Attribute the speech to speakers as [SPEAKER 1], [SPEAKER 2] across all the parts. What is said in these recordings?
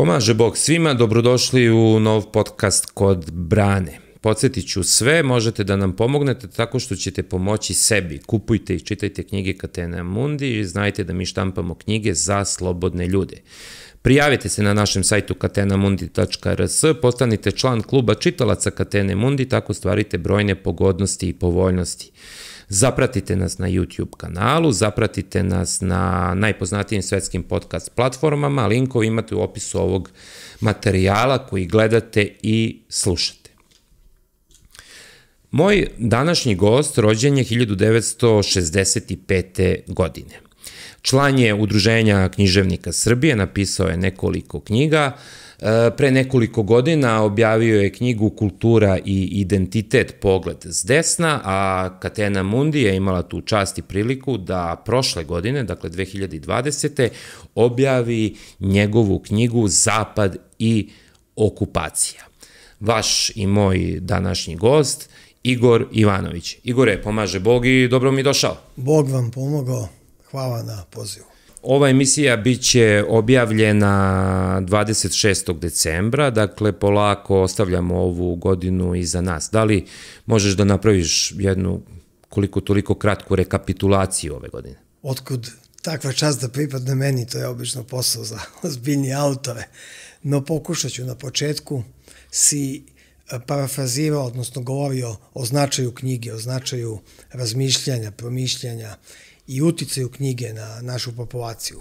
[SPEAKER 1] Pomaže Bog svima, dobrodošli u nov podcast kod Brane. Podsjetit ću sve, možete da nam pomognete tako što ćete pomoći sebi. Kupujte i čitajte knjige Katena Mundi i znajte da mi štampamo knjige za slobodne ljude. Prijavite se na našem sajtu katenamundi.rs, postanite član kluba čitalaca Katene Mundi, tako stvarite brojne pogodnosti i povoljnosti. Zapratite nas na YouTube kanalu, zapratite nas na najpoznatijim svetskim podcast platformama, linkove imate u opisu ovog materijala koji gledate i slušate. Moj današnji gost rođen je 1965. godine. Član je Udruženja književnika Srbije, napisao je nekoliko knjiga, e, Pre nekoliko godina objavio je knjigu Kultura i identitet pogled s desna, a Katena Mundi je imala tu čast i priliku da prošle godine, dakle 2020. objavi njegovu knjigu Zapad i okupacija. Vaš i moj današnji gost, Igor Ivanović. Igore, pomaže Bog i dobro mi došao.
[SPEAKER 2] Bog vam pomogao. Hvala na pozivu.
[SPEAKER 1] Ova emisija biće objavljena 26. decembra, dakle polako ostavljamo ovu godinu iza nas. Da li možeš da napraviš jednu koliko toliko kratku rekapitulaciju ove godine?
[SPEAKER 2] Otkud takva čast da pripadne meni, to je obično posao za ozbiljni autore. No pokušat ću na početku si e, parafrazirao, odnosno govorio o značaju knjige, o značaju razmišljanja, promišljanja i uticaju knjige na našu populaciju.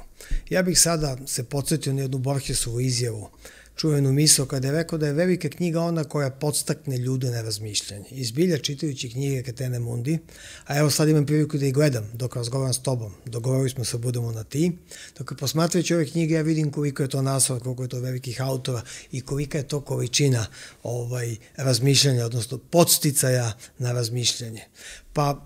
[SPEAKER 2] Ja bih sada se podsjetio na jednu Borgesovu izjavu, čuvenu misao kada je rekao da je velika knjiga ona koja podstakne ljude na razmišljanje. Izbilja čitajući knjige Katene Mundi, a evo sad imam priliku da ih gledam dok razgovaram s tobom. Dogovorili smo se budemo na ti. Dok posmatrajući ove knjige ja vidim koliko je to naslov, koliko je to velikih autora i kolika je to količina ovaj, razmišljanja, odnosno podsticaja na razmišljanje. Pa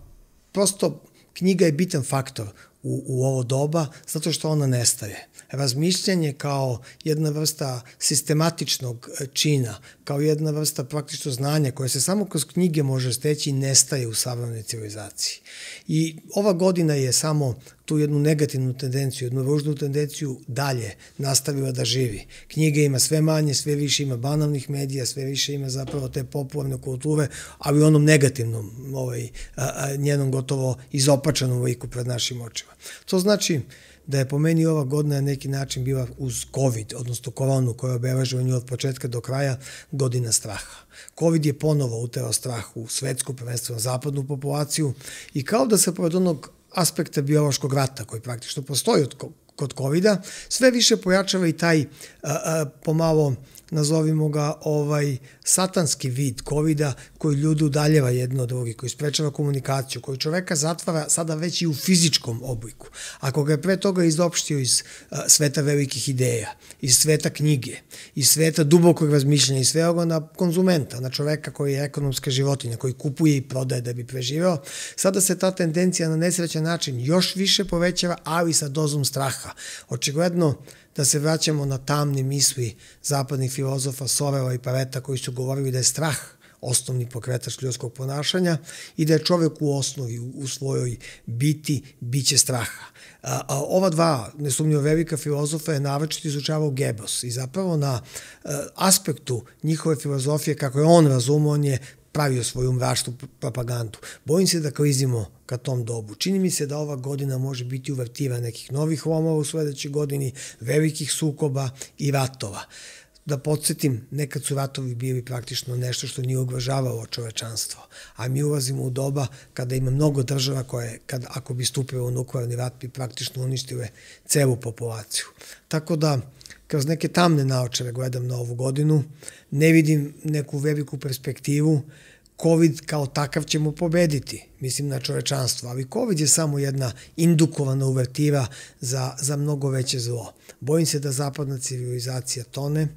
[SPEAKER 2] prosto knjiga je bitan faktor u, u ovo doba zato što ona nestaje. Razmišljanje kao jedna vrsta sistematičnog e, čina, kao jedna vrsta praktično znanja koje se samo kroz knjige može steći nestaje u savremenoj civilizaciji. I ova godina je samo tu jednu negativnu tendenciju, jednu ružnu tendenciju dalje nastavila da živi. Knjige ima sve manje, sve više ima banalnih medija, sve više ima zapravo te popularne kulture, ali u onom negativnom, ovaj, a, njenom gotovo izopačanom liku pred našim očima. To znači da je po meni ova godina na neki način bila uz COVID, odnosno koronu koja obeležava nju od početka do kraja godina straha. COVID je ponovo uteo strah u svetsku, prvenstveno zapadnu populaciju i kao da se pored onog aspekta biološkog rata koji praktično postoji od, kod covid sve više pojačava i taj a, a, pomalo nazovimo ga ovaj satanski vid covid koji ljudi udaljeva jedno od drugih, koji sprečava komunikaciju, koji čoveka zatvara sada već i u fizičkom obliku. Ako ga je pre toga izopštio iz a, sveta velikih ideja, iz sveta knjige, iz sveta dubokog razmišljanja i svega na konzumenta, na čoveka koji je ekonomska životinja, koji kupuje i prodaje da bi preživeo, sada se ta tendencija na nesrećan način još više povećava, ali sa dozom straha. Očigledno, da se vraćamo na tamne misli zapadnih filozofa Sorela i Pareta koji su govorili da je strah osnovni pokretač ljudskog ponašanja i da je čovek u osnovi, u svojoj biti, biće straha. A, ova dva, nesumnjivo velika filozofa je navrčito izučavao Gebos i zapravo na a, aspektu njihove filozofije, kako je on razumio, on je pravio svoju mrašnu propagandu. Bojim se da klizimo ka tom dobu. Čini mi se da ova godina može biti uvertiva nekih novih lomova u sledećoj godini, velikih sukoba i ratova. Da podsjetim, nekad su ratovi bili praktično nešto što nije ugrožavalo čovečanstvo, a mi ulazimo u doba kada ima mnogo država koje, kad, ako bi stupilo u nuklearni rat, bi praktično uništile celu populaciju. Tako da, kroz neke tamne naočare gledam na ovu godinu, ne vidim neku veliku perspektivu, COVID kao takav ćemo pobediti, mislim na čovečanstvo, ali COVID je samo jedna indukovana uvertiva za, za mnogo veće zlo. Bojim se da zapadna civilizacija tone,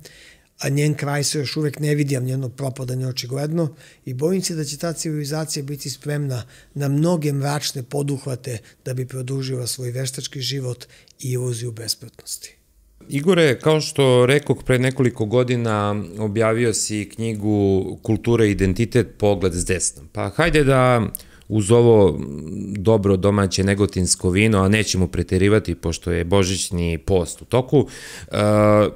[SPEAKER 2] a njen kraj se još uvek ne vidi, a njeno propadanje očigledno i bojim se da će ta civilizacija biti spremna na mnoge mračne poduhvate da bi produžila svoj veštački život i iluziju bespretnosti.
[SPEAKER 1] Igore, kao što rekog pre nekoliko godina objavio si knjigu Kultura i identitet, pogled s desnom. Pa hajde da uz ovo dobro domaće negotinsko vino, a nećemo preterivati pošto je božićni post u toku, e,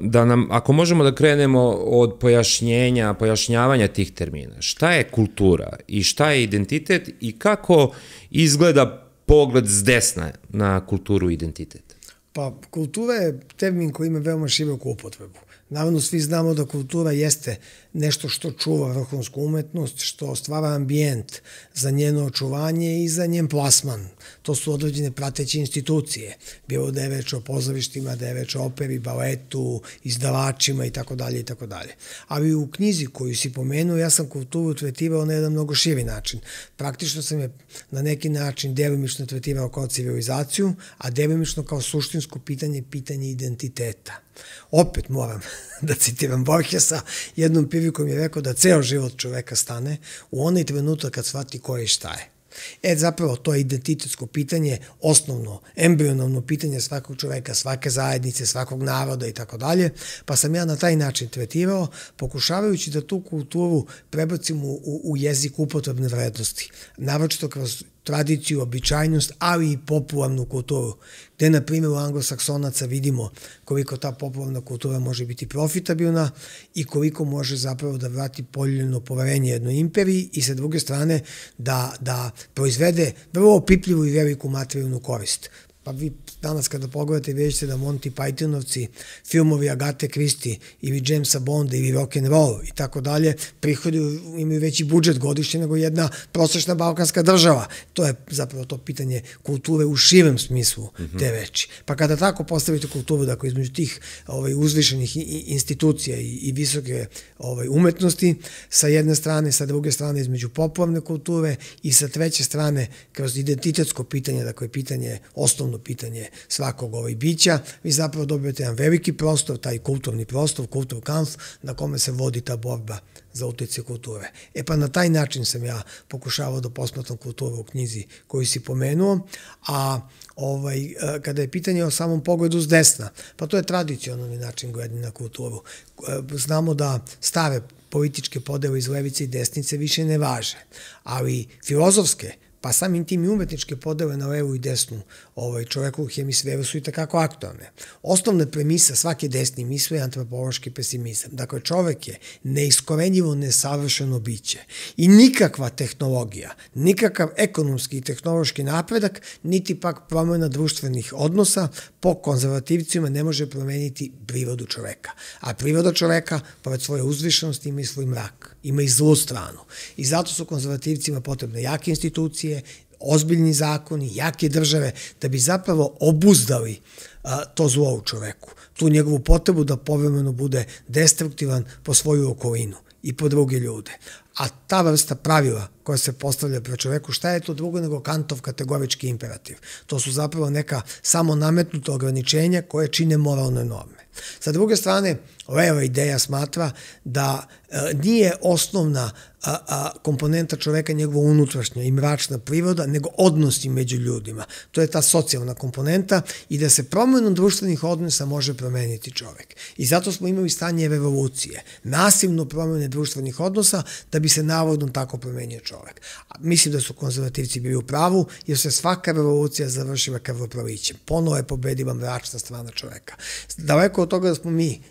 [SPEAKER 1] da nam, ako možemo da krenemo od pojašnjenja, pojašnjavanja tih termina, šta je kultura i šta je identitet i kako izgleda pogled s desna na kulturu i identitet?
[SPEAKER 2] Pa, kultura je termin koji ima veoma široku upotrebu. Naravno, svi znamo da kultura jeste nešto što čuva vrhunsku umetnost, što stvara ambijent za njeno očuvanje i za njen plasman. To su određene prateće institucije, bilo da je več o pozorištima, da je več o operi, baletu, izdavačima i tako dalje i tako dalje. Ali u knjizi koju si pomenuo, ja sam kulturu tretirao na jedan mnogo širi način. Praktično sam je na neki način delimično tretirao kao civilizaciju, a delimično kao suštinsko pitanje, pitanje identiteta. Opet moram da citiram Borgesa, jednom prilikom je rekao da ceo život čoveka stane u onaj trenutak kad shvati ko je i šta je. E, zapravo, to je identitetsko pitanje, osnovno, embrionalno pitanje svakog čoveka, svake zajednice, svakog naroda i tako dalje, pa sam ja na taj način tretirao, pokušavajući da tu kulturu prebacim u, u, jezik upotrebne vrednosti, naročito kroz tradiciju, običajnost, ali i popularnu kulturu, gde, na primjer, u anglosaksonaca vidimo koliko ta popularna kultura može biti profitabilna i koliko može zapravo da vrati poljuljeno poverenje jednoj imperiji i sa druge strane da, da proizvede vrlo opipljivu i veliku materijalnu korist. Pa vi danas kada pogledate vidjet ćete da Monty Pythonovci, filmovi Agate Christie ili Jamesa Bonda ili rock and roll i tako dalje, prihoduju, imaju veći budžet godišnje nego jedna prosečna balkanska država. To je zapravo to pitanje kulture u širem smislu mm -hmm. te reči. Pa kada tako postavite kulturu, dakle između tih ovaj, uzvišenih institucija i, i visoke ovaj, umetnosti, sa jedne strane, sa druge strane između popularne kulture i sa treće strane kroz identitetsko pitanje, dakle pitanje, osnovno pitanje svakog ovaj bića, vi zapravo dobijete jedan veliki prostor, taj kulturni prostor, kultur kampf, na kome se vodi ta borba za utice kulture. E pa na taj način sam ja pokušavao da posmatram kulturu u knjizi koju si pomenuo, a ovaj, e, kada je pitanje o samom pogledu s desna, pa to je tradicionalni način gledanja na kulturu. E, znamo da stare političke podele iz levice i desnice više ne važe, ali filozofske pa samim tim i umetničke podele na levu i desnu ovaj, čovekovu hemisferu su i takako aktualne. Osnovna premisa svake desni misle je antropološki pesimizam. Dakle, čovek je neiskorenjivo nesavršeno biće i nikakva tehnologija, nikakav ekonomski i tehnološki napredak, niti pak promena društvenih odnosa po konzervativcima ne može promeniti prirodu čoveka. A priroda čoveka, pored svoje uzvišenosti, ima i svoj mrak, ima i zlu stranu. I zato su konzervativcima potrebne jake institucije, ozbiljni zakoni, jake države, da bi zapravo obuzdali a, to zlo u čoveku. Tu njegovu potrebu da povremeno bude destruktivan po svoju okolinu i po druge ljude. A ta vrsta pravila koja se postavlja pre čoveku, šta je to drugo nego Kantov kategorički imperativ? To su zapravo neka samo nametnuta ograničenja koje čine moralne norme. Sa druge strane, leva ideja smatra da e, nije osnovna komponenta čoveka njegova unutrašnja i mračna priroda, nego odnosi među ljudima. To je ta socijalna komponenta i da se promenom društvenih odnosa može promeniti čovek. I zato smo imali stanje revolucije, nasilno promene društvenih odnosa da bi se navodno tako promenio čovek. Mislim da su konzervativci bili u pravu, jer se svaka revolucija završila krvopravićem. Ponovo je pobedila mračna strana čoveka. Daleko od toga da smo mi,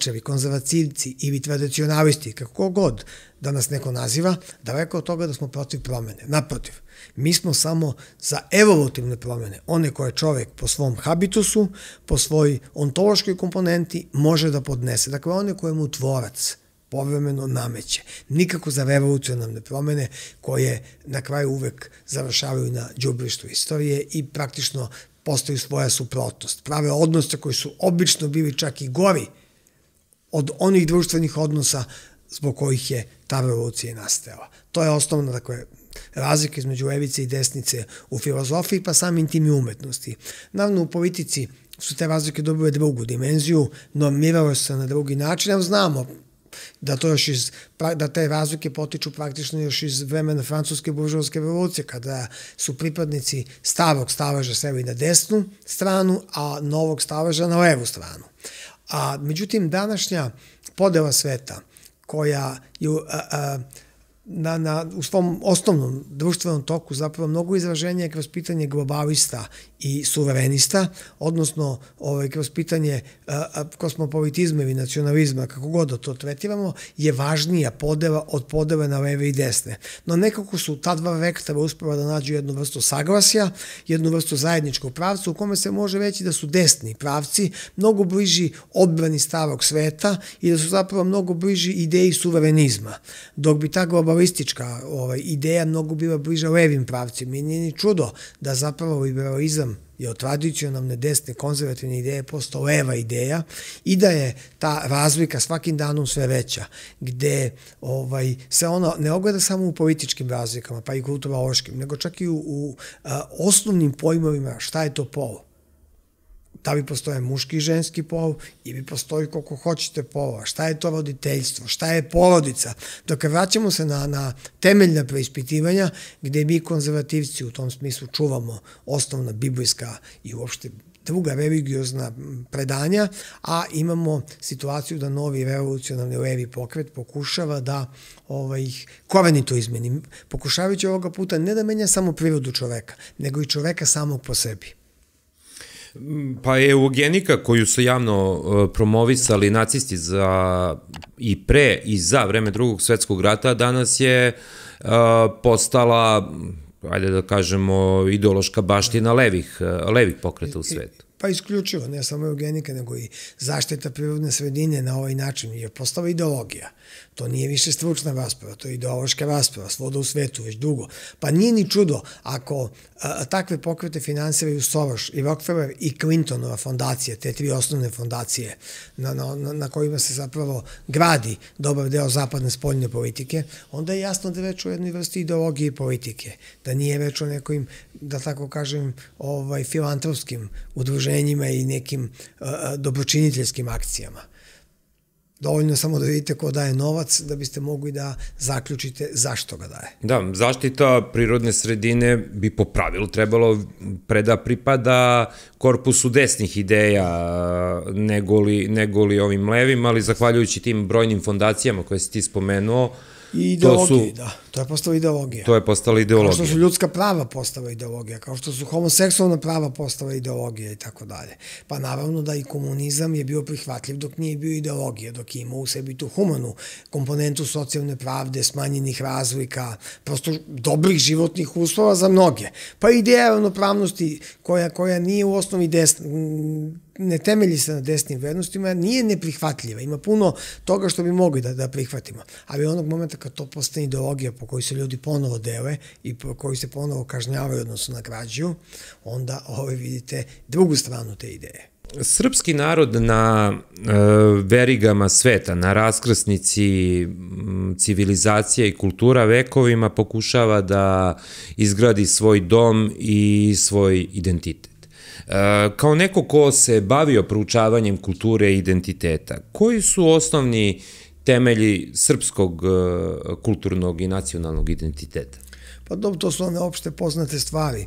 [SPEAKER 2] desničari, konzervativci ili tradicionalisti, kako god, da nas neko naziva, daleko od toga da smo protiv promene. Naprotiv, mi smo samo za evolutivne promene, one koje čovek po svom habitusu, po svoj ontološkoj komponenti može da podnese. Dakle, one koje mu tvorac povremeno nameće. Nikako za revolucionarne promene koje na kraju uvek završavaju na džubrištu istorije i praktično postaju svoja suprotnost. Prave odnose koji su obično bili čak i gori od onih društvenih odnosa zbog kojih je ta revolucija nastala. To je osnovna, dakle, razlika između levice i desnice u filozofiji, pa samim tim i umetnosti. Naravno, u politici su te razlike dobile drugu dimenziju, normiralo se na drugi način, ali znamo da to još iz, da te razlike potiču praktično još iz vremena francuske buržovske revolucije, kada su pripadnici starog stavaža seli na desnu stranu, a novog stavaža na levu stranu. A međutim, današnja podela sveta, koja je a, a, na, na, u svom osnovnom društvenom toku zapravo mnogo izraženje kroz pitanje globalista i suverenista, odnosno ovaj, kroz pitanje a, a, kosmopolitizma ili nacionalizma, kako god da to tretiramo, je važnija podeva od podeve na leve i desne. No nekako su ta dva vektora uspeva da nađu jednu vrstu saglasja, jednu vrstu zajedničkog pravca u kome se može reći da su desni pravci mnogo bliži odbrani starog sveta i da su zapravo mnogo bliži ideji suverenizma. Dok bi ta globalistička ovaj, ideja mnogo bila bliža levim pravcima. I nije ni čudo da zapravo liberalizam je od tradicionalne desne konzervativne ideje postao leva ideja i da je ta razlika svakim danom sve veća, gde ovaj, se ono ne ogleda samo u političkim razlikama, pa i kulturološkim, nego čak i u, u a, osnovnim pojmovima šta je to pol da li postoje muški i ženski pol ili postoji koliko hoćete pola, šta je to roditeljstvo, šta je porodica. Dok vraćamo se na, na temeljna preispitivanja gde mi konzervativci u tom smislu čuvamo osnovna biblijska i uopšte druga religiozna predanja, a imamo situaciju da novi revolucionarni levi pokret pokušava da ovaj, korenito izmeni. Pokušavajući ovoga puta ne da menja samo prirodu čoveka, nego i čoveka samog po sebi.
[SPEAKER 1] Pa eugenika koju su javno uh, promovisali nacisti za i pre i za vreme drugog svetskog rata danas je uh, postala ajde da kažemo ideološka baština levih uh, levih pokreta u svetu.
[SPEAKER 2] Pa isključivo, ne samo eugenika, nego i zaštita prirodne sredine na ovaj način, jer postava ideologija. To nije više stručna rasprava, to je ideološka rasprava, svoda u svetu već dugo. Pa nije ni čudo ako a, takve pokrete finansiraju Soros i Rockefeller i Clintonova fondacija, te tri osnovne fondacije na, na, na kojima se zapravo gradi dobar deo zapadne spoljne politike, onda je jasno da je reč o jednoj vrsti ideologije i politike, da nije reč o nekim, da tako kažem, ovaj, filantrovskim udruženjima i nekim dobročiniteljskim akcijama. Dovoljno samo da vidite ko daje novac da biste mogli da zaključite zašto ga daje.
[SPEAKER 1] Da, zaštita prirodne sredine bi po pravilu trebalo preda pripada korpusu desnih ideja negoli, negoli ovim levim, ali zahvaljujući tim brojnim fondacijama koje si ti spomenuo,
[SPEAKER 2] I ideologiji, su, da. To je postala ideologija.
[SPEAKER 1] To je postala ideologija.
[SPEAKER 2] Kao što su ljudska prava postala ideologija, kao što su homoseksualna prava postala ideologija i tako dalje. Pa naravno da i komunizam je bio prihvatljiv dok nije bio ideologija, dok je imao u sebi tu humanu komponentu socijalne pravde, smanjenih razlika, prosto dobrih životnih uslova za mnoge. Pa ideja ravnopravnosti koja, koja nije u osnovi desna, ne temelji se na desnim vrednostima, nije neprihvatljiva. Ima puno toga što bi mogli da, da prihvatimo. Ali onog momenta kad to postane ideologija po kojoj se ljudi ponovo dele i po kojoj se ponovo kažnjavaju, odnosno nagrađuju, onda ove vidite drugu stranu te ideje.
[SPEAKER 1] Srpski narod na e, verigama sveta, na raskrsnici civilizacija i kultura vekovima pokušava da izgradi svoj dom i svoj identitet. Kao neko ko se bavio proučavanjem kulture i identiteta, koji su osnovni temelji srpskog e, kulturnog i nacionalnog identiteta?
[SPEAKER 2] Pa dobro, to su one opšte poznate stvari.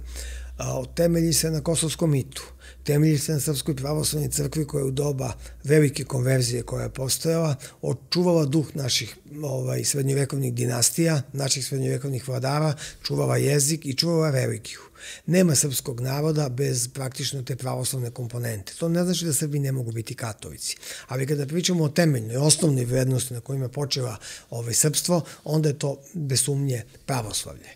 [SPEAKER 2] Temelji se na kosovskom mitu, temelji se na Srpskoj pravoslavnoj crkvi koja je u doba velike konverzije koja je postojala, očuvala duh naših ovaj, srednjovekovnih dinastija, naših srednjovekovnih vladara, čuvala jezik i čuvala religiju. Nema srpskog naroda bez praktično te pravoslavne komponente. To ne znači da Srbi ne mogu biti katolici. Ali kada pričamo o temeljnoj, osnovnoj vrednosti na kojima počeva ovaj srpstvo, onda je to bez sumnje pravoslavlje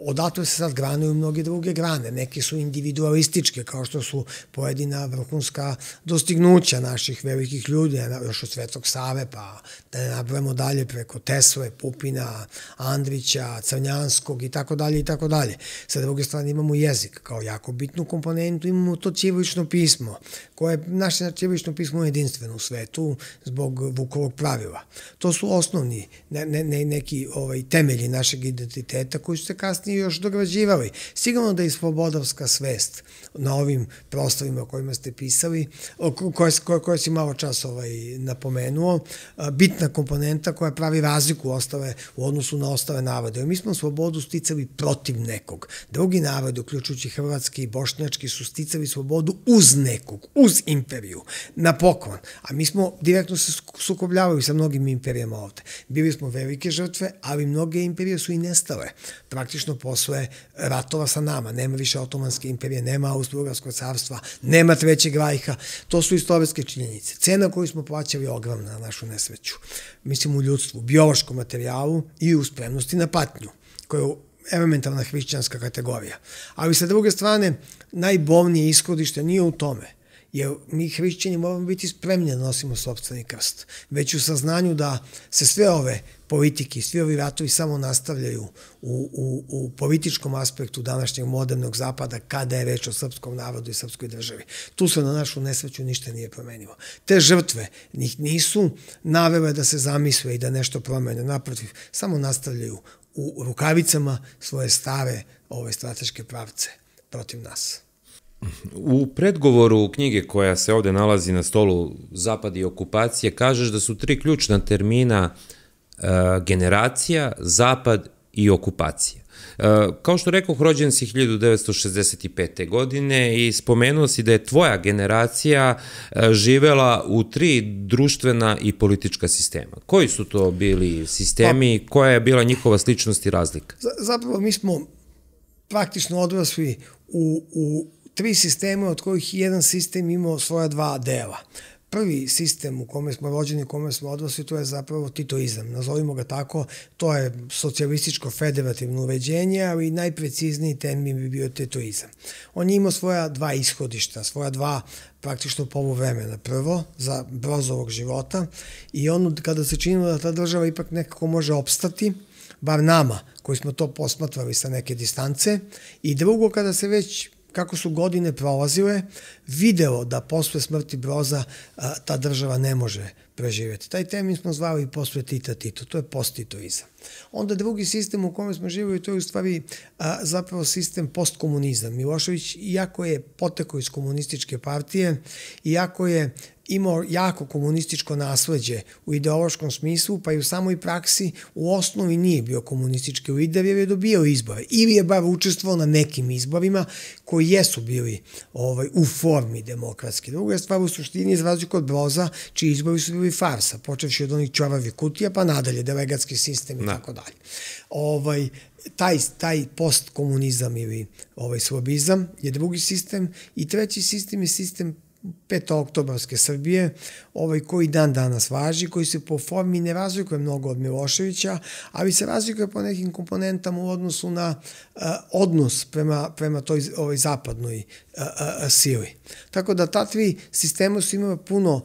[SPEAKER 2] odatle se sad granuju mnoge druge grane. Neke su individualističke, kao što su pojedina vrhunska dostignuća naših velikih ljudi, još od Svetog Save, pa da ne nabrojemo dalje preko Tesle, Pupina, Andrića, Crnjanskog i tako dalje i tako dalje. Sa druge strane imamo jezik kao jako bitnu komponentu, imamo to ćirilično pismo, koje naše ćirilično pismo je jedinstveno u svetu zbog Vukovog pravila. To su osnovni ne, ne, neki ovaj, temelji našeg identiteta koji su se kasnije još dograđivali. Sigurno da je slobodovska svest na ovim prostorima o kojima ste pisali, koje, koje, koje si malo čas ovaj, napomenuo, bitna komponenta koja pravi razliku ostale u odnosu na ostale narode. Mi smo slobodu sticali protiv nekog. Drugi narod, uključujući hrvatski i bošnjački, su sticali slobodu uz nekog, uz imperiju, na poklon. A mi smo direktno se sukobljavali sa mnogim imperijama ovde. Bili smo velike žrtve, ali mnoge imperije su i nestale. Praktično posle ratova sa nama. Nema više otomanske imperije, nema Austro-Ugarskog carstva, nema Trećeg rajha. To su istorijske činjenice. Cena koju smo plaćali je ogromna na našu nesreću. Mislim u ljudstvu, biološkom materijalu i u spremnosti na patnju, koja je elementarna hrišćanska kategorija. Ali sa druge strane, najbolnije ishodište nije u tome jer mi hrišćani moramo biti spremni da nosimo sobstveni krst. Već u saznanju da se sve ove politike, svi ovi ratovi samo nastavljaju u, u, u političkom aspektu današnjeg modernog zapada kada je reč o srpskom narodu i srpskoj državi. Tu se na našu nesveću ništa nije promenilo. Te žrtve njih nisu navele da se zamisle i da nešto promene. Naprotiv, samo nastavljaju u rukavicama svoje stare ove strateške pravce protiv nas.
[SPEAKER 1] U predgovoru knjige koja se ovde nalazi na stolu Zapad i okupacije kažeš da su tri ključna termina uh, generacija, Zapad i okupacija. Uh, kao što rekao, rođen si 1965. godine i spomenuo si da je tvoja generacija uh, živela u tri društvena i politička sistema. Koji su to bili sistemi, pa, koja je bila njihova sličnost i razlika?
[SPEAKER 2] Zapravo mi smo praktično odrasli u, u tri sistema od kojih jedan sistem imao svoja dva dela. Prvi sistem u kome smo rođeni, u kome smo odrasli, to je zapravo titoizam. Nazovimo ga tako, to je socijalističko federativno uveđenje, ali najprecizniji termin bi bio titoizam. On je imao svoja dva ishodišta, svoja dva praktično poluvremena. Prvo, za brozovog života i ono kada se činilo da ta država ipak nekako može opstati, bar nama koji smo to posmatrali sa neke distance i drugo kada se već kako su godine prolazile, video da posle smrti Broza ta država ne može preživjeti. Taj termin smo zvali i posle Tita Tito, to je postitoizam. Onda drugi sistem u kome smo živjeli, to je u stvari a, zapravo sistem postkomunizam. Milošević, iako je potekao iz komunističke partije, iako je imao jako komunističko nasleđe u ideološkom smislu, pa i u samoj praksi u osnovi nije bio komunistički lider jer je dobio izbore. Ili je bar učestvovao na nekim izborima koji jesu bili ovaj, u formi demokratski. Druga je stvar u suštini iz razliku od Broza, čiji izbori su bili farsa, počevši od onih čoravi kutija, pa nadalje, delegatski sistem i da. Tako dalje. Ovaj, taj, taj postkomunizam ili ovaj slobizam je drugi sistem i treći sistem je sistem petooktobarske Srbije, ovaj koji dan danas važi, koji se po formi ne razlikuje mnogo od Miloševića, ali se razlikuje po nekim komponentama u odnosu na uh, odnos prema, prema toj ovaj, zapadnoj uh, uh, sili. Tako da ta tri sistema su imali puno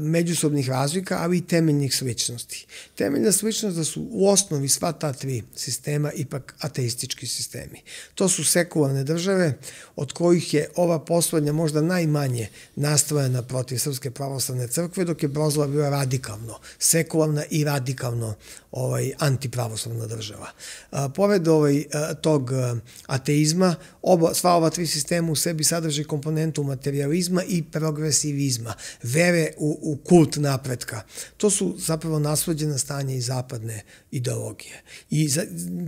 [SPEAKER 2] međusobnih razlika, ali i temeljnih sličnosti. Temeljna sličnost da su u osnovi sva ta tri sistema ipak ateistički sistemi. To su sekularne države, od kojih je ova poslednja možda najmanje nastrojena protiv Srpske pravoslavne crkve, dok je Brozova bila radikalno, sekularna i radikalno ovaj, antipravoslavna država. A, pored ovaj, tog ateizma, oba, sva ova tri sistema u sebi sadrži komponentu materializma i progresivizma, vere u, u kult napretka. To su zapravo naslođena stanje i zapadne ideologije. I za,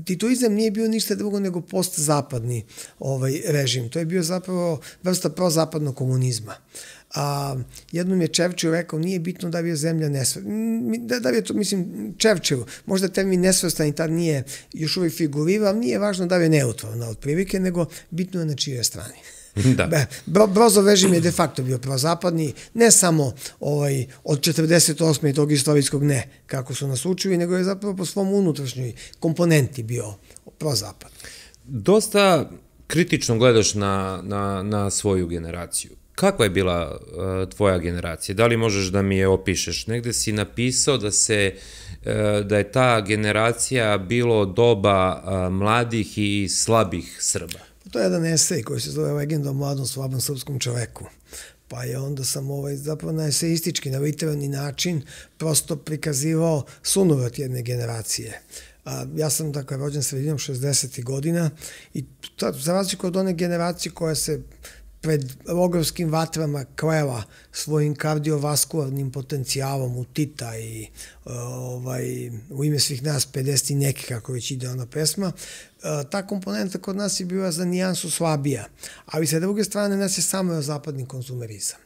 [SPEAKER 2] titoizam nije bio ništa drugo nego postzapadni ovaj, režim. To je bio zapravo vrsta prozapadnog komunizma. A, jednom je Čevčil rekao, nije bitno da bi je zemlja nesvrstan. Da, da bi je to, mislim, Čevčil, možda termin nesvrstan i tad nije još uvijek figuriva, ali nije važno da bi je neutvalna od prilike, nego bitno je na čijoj strani. Da. Bro, Brozov režim je de facto bio prozapadni, ne samo ovaj, od 48. i tog istorijskog ne, kako su nas učili, nego je zapravo po svom unutrašnjoj komponenti bio prozapad.
[SPEAKER 1] Dosta kritično gledaš na, na, na svoju generaciju. Kakva je bila uh, tvoja generacija? Da li možeš da mi je opišeš? Negde si napisao da se uh, da je ta generacija bilo doba uh, mladih i slabih Srba.
[SPEAKER 2] To je jedan esej koji se zove Legenda o mladom slabom srpskom čoveku. Pa je onda sam ovaj, zapravo na eseistički, na literarni način prosto prikazivao sunovat jedne generacije. A, ja sam dakle rođen sredinom 60. godina i ta, za razliku od one generacije koja se pred rogavskim vatrama kreva svojim kardiovaskularnim potencijalom u Tita i ovaj, u ime svih nas 50 i neki, kako već ide ona pesma, ta komponenta kod nas je bila za nijansu slabija, ali sa druge strane nas je samo zapadni konzumerizam.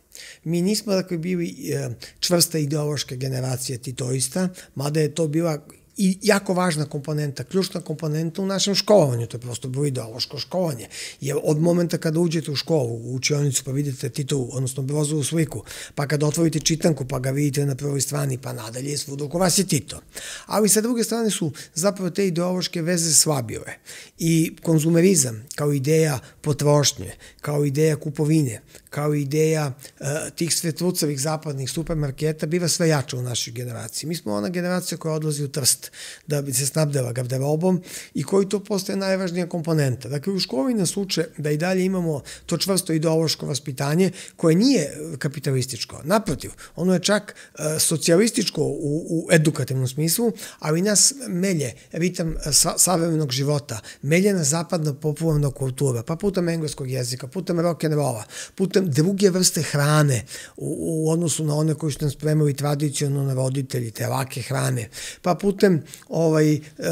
[SPEAKER 2] Mi nismo dakle bili e, čvrsta ideološka generacija titoista, mada je to bila i jako važna komponenta, ključna komponenta u našem školovanju, to je prosto bilo ideološko školovanje. Jer od momenta kada uđete u školu, u učionicu, pa vidite titulu, odnosno brozovu sliku, pa kada otvorite čitanku, pa ga vidite na prvoj strani, pa nadalje, svud oko vas je Tito. Ali sa druge strane su zapravo te ideološke veze slabile. I konzumerizam kao ideja potrošnje, kao ideja kupovine, kao ideja uh, tih svetlucavih zapadnih supermarketa biva sve jača u našoj generaciji. Mi smo ona generacija koja odlazi u Trst da bi se snabdela garderobom i koji to postaje najvažnija komponenta. Dakle, u školi nas uče da i dalje imamo to čvrsto ideološko vaspitanje koje nije kapitalističko. Naprotiv, ono je čak uh, socijalističko u, u edukativnom smislu, ali nas melje ritam sa, savremenog života, melje na zapadna popularna kultura, pa putem engleskog jezika, putem rock'n'rolla, putem druge vrste hrane u, u odnosu na one koji su nam spremali tradicionalno roditelji, te lake hrane, pa putem ovaj, e, e,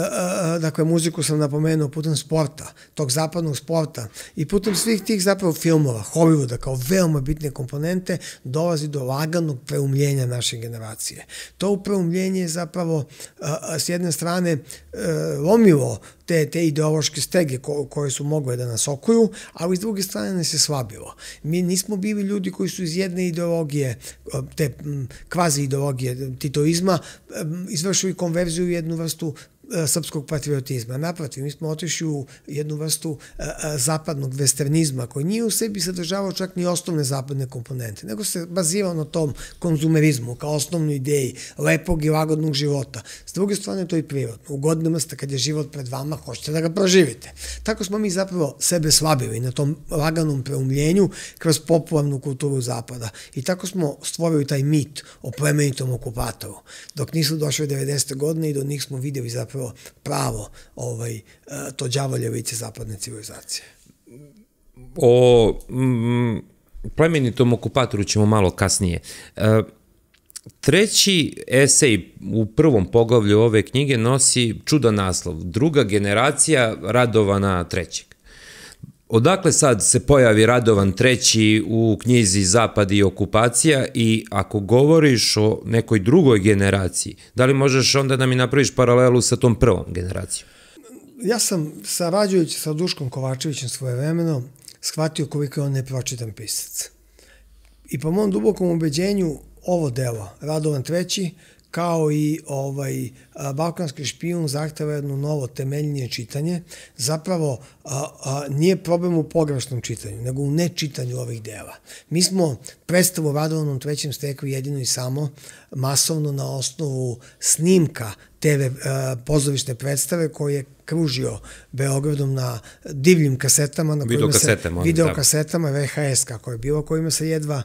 [SPEAKER 2] e, dakle, muziku sam napomenuo, putem sporta, tog zapadnog sporta i putem svih tih zapravo filmova, Hollywooda kao veoma bitne komponente, dolazi do laganog preumljenja naše generacije. To preumljenje je zapravo s jedne strane lomilo te, te ideološke stege ko, koje su mogle da nas okuju, ali s druge strane nas je slabilo. Mi nismo bili ljudi koji su iz jedne ideologije, te kvazi ideologije titoizma, izvršili konverziju u jednu vrstu srpskog patriotizma. Naprotiv, mi smo otišli u jednu vrstu e, e, zapadnog westernizma koji nije u sebi sadržavao čak ni osnovne zapadne komponente, nego se bazirao na tom konzumerizmu kao osnovnoj ideji lepog i lagodnog života. S druge strane, to je prirodno. U godinama ste kad je život pred vama, hoćete da ga proživite. Tako smo mi zapravo sebe slabili na tom laganom preumljenju kroz popularnu kulturu zapada. I tako smo stvorili taj mit o plemenitom okupatoru. Dok nisu došle 90. godine i do njih smo videli zapravo zapravo pravo ovaj, e, to đavoljevice zapadne civilizacije.
[SPEAKER 1] O mm, plemenitom okupatoru ćemo malo kasnije. E, treći esej u prvom poglavlju ove knjige nosi čudan naslov. Druga generacija Radovana trećeg. Odakle sad se pojavi Radovan treći u knjizi Zapad i okupacija i ako govoriš o nekoj drugoj generaciji, da li možeš onda da mi napraviš paralelu sa tom prvom generacijom?
[SPEAKER 2] Ja sam sarađujući sa Duškom Kovačevićem svoje vremeno shvatio koliko je on nepročitan pisac. I po mom dubokom ubeđenju ovo delo, Radovan treći, kao i ovaj balkanski špijun zahteva jedno novo temeljnije čitanje, zapravo a, a, nije problem u pogrešnom čitanju, nego u nečitanju ovih dela. Mi smo predstavu Radovanom trećem stekli jedino i samo masovno na osnovu snimka TV a, pozorišne predstave koje je kružio Beogradom na divljim kasetama, na
[SPEAKER 1] kojima
[SPEAKER 2] se, video
[SPEAKER 1] da.
[SPEAKER 2] kasetama VHS kako je bilo, kojima se jedva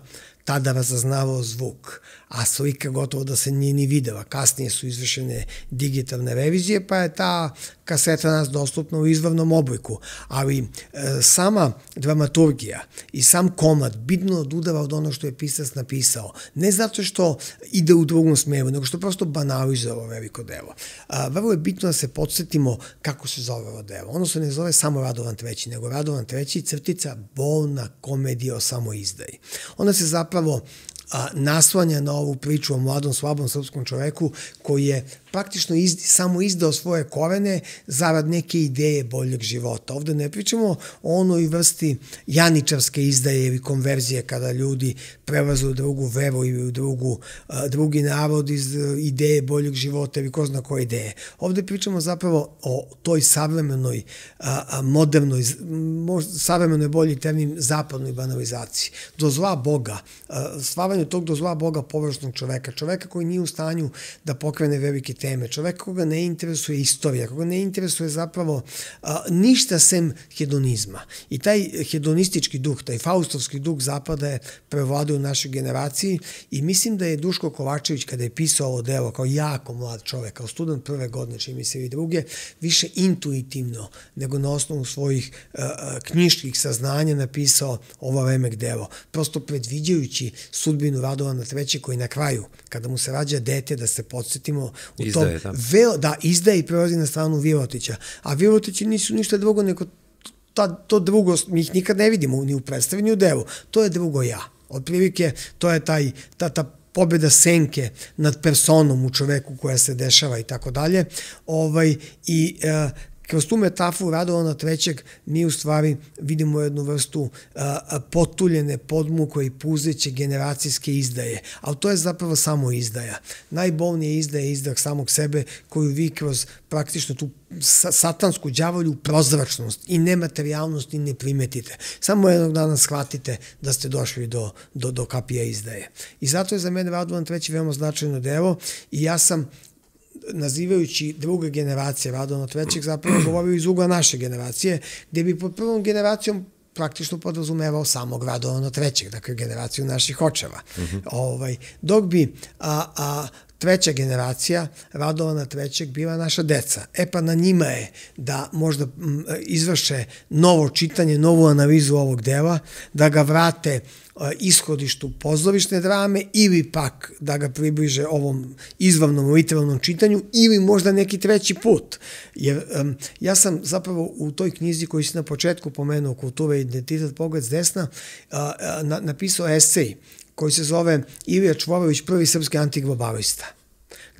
[SPEAKER 2] tada razaznavao zvuk, a slika gotovo da se nije ni videla. Kasnije su izvršene digitalne revizije, pa je ta kaseta nas dostupna u izvornom obliku, ali e, sama dramaturgija i sam komad bitno odudava od ono što je pisac napisao. Ne zato što ide u drugom smeru, nego što prosto banalizuje ovo veliko delo. A, vrlo je bitno da se podsjetimo kako se zove ovo delo. Ono se ne zove samo Radovan treći, nego Radovan treći crtica bolna komedija o samoizdaji. Ona se zapravo naslanja na ovu priču o mladom, slabom srpskom čoveku koji je praktično iz, samo izdao svoje korene zarad neke ideje boljeg života. Ovde ne pričamo o onoj vrsti janičarske izdaje ili konverzije kada ljudi prelaze u drugu veru ili u drugu, drugi narod iz ideje boljeg života ili ko zna koje ideje. Ovde pričamo zapravo o toj savremenoj, modernoj, savremenoj bolji termin, zapadnoj banalizaciji. Do zla Boga, a, stvaranje tog do zla Boga površnog čoveka, čoveka koji nije u stanju da pokrene velike teme, čovek koga ne interesuje istorija, koga ne interesuje zapravo a, ništa sem hedonizma. I taj hedonistički duh, taj faustovski duh zapada je prevladao u našoj generaciji i mislim da je Duško Kovačević kada je pisao ovo delo kao jako mlad čovek, kao student prve godine, čini mi se i druge, više intuitivno nego na osnovu svojih a, knjiških saznanja napisao ovo remek delo. Prosto predviđajući sudbinu Radovana III koji na kraju, kada mu se rađa dete, da se podsjetimo u izdaje, tom, da. Veo, da, izdaje i prelazi na stranu Virotića. A Virotići nisu ništa drugo nego ta, to drugo, mi ih nikad ne vidimo ni u predstavi, ni u delu. To je drugo ja. Otprilike, to je taj, ta, ta pobeda senke nad personom u čoveku koja se dešava i tako dalje. Ovaj, I e, kroz tu metaforu Radovana trećeg mi u stvari vidimo jednu vrstu potuljene, podmukle i puzeće generacijske izdaje, ali to je zapravo samo izdaja. Najbolnije izdaja je izdah samog sebe koju vi kroz praktično tu satansku djavolju prozračnost i nematerijalnost i ne primetite. Samo jednog dana shvatite da ste došli do, do, do kapija izdaje. I zato je za mene Radovan treći veoma značajno delo i ja sam nazivajući druga generacija Radona trećeg, zapravo govorio iz ugla naše generacije, gde bi pod prvom generacijom praktično podrazumevao samog Radovana trećeg, dakle generaciju naših očeva. Uh mhm. -huh. ovaj, dok bi a, a, treća generacija Radovana trećeg bila naša deca. E pa na njima je da možda izvrše novo čitanje, novu analizu ovog dela, da ga vrate ishodištu pozorišne drame ili pak da ga približe ovom izvavnom literalnom čitanju ili možda neki treći put. Jer um, ja sam zapravo u toj knjizi koju si na početku pomenuo Kultura i identitet pogled s desna uh, na, napisao esej koji se zove Ilija Čvorović, prvi srpski antiglobalista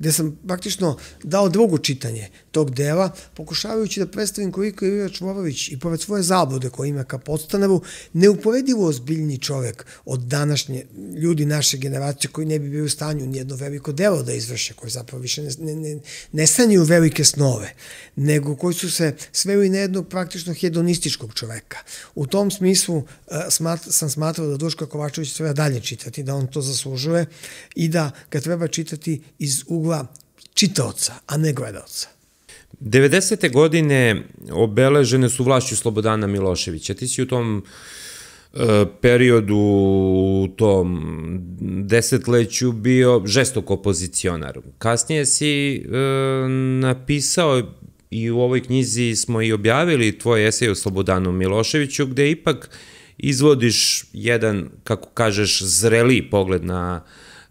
[SPEAKER 2] gde sam praktično dao drugo čitanje tog dela, pokušavajući da predstavim koliko je Ilija Čvorović i pored svoje zablude koje ima ka podstanevu, neuporedivo ozbiljni čovek od današnje ljudi naše generacije koji ne bi bio u stanju nijedno veliko delo da izvrše, koji zapravo više ne, ne, ne, ne sanjaju velike snove, nego koji su se sveli na jednog praktično hedonističkog čoveka. U tom smislu uh, smat, sam smatrao da Duška Kovačević treba dalje čitati, da on to zaslužuje i da ga treba čitati iz ugla čitaoca, a ne gledalca.
[SPEAKER 1] 90. godine obeležene su vlašću Slobodana Miloševića. Ti si u tom e, periodu, u tom desetleću bio žestok opozicionar. Kasnije si e, napisao i u ovoj knjizi smo i objavili tvoj esej o Slobodanu Miloševiću, gde ipak izvodiš jedan, kako kažeš, zreli pogled na,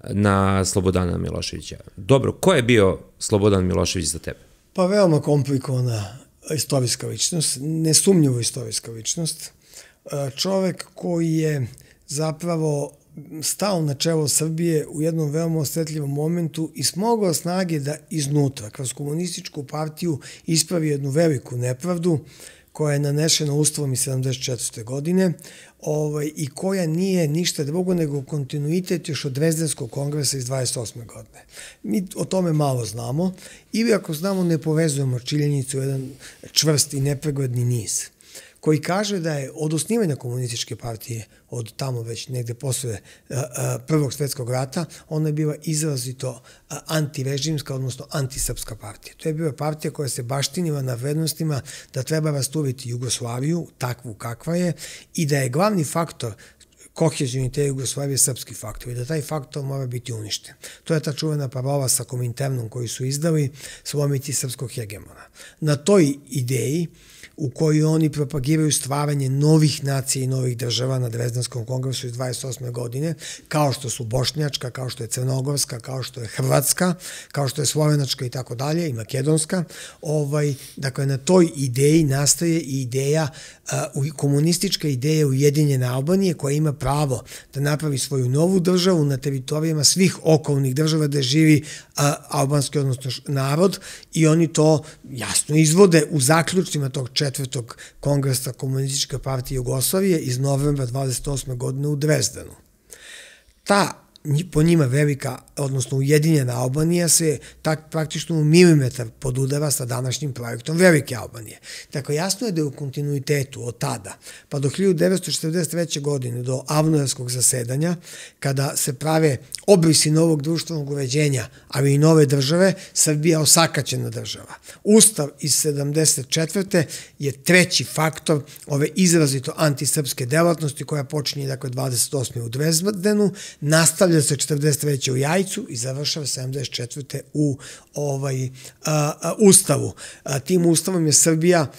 [SPEAKER 1] na Slobodana Miloševića. Dobro, ko je bio Slobodan Milošević za tebe?
[SPEAKER 2] Pa veoma komplikovana istorijska ličnost, nesumnjivo istorijska ličnost. E, čovek koji je zapravo stao na čelo Srbije u jednom veoma osjetljivom momentu i smogao snage da iznutra, kroz komunističku partiju, ispravi jednu veliku nepravdu koja je nanešena ustavom iz 74. godine ovaj, i koja nije ništa drugo nego kontinuitet još od Dvezdenskog kongresa iz 28. godine. Mi o tome malo znamo ili ako znamo ne povezujemo čiljenicu u jedan čvrst i nepregledni niz koji kaže da je od osnivanja komunističke partije, od tamo već negde posle uh, uh, Prvog svetskog rata, ona je bila izrazito uh, antirežimska, odnosno antisrpska partija. To je bila partija koja se baštinila na vrednostima da treba rasturiti Jugoslaviju, takvu kakva je, i da je glavni faktor kohezijoni te Jugoslavije srpski faktor i da taj faktor mora biti uništen. To je ta čuvena parola sa kominternom koju su izdali slomiti srpskog hegemona. Na toj ideji u kojoj oni propagiraju stvaranje novih nacija i novih država na Drezdanskom kongresu iz 28. godine, kao što su Bošnjačka, kao što je Crnogorska, kao što je Hrvatska, kao što je Slovenačka i tako dalje, i Makedonska. Ovaj, dakle, na toj ideji nastaje i ideja, uh, komunistička ideja Ujedinjene Albanije, koja ima pravo da napravi svoju novu državu na teritorijama svih okolnih država da živi albanski, odnosno narod, i oni to jasno izvode u zaključcima tog četvrtog kongresa Komunističke partije Jugoslavije iz novembra 28. godine u Drezdenu. Ta po njima velika, odnosno ujedinjena Albanija se tak praktično u milimetar podudava sa današnjim projektom Velike Albanije. Dakle, jasno je da je u kontinuitetu od tada, pa do 1943. godine, do avnojarskog zasedanja, kada se prave obrisi novog društvenog uređenja, ali i nove države, Srbija osakaćena država. Ustav iz 74. je treći faktor ove izrazito antisrpske delatnosti koja počinje dakle 28. u Dresdenu, nastavlja se 43. u Jajcu i završava 74. u ovaj a, a, Ustavu. A, tim Ustavom je Srbija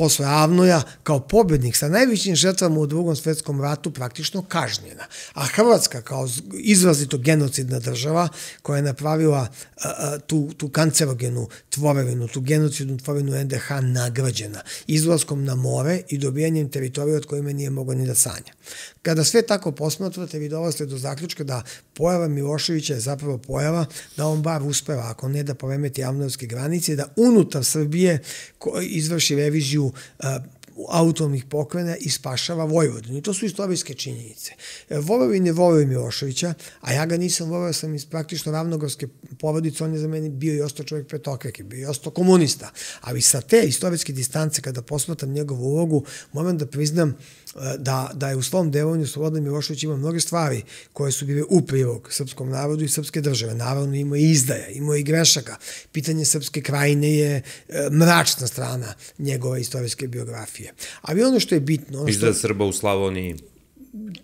[SPEAKER 2] posle Avnoja kao pobednik sa najvećim žrtvama u drugom svetskom ratu praktično kažnjena. A Hrvatska kao izrazito genocidna država koja je napravila a, a, tu, tu kancerogenu tvorevinu, tu genocidnu tvorevinu NDH nagrađena izlaskom na more i dobijanjem teritorija od kojima nije mogla ni da sanja. Kada sve tako posmatrate, vi dolazite do zaključka da pojava Miloševića je zapravo pojava da on bar uspeva, ako ne da poremeti javnovske granice, da unutar Srbije izvrši reviziju autonomnih pokrena i spašava Vojvodinu. I to su istorijske činjenice. E, Volovin je volio Miloševića, a ja ga nisam volio, sam iz praktično ravnogorske porodice, on je za meni bio i ostao čovjek petokrake, bio i ostao komunista. Ali sa te istorijske distance, kada posmatam njegovu ulogu, moram da priznam da, da je u svom delovanju Slobodan Milošević ima mnoge stvari koje su bile u prilog srpskom narodu i srpske države. Naravno ima i izdaja, ima i grešaka. Pitanje srpske krajine je e, mračna strana njegove istorijske biografije. Ali ono što je bitno... Ono što...
[SPEAKER 1] Izdaja Srba u Slavoniji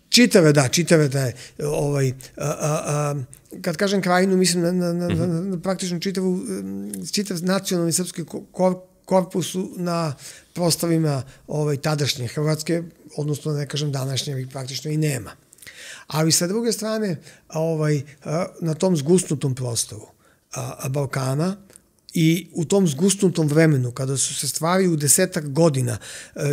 [SPEAKER 2] čitave, da, čitave da je, ovaj, a, a, a, kad kažem krajinu, mislim na, na, na, na, na praktično čitavu, čitav nacionalni srpski korpusu na prostavima ovaj, tadašnje Hrvatske, odnosno da ne kažem današnje, ih praktično i nema. Ali sa druge strane, ovaj, na tom zgusnutom prostoru Balkana, i u tom zgusnutom vremenu, kada su se stvari u desetak godina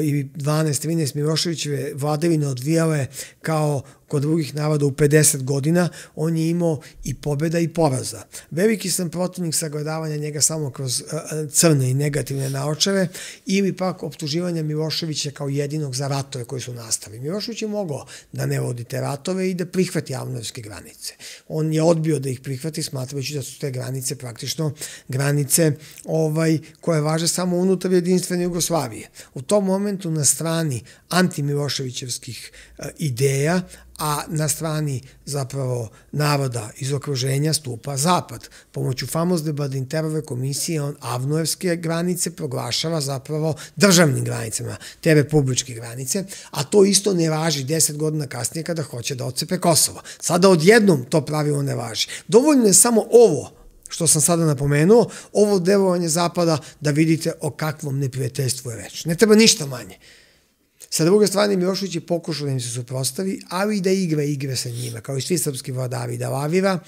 [SPEAKER 2] i 12-13 Miloševićeve vladavine odvijale kao kod drugih naroda u 50 godina, on je imao i pobeda i poraza. Veliki sam protivnik sagledavanja njega samo kroz e, e, crne i negativne naočare ili pak optuživanja Miloševića kao jedinog za ratove koji su nastali. Milošević je mogao da ne vodi te ratove i da prihvati javnovske granice. On je odbio da ih prihvati smatrajući da su te granice praktično granice ovaj koje važe samo unutar jedinstvene Jugoslavije. U tom momentu na strani antimiloševićevskih e, ideja a na strani zapravo naroda iz okruženja stupa Zapad. Pomoću famozne Badinterove komisije on Avnojevske granice proglašava zapravo državnim granicama, te republičke granice, a to isto ne važi deset godina kasnije kada hoće da ocepe Kosovo. Sada odjednom to pravilo ne važi. Dovoljno je samo ovo što sam sada napomenuo, ovo delovanje Zapada da vidite o kakvom neprijateljstvu je reč. Ne treba ništa manje. Sa druge strane, Milošević je pokušao da im se suprostavi, ali i da igra igre sa njima, kao i svi srpski vladari da lavira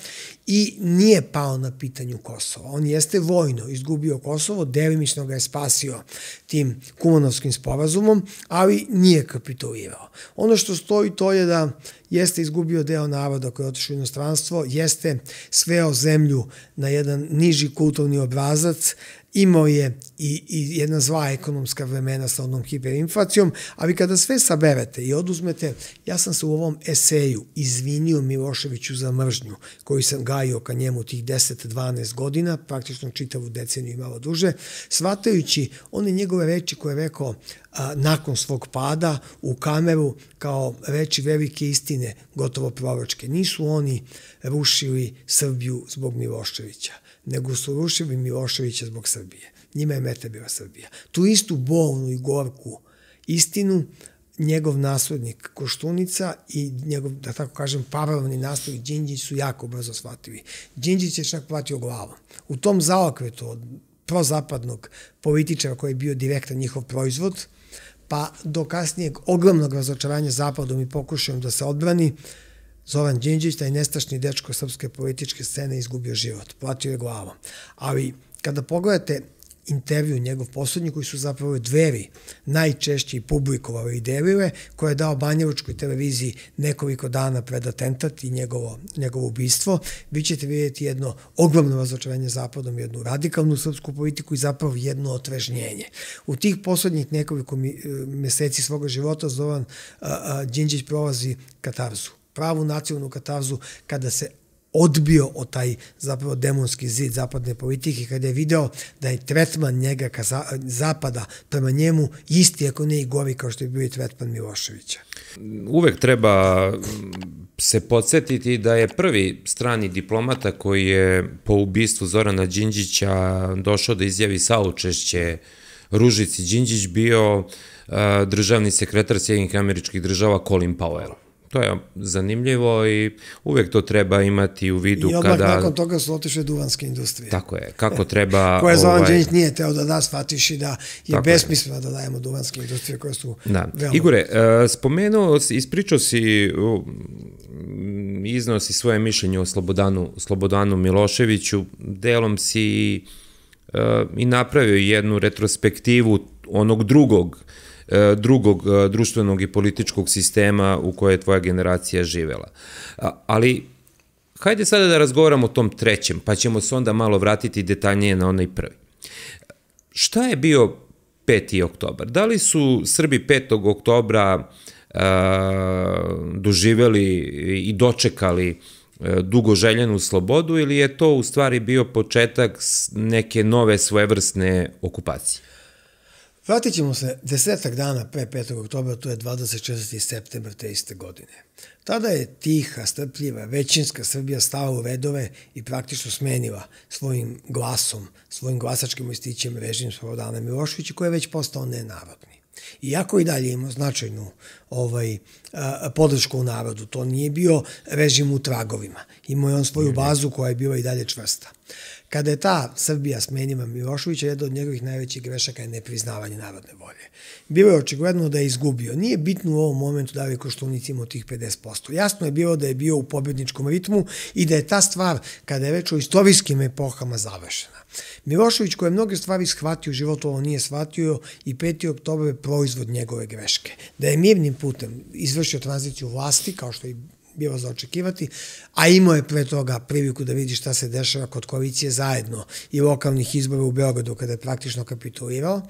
[SPEAKER 2] i nije pao na pitanju Kosova. On jeste vojno izgubio Kosovo, delimično ga je spasio tim kumanovskim sporazumom, ali nije kapitulirao. Ono što stoji to je da jeste izgubio deo naroda koji je otišao u inostranstvo, jeste sveo zemlju na jedan niži kulturni obrazac, imao je i, i jedna zva ekonomska vremena sa onom hiperinflacijom, ali kada sve saberete i oduzmete, ja sam se u ovom eseju izvinio Miloševiću za mržnju koju sam gajio ka njemu tih 10-12 godina, praktično čitavu deceniju i malo duže, shvatajući one njegove reči koje je rekao a, nakon svog pada u kameru kao reči velike istine, gotovo proročke. Nisu oni rušili Srbiju zbog Miloševića nego su rušili Miloševića zbog Srbije. Njima je meta bila Srbija. Tu istu bolnu i gorku istinu njegov naslednik Koštunica i njegov, da tako kažem, paralelni naslednik Đinđić su jako brzo shvatili. Đinđić je čak platio glavom. U tom zaokretu od prozapadnog političara koji je bio direktan njihov proizvod, pa do kasnijeg ogromnog razočaranja zapadom i pokušajem da se odbrani, Zoran Đinđić, taj nestašni dečko srpske političke scene, izgubio život. Platio je glavom. Ali kada pogledate intervju njegov poslednji koji su zapravo dveri najčešće publikovali i delile, koje je dao Banjevočkoj televiziji nekoliko dana pred atentat i njegovo, njegovo ubistvo, vi ćete vidjeti jedno ogromno razočarenje zapadom, jednu radikalnu srpsku politiku i zapravo jedno otvežnjenje. U tih poslednjih nekoliko meseci svoga života Zoran Đinđić prolazi katarzu pravu nacionalnu katarzu kada se odbio od taj zapravo demonski zid zapadne politike kada je video da je tretman njega ka zapada prema njemu isti ako ne i gori kao što je bio i tretman Miloševića.
[SPEAKER 1] Uvek treba se podsjetiti da je prvi strani diplomata koji je po ubistvu Zorana Đinđića došao da izjavi saučešće Ružici Đinđić bio državni sekretar Sjedinjih američkih država Colin Powell. To je zanimljivo i uvek to treba imati u vidu
[SPEAKER 2] kada...
[SPEAKER 1] I
[SPEAKER 2] kada... nakon toga su otišle duvanske industrije.
[SPEAKER 1] Tako je, kako treba...
[SPEAKER 2] koje Zoran ovaj... Đenić nije teo da da, shvatiš da je besmisleno da dajemo duvanske industrije koje su
[SPEAKER 1] da. veoma... Igore, uh, spomenuo, ispričao si, uh, iznosi svoje mišljenje o Slobodanu, Slobodanu Miloševiću, delom si uh, i napravio jednu retrospektivu onog drugog E, drugog e, društvenog i političkog sistema u koje je tvoja generacija živela. Ali, hajde sada da razgovaramo o tom trećem, pa ćemo se onda malo vratiti detaljnije na onaj prvi. Šta je bio 5. oktobar? Da li su Srbi 5. oktobra uh, doživeli i dočekali dugo željenu slobodu ili je to u stvari bio početak neke nove svojevrsne okupacije?
[SPEAKER 2] Vratit ćemo se desetak dana pre 5. oktobra, to je 24. september te iste godine. Tada je tiha, strpljiva, većinska Srbija stala u redove i praktično smenila svojim glasom, svojim glasačkim istićem režim Slobodana Miloševića koji je već postao nenarodni. Iako i dalje imao značajnu ovaj, podršku u narodu, to nije bio režim u tragovima. Imao je on svoju bazu koja je bila i dalje čvrsta. Kada je ta Srbija smenima Miloševića, jedna od njegovih najvećih grešaka je nepriznavanje narodne volje. Bilo je očigledno da je izgubio. Nije bitno u ovom momentu da li je Koštunica imao tih 50%. Jasno je bilo da je bio u pobedničkom ritmu i da je ta stvar, kada je već o istorijskim epohama završena. Milošević koji je mnoge stvari shvatio u životu, ovo nije shvatio i 5. oktober je proizvod njegove greške. Da je mirnim putem izvršio tranziciju vlasti, kao što i bilo za očekivati, a imao je pre toga priliku da vidi šta se dešava kod koalicije zajedno i lokalnih izbora u Beogradu kada je praktično kapitulirao,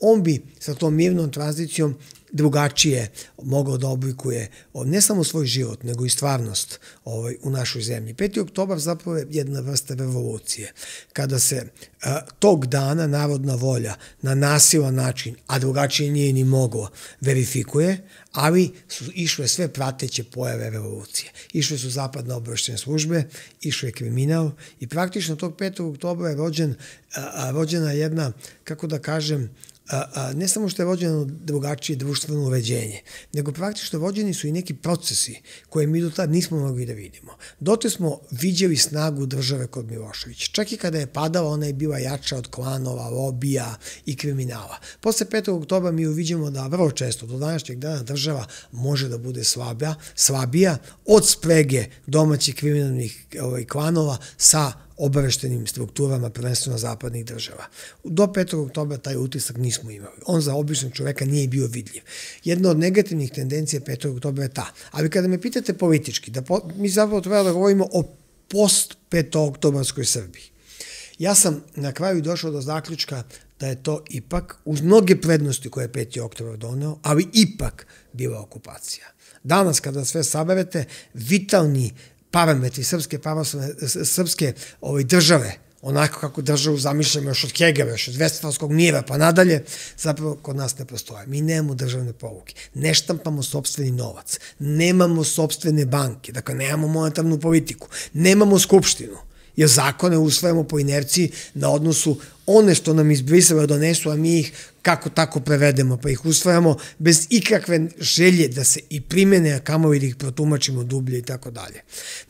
[SPEAKER 2] on bi sa tom mirnom tranzicijom drugačije mogao da oblikuje ne samo svoj život, nego i stvarnost ovaj, u našoj zemlji. 5. oktobar zapravo je jedna vrsta revolucije. Kada se a, tog dana narodna volja na nasilan način, a drugačije nije ni moglo, verifikuje, ali su išle sve prateće pojave revolucije. Išle su zapadne obroštene službe, išle je kriminal i praktično tog 5. oktobra je rođen, a, a, rođena jedna, kako da kažem, a, a, ne samo što je vođeno drugačije društveno uređenje, nego praktično vođeni su i neki procesi koje mi do tad nismo mogli da vidimo. Dote smo viđeli snagu države kod Miloševića. Čak i kada je padala, ona je bila jača od klanova, lobija i kriminala. Posle 5. oktobra mi uviđamo da vrlo često do današnjeg dana država može da bude slabija, slabija od sprege domaćih kriminalnih ovaj, klanova sa obaveštenim strukturama, prvenstveno zapadnih država. Do 5. oktobra taj utisak nismo imali. On za običnog čoveka nije bio vidljiv. Jedna od negativnih tendencija 5. oktobra je ta. Ali kada me pitate politički, da po, mi zapravo treba da govorimo o post 5. oktobarskoj Srbiji. Ja sam na kraju došao do zaključka da je to ipak, uz mnoge prednosti koje je 5. oktobar doneo, ali ipak bila okupacija. Danas kada sve saberete, vitalni parametri srpske pravoslavne, srpske ovaj, države, onako kako državu zamišljamo još od Hegera, još od Vestfalskog mira pa nadalje, zapravo kod nas ne postoje. Mi nemamo državne povuke, ne štampamo sobstveni novac, nemamo sobstvene banke, dakle nemamo monetarnu politiku, nemamo skupštinu, jer zakone usvajamo po inerciji na odnosu one što nam iz Brisela donesu, a mi ih kako tako prevedemo, pa ih usvajamo bez ikakve želje da se i primene, a kamo da ih protumačimo dublje i tako dalje.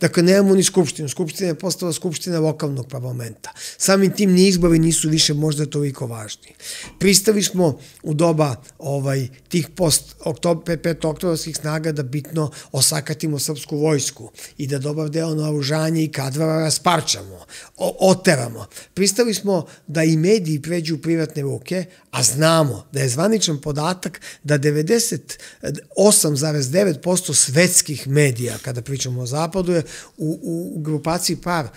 [SPEAKER 2] Dakle, nemamo ni skupštinu. Skupština je postala skupština lokalnog parlamenta. Samim tim ni izbori nisu više možda toliko važni. Pristali smo u doba ovaj, tih post oktober, pet oktobarskih snaga da bitno osakatimo srpsku vojsku i da dobar deo naoružanja i kadrova rasparčamo, oteramo. Pristali smo da i mediji pređu u privatne ruke, a znamo da je zvaničan podatak da 98,9% svetskih medija, kada pričamo o zapadu, je u, u grupaciji par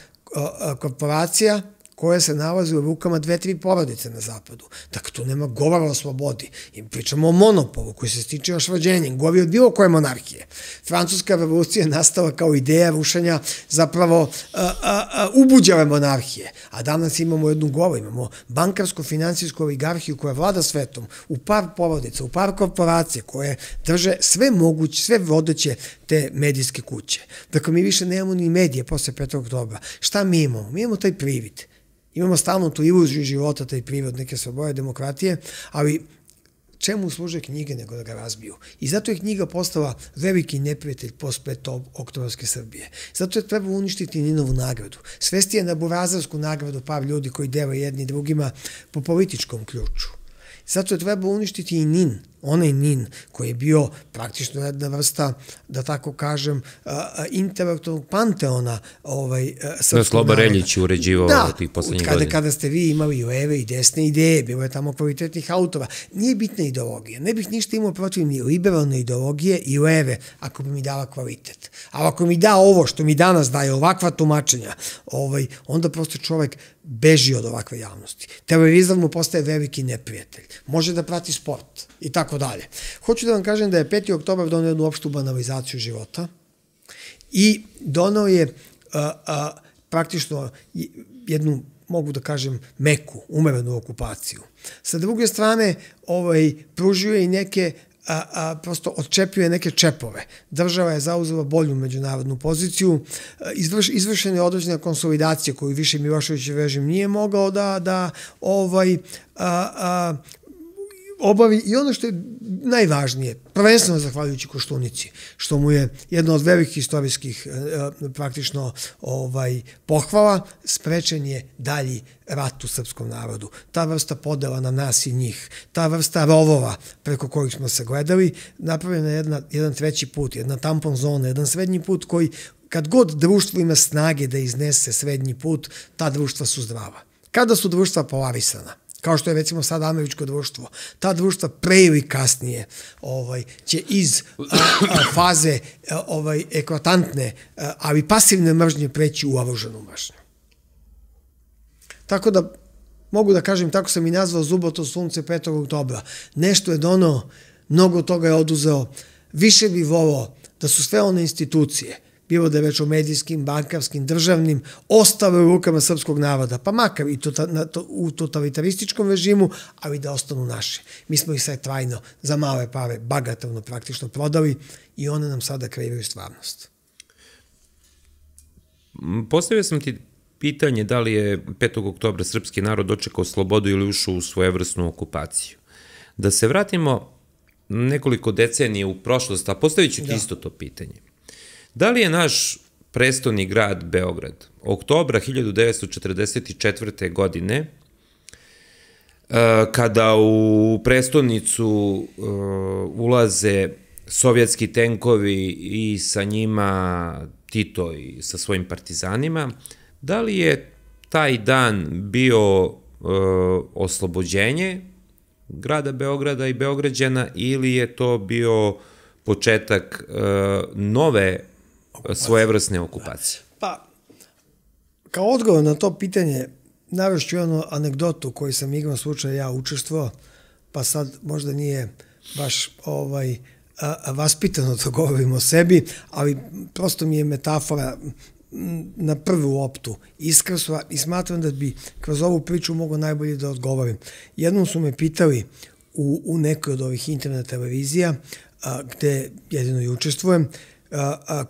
[SPEAKER 2] korporacija koja se nalazi u rukama dve, tri porodice na zapadu. Dakle, tu nema govora o slobodi. I pričamo o monopolu koji se stiče ošvađenjem, govori od bilo koje monarhije. Francuska revolucija je nastala kao ideja rušenja zapravo ubuđave monarhije. A danas imamo jednu govu, imamo bankarsko-finansijsku oligarhiju koja vlada svetom u par porodica, u par korporacije koje drže sve moguće, sve vodeće te medijske kuće. Dakle, mi više nemamo ni medije posle 5. oktobra. Šta mi imamo? Mi imamo taj privid. Imamo stalno tu iluziju života, taj privod neke slobode demokratije, ali čemu služe knjige nego da ga razbiju. I zato je knjiga postala veliki neprijatelj post 5. oktobarske Srbije. Zato je treba uništiti Ninovu nagradu. Svesti je na Burazarsku nagradu par ljudi koji deva jedni drugima po političkom ključu. Zato je treba uništiti i NIN, onaj NIN koji je bio praktično jedna vrsta, da tako kažem, intelektualnog panteona ovaj,
[SPEAKER 1] srpskog da, Sloba Reljić uređivao da, tih poslednjih
[SPEAKER 2] godina. kada ste vi imali i leve i desne ideje, bilo je tamo kvalitetnih autora. Nije bitna ideologija. Ne bih ništa imao protiv ni liberalne ideologije i leve, ako bi mi dala kvalitet. A ako mi da ovo što mi danas daje, ovakva tumačenja, ovaj, onda prosto čovek beži od ovakve javnosti. Terorizam mu postaje veliki neprijatelj. Može da prati sport i tako dalje. Hoću da vam kažem da je 5. oktobar donao jednu opštu banalizaciju života i donao je a, a, praktično jednu mogu da kažem, meku, umerenu okupaciju. Sa druge strane, ovaj, pružio je i neke a, a, prosto odčepio neke čepove. Država je zauzela bolju međunarodnu poziciju, izvrš, izvršene određene konsolidacije koju više Milošević režim nije mogao da, da ovaj, a, a, obavi i ono što je najvažnije, prvenstveno zahvaljujući Koštunici, što mu je jedna od velikih istorijskih e, praktično ovaj pohvala, sprečen je dalji rat u srpskom narodu. Ta vrsta podela na nas i njih, ta vrsta rovova preko kojih smo se gledali, napravljena je jedna, jedan treći put, jedna tampon zona, jedan srednji put koji kad god društvo ima snage da iznese srednji put, ta društva su zdrava. Kada su društva polarisana? Kao što je recimo sad američko društvo. Ta društva pre ili kasnije ovaj, će iz a, a, faze a, ovaj, eklatantne, a, ali pasivne mržnje preći u oružanu mržnju. Tako da, mogu da kažem, tako sam i nazvao Zuboto sunce 5. oktobra. Nešto je dono, mnogo toga je oduzeo. Više bi volao da su sve one institucije bilo da je već o medijskim, bankarskim, državnim, ostave u rukama srpskog naroda, pa makar i to, na, to, u totalitarističkom režimu, ali da ostanu naše. Mi smo ih sve trajno za male pare, bagatelno praktično prodali i one nam sada kreiraju stvarnost.
[SPEAKER 1] Postavio sam ti pitanje da li je 5. oktobra srpski narod dočekao slobodu ili ušao u svojevrsnu okupaciju. Da se vratimo nekoliko decenije u prošlost, a postavit ću ti da. isto to pitanje. Da li je naš prestoni grad Beograd oktobra 1944. godine e, kada u prestonicu e, ulaze sovjetski tenkovi i sa njima Tito i sa svojim partizanima, da li je taj dan bio e, oslobođenje grada Beograda i Beograđana ili je to bio početak nove svojevrsne okupacije?
[SPEAKER 2] Pa, kao odgovor na to pitanje, navešću jednu anegdotu koju sam igrom slučaja ja učestvovao, pa sad možda nije baš ovaj, a, vaspitano da govorim o sebi, ali prosto mi je metafora na prvu optu iskrsla i smatram da bi kroz ovu priču mogo najbolje da odgovorim. Jednom su me pitali u, u nekoj od ovih internet televizija, a, gde jedino i učestvujem,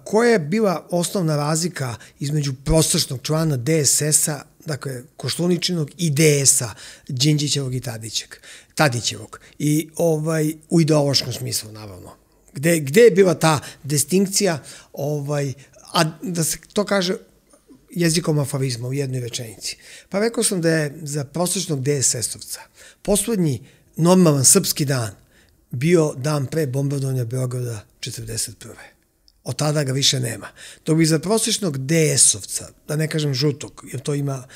[SPEAKER 2] koja je bila osnovna razlika između prosečnog člana DSS-a, dakle, Koštuničinog i DS-a, Đinđićevog i Tadićeg, Tadićevog. I ovaj, u ideološkom smislu, naravno. Gde, gde je bila ta distinkcija, ovaj, a da se to kaže jezikom aforizma u jednoj rečenici. Pa rekao sam da je za prosečnog DSS-ovca poslednji normalan srpski dan bio dan pre bombardovanja Beograda 41. Od tada ga više nema. Dok bi za prosječnog DS-ovca, da ne kažem žutog, jer to ima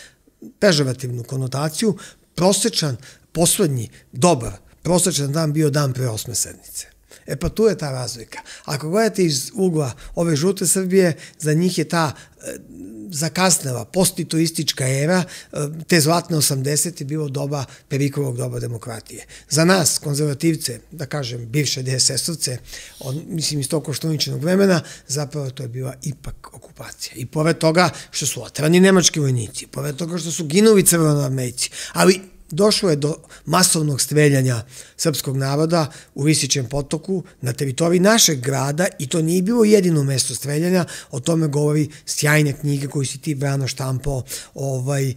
[SPEAKER 2] pežorativnu konotaciju, prosječan, poslednji, dobar, prosječan dan bio dan pre osme sednice. E pa tu je ta razlika. Ako gledate iz ugla ove žute Srbije, za njih je ta e, zakasnela postitoistička era, e, te zlatne 80. je bilo doba Perikovog doba demokratije. Za nas, konzervativce, da kažem, bivše DSS-ovce, mislim iz tog koštuničnog vremena, zapravo to je bila ipak okupacija. I pored toga što su otrani nemački vojnici, pored toga što su ginuli crvenoarmejci, ali došlo je do masovnog streljanja srpskog naroda u Visićem potoku na teritoriji našeg grada i to nije bilo jedino mesto streljanja, o tome govori sjajne knjige koji si ti Brano štampo, ovaj,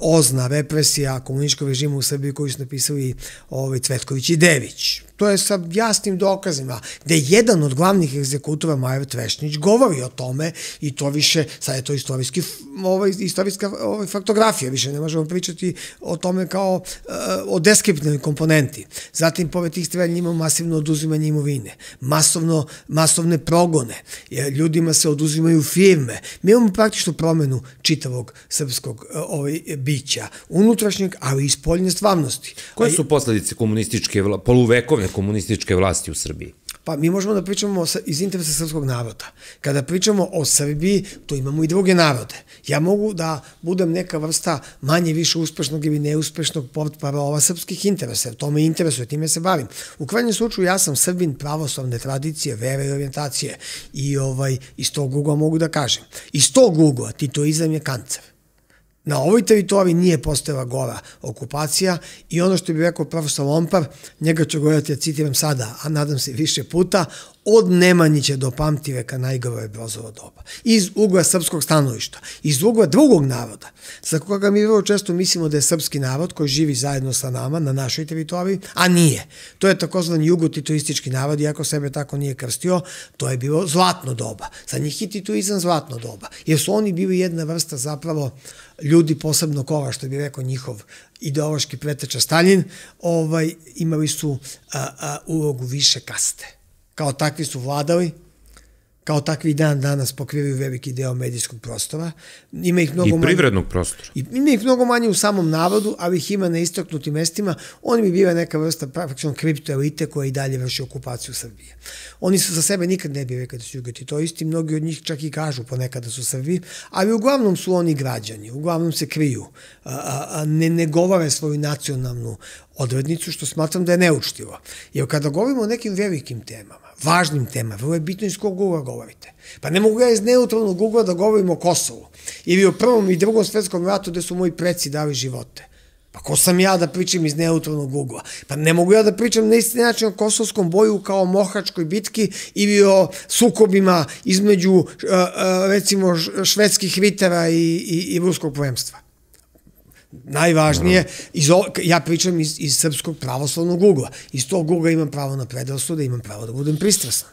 [SPEAKER 2] Ozna, represija komunističkog režima u Srbiji koji su napisali ovaj, Cvetković i Dević. To je sa jasnim dokazima, gde jedan od glavnih egzekutora Majer Trešnić govori o tome i to više, sad je to istorijski, ovaj, istorijska ovaj, faktografija, više ne možemo pričati o tome kao uh, o deskriptivnoj komponenti. Zatim, pored tih stvari imamo masivno oduzimanje imovine, masovno, masovne progone, ljudima se oduzimaju firme. Mi imamo praktično promenu čitavog srpskog uh, ovaj, bića, unutrašnjeg, ali i spoljne stvarnosti.
[SPEAKER 1] Koje su posledice komunističke, poluvekovne vreme komunističke vlasti u Srbiji?
[SPEAKER 2] Pa mi možemo da pričamo iz interesa srpskog naroda. Kada pričamo o Srbiji, to imamo i druge narode. Ja mogu da budem neka vrsta manje više uspešnog ili neuspešnog portparova srpskih interesa. To me interesuje, time se bavim. U krajnjem slučaju ja sam srbin pravoslavne tradicije, vere i orijentacije i ovaj, iz tog ugla mogu da kažem. Iz tog ugla titoizam je kancer. Na ovoj teritoriji nije postojala gora okupacija i ono što bi rekao profesor Lompar, njega ću govoriti, ja citiram sada, a nadam se više puta, od Nemanjića do Pamtiveka najgore je brozovo doba. Iz ugla srpskog stanovišta, iz ugla drugog naroda, za koga mi vrlo često mislimo da je srpski narod koji živi zajedno sa nama na našoj teritoriji, a nije. To je takozvan jugotitoistički narod, iako sebe tako nije krstio, to je bilo zlatno doba. Za njih je titoizam zlatno doba, jer su oni bili jedna vrsta zapravo ljudi, posebno kova, što bi rekao njihov ideološki preteča Stalin, ovaj, imali su a, a, ulogu više kaste. Kao takvi su vladali, kao takvi dan danas pokrivaju veliki deo medijskog prostora.
[SPEAKER 1] Ima ih mnogo I privrednog manje, prostora.
[SPEAKER 2] I, ima ih mnogo manje u samom navodu, ali ih ima na istaknutim mestima. Oni bi bila neka vrsta praktično kriptoelite koja i dalje vrši okupaciju Srbije. Oni su za sebe nikad ne bi rekli da su jugati. To isti, mnogi od njih čak i kažu ponekad da su Srbi, ali uglavnom su oni građani, uglavnom se kriju, a, a, a ne, ne govore svoju nacionalnu odrednicu, što smatram da je neučtivo. Jer kada govorimo o nekim velikim temama, važnim temama, vrlo je bitno iz kog ugla govorite. Pa ne mogu ja iz neutralnog ugla da govorim o Kosovu. Ili o prvom i drugom svetskom ratu gde su moji preci dali živote. Pa ko sam ja da pričam iz neutralnog ugla? Pa ne mogu ja da pričam na isti način o kosovskom boju kao o Mohačkoj bitki ili o sukobima između, recimo, švedskih vitera i, i, i ruskog plemstva. Najvažnije, iz, ja pričam iz, iz srpskog pravoslavnog ugla. Iz tog ugla imam pravo na predrasude, imam pravo da budem pristrasan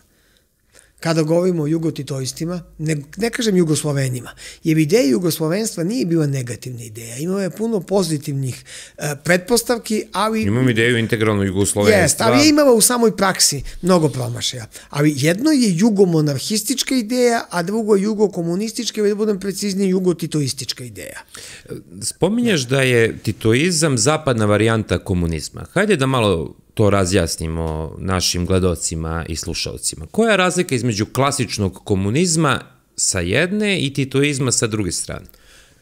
[SPEAKER 2] kada govorimo o jugotitoistima, ne, ne kažem jugoslovenima, jer ideja jugoslovenstva nije bila negativna ideja, imala je puno pozitivnih uh, pretpostavki, ali...
[SPEAKER 1] Imam ideju integralno jugoslovenstva.
[SPEAKER 2] Jest, ali je imala u samoj praksi mnogo promašaja. Ali jedno je jugomonarhistička ideja, a drugo je jugokomunistička, da budem precizniji, jugotitoistička ideja.
[SPEAKER 1] Spominješ da je titoizam zapadna varijanta komunizma. Hajde da malo to razjasnimo našim gledocima i slušalcima. Koja je razlika između klasičnog komunizma sa jedne i titoizma sa druge strane?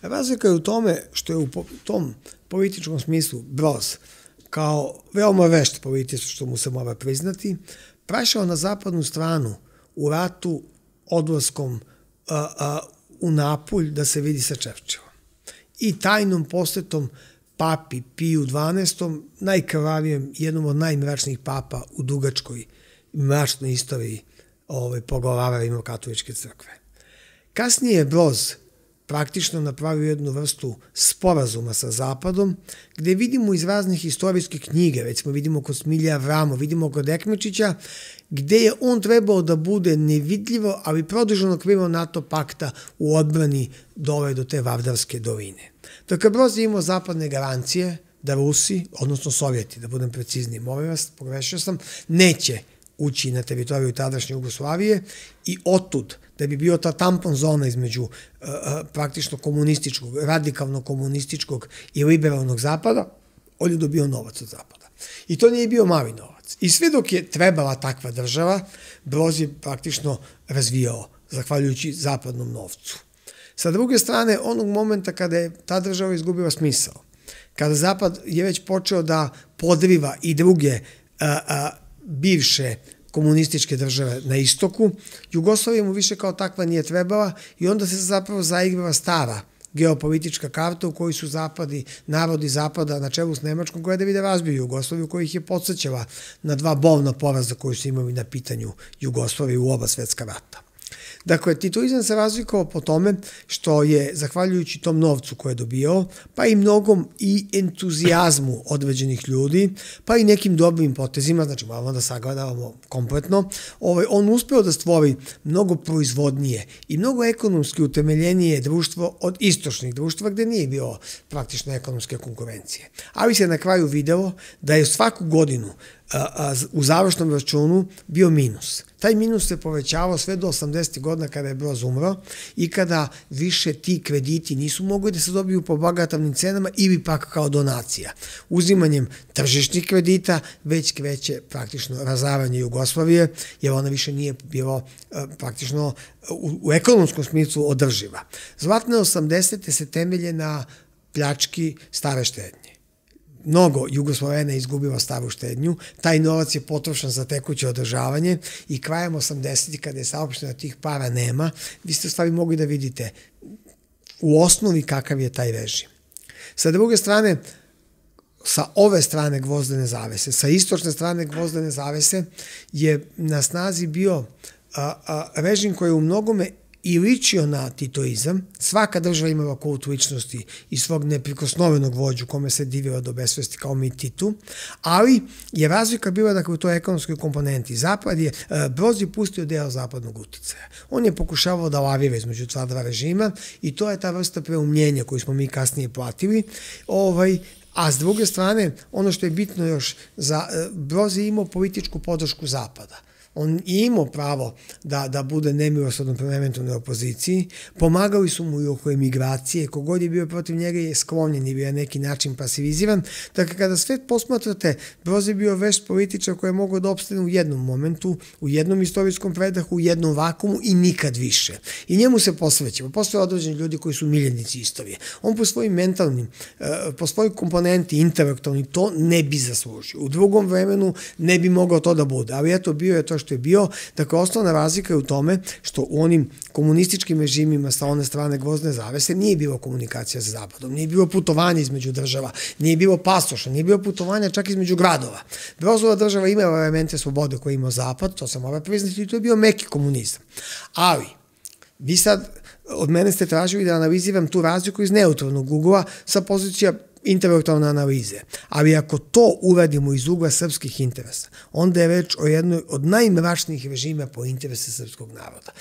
[SPEAKER 2] Razlika je u tome što je u tom političkom smislu Broz kao veoma vešt političar, što mu se mora priznati, prešao na zapadnu stranu u ratu odlaskom u Napulj da se vidi sa Čevčevom. I tajnom posetom papi Piju 12. najkrvavijem, jednom od najmračnijih papa u dugačkoj mračnoj istoriji ovaj, poglavarima katoličke crkve. Kasnije je Broz praktično napravio jednu vrstu sporazuma sa Zapadom, gde vidimo iz raznih istorijskih knjiga, recimo vidimo kod Smilja Vramo, vidimo kod Ekmečića, gde je on trebao da bude nevidljivo, ali produženo krivo NATO pakta u odbrani dole do te Vardarske doline. Broz je imao zapadne garancije da Rusi, odnosno Sovjeti, da budem precizniji, molim vas, pogrešio sam, neće ući na teritoriju tadašnje Jugoslavije i otud, da bi bio ta tampon zona između uh, praktično komunističkog, radikalno komunističkog i liberalnog zapada, on je dobio novac od zapada. I to nije bio mali novac. I sve dok je trebala takva država, Broz je praktično razvijao, zahvaljujući zapadnom novcu. Sa druge strane, onog momenta kada je ta država izgubila smisao, kada Zapad je već počeo da podriva i druge a, a, bivše komunističke države na istoku, Jugoslavija mu više kao takva nije trebala i onda se zapravo zaigrava stara geopolitička karta u kojoj su zapadi, narodi zapada na čelu s Nemačkom koja da razbiju Jugoslaviju, koja ih je podsjećala na dva bolna poraza koju su imali na pitanju Jugoslavije u oba svetska rata. Dakle, titoizam se razlikovao po tome što je, zahvaljujući tom novcu koje je dobio, pa i mnogom i entuzijazmu određenih ljudi, pa i nekim dobrim potezima, znači moramo da sagledavamo kompletno, ovaj, on uspeo da stvori mnogo proizvodnije i mnogo ekonomski utemeljenije društvo od istočnih društva gde nije bilo praktično ekonomske konkurencije. Ali se na kraju video da je svaku godinu u završnom računu bio minus. Taj minus se povećavao sve do 80. godina kada je Broz umro i kada više ti krediti nisu mogli da se dobiju po bagatavnim cenama ili pak kao donacija. Uzimanjem tržišnih kredita već kreće praktično razavanje Jugoslavije, jer ona više nije bilo praktično u, u ekonomskom smislu održiva. Zlatne 80. se temelje na pljački stare štednje mnogo Jugoslovena izgubilo staru štednju, taj novac je potrošen za tekuće održavanje i krajem 80. kada je saopšteno da tih para nema, vi ste stvari mogli da vidite u osnovi kakav je taj režim. Sa druge strane, sa ove strane gvozdene zavese, sa istočne strane gvozdene zavese je na snazi bio a, a, režim koji je u mnogome i ličio na titoizam. Svaka država imala kult ličnosti i svog neprikosnovenog vođu kome se divila do besvesti kao mi Titu, ali je razlika bila dakle u toj ekonomskoj komponenti. Zapad je, e, Broz je pustio deo zapadnog uticaja. On je pokušavao da lavira između dva dva režima i to je ta vrsta preumljenja koju smo mi kasnije platili. Ovaj, A s druge strane, ono što je bitno još, za, e, Broz je imao političku podršku Zapada on je imao pravo da, da bude nemilosodno prema eventualnoj opoziciji, pomagali su mu i oko emigracije, kogod je bio protiv njega je sklonjen i bio je neki način pasivizivan. Dakle, kada sve posmatrate, Broz je bio veš političar koji je mogao da opstane u jednom momentu, u jednom istorijskom predahu, u jednom vakumu i nikad više. I njemu se posveća. Postoje određeni ljudi koji su miljenici istorije. On po svojim mentalnim, eh, po svojoj komponenti intelektualni, to ne bi zaslužio. U drugom vremenu ne bi mogao to da bude. Ali eto, bio je to što je bio. Dakle, osnovna razlika je u tome što u onim komunističkim režimima sa one strane gvozdne zavese nije bilo komunikacija sa Zapadom, nije bilo putovanja između država, nije bilo pasoša, nije bilo putovanja čak između gradova. Brozova država ima elemente slobode koje ima Zapad, to se mora priznati, i to je bio meki komunizam. Ali, vi sad od mene ste tražili da analiziram tu razliku iz neutralnog ugla sa pozicija intelektualne analize. Ali ako to uradimo iz ugla srpskih interesa, onda je reč o jednoj od najmračnijih režima po interese srpskog naroda.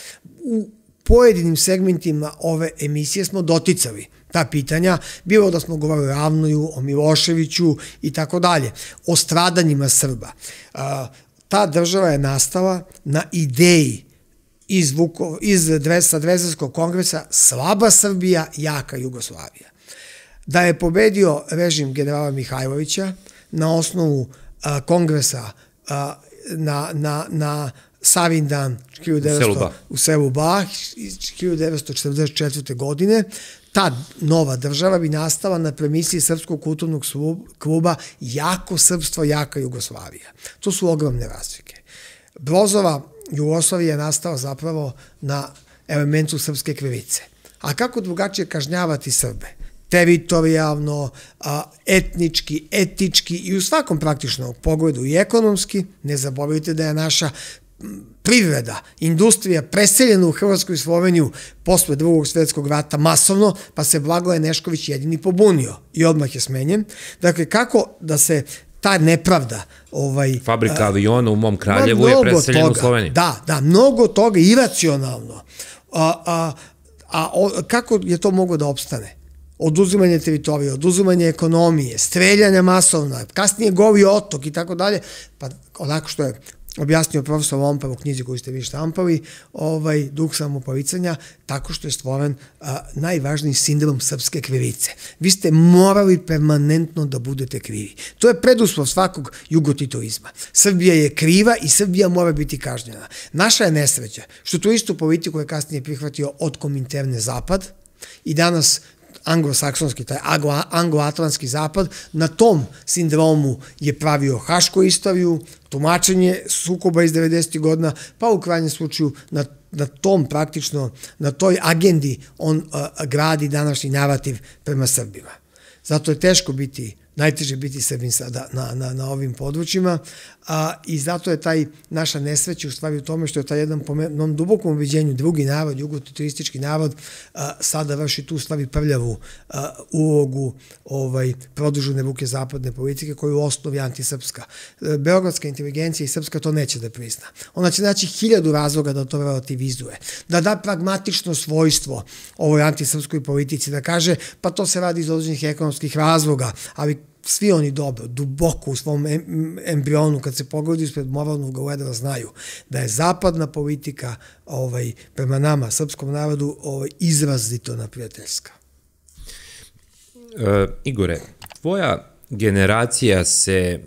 [SPEAKER 2] U pojedinim segmentima ove emisije smo doticali ta pitanja, bilo da smo govorili o Ravnoju, o Miloševiću i tako dalje, o stradanjima Srba. Ta država je nastala na ideji iz, Vukov, iz Dresa, Drezarskog kongresa slaba Srbija, jaka Jugoslavija da je pobedio režim generala Mihajlovića na osnovu a, kongresa a, na, na, na Savindan 1900, u selu Bah 1944. godine ta nova država bi nastala na premisiji Srpskog kulturnog kluba jako srpstvo, jaka Jugoslavija. To su ogromne razlike. Brozova Jugoslavija je nastala zapravo na elementu srpske krivice. A kako drugačije kažnjavati Srbe? Teritorijalno, etnički, etički i u svakom praktičnom pogledu i ekonomski. Ne zaboravite da je naša privreda, industrija preseljena u Hrvatsku i Sloveniju posle drugog svetskog rata masovno, pa se Blagoje Nešković jedini pobunio i odmah je smenjen. Dakle, kako da se ta nepravda ovaj
[SPEAKER 1] fabrika aviona u mom kraljevu je preseljena toga, u Sloveniju.
[SPEAKER 2] Da, da, mnogo toga iracionalno. A, a, a o, kako je to mogo da opstane? Oduzimanje teritorije, oduzimanje ekonomije, streljanja masovna, kasnije Govi otok i tako dalje, pa onako što je objasnio profesor Lompar u knjizi koju ste vi štampali, ovaj, duh samopolicanja, tako što je stvoren a, najvažniji sindrom srpske krivice. Vi ste morali permanentno da budete krivi. To je preduslov svakog jugotitoizma. Srbija je kriva i Srbija mora biti kažnjena. Naša je nesreća, što tu istu politiku je kasnije prihvatio od Kominterne Zapad, i danas anglosaksonski, taj angloatlantski zapad, na tom sindromu je pravio hašku istoriju, tumačenje sukoba iz 90. godina, pa u krajnjem slučaju na na tom praktično, na toj agendi on gradi današnji narativ prema Srbima. Zato je teško biti najteže biti Srbin sada na, na, na ovim područjima a, i zato je taj naša nesreća u stvari u tome što je taj jedan po mnom dubokom uviđenju drugi narod, jugoturistički narod a, sada vrši tu stvari prljavu a, ulogu ovaj, produžene ruke zapadne politike koju u osnovi antisrpska. E, beogradska inteligencija i srpska to neće da prizna. Ona će naći hiljadu razloga da to relativizuje, da da pragmatično svojstvo ovoj antisrpskoj politici, da kaže pa to se radi iz određenih ekonomskih razloga, ali svi oni dobro, duboko u svom embrionu, kad se pogodi ispred moralnog gledala, znaju da je zapadna politika ovaj, prema nama, srpskom narodu, ovaj, izrazito naprijateljska.
[SPEAKER 1] E, Igore, tvoja generacija se e,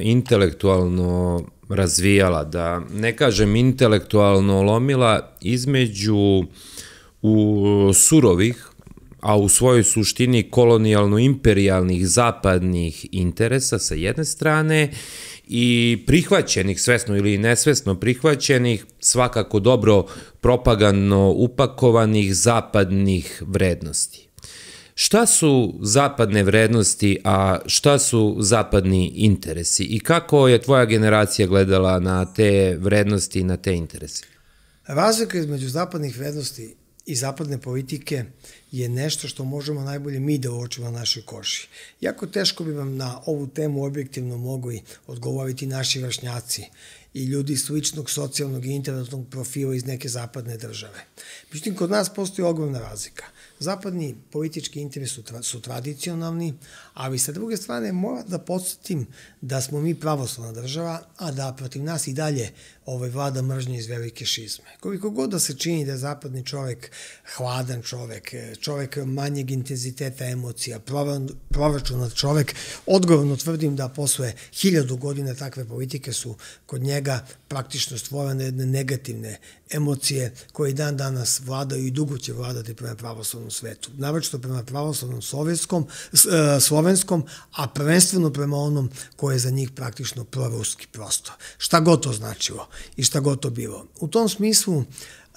[SPEAKER 1] intelektualno razvijala, da ne kažem intelektualno lomila između u surovih a u svojoj suštini kolonijalno-imperialnih zapadnih interesa sa jedne strane i prihvaćenih, svesno ili nesvesno prihvaćenih, svakako dobro propagandno upakovanih zapadnih vrednosti. Šta su zapadne vrednosti, a šta su zapadni interesi i kako je tvoja generacija gledala na te vrednosti i na te interese?
[SPEAKER 2] Razlika između zapadnih vrednosti i zapadne politike je nešto što možemo najbolje mi da uočimo na našoj koši. Jako teško bi vam na ovu temu objektivno mogli odgovoriti naši vršnjaci i ljudi sličnog socijalnog i internetnog profila iz neke zapadne države. Međutim, kod nas postoji ogromna razlika. Zapadni politički interes su, tra, su tradicionalni, ali sa druge strane mora da podsjetim da smo mi pravoslavna država, a da protiv nas i dalje ovaj, vlada mržnje iz velike šizme. Koliko god da se čini da je zapadni čovek hladan čovek, čovek manjeg intenziteta emocija, proračunat čovek, odgovorno tvrdim da posle hiljadu godina takve politike su kod njega praktično stvorene jedne negativne emocije koje dan danas vladaju i dugo će vladati prema pravoslavnom svetu. Navrčito prema pravoslavnom sovjetskom, e, slovenskom, a prvenstveno prema onom koje je za njih praktično proruski prostor. Šta god to značilo i šta god to bilo. U tom smislu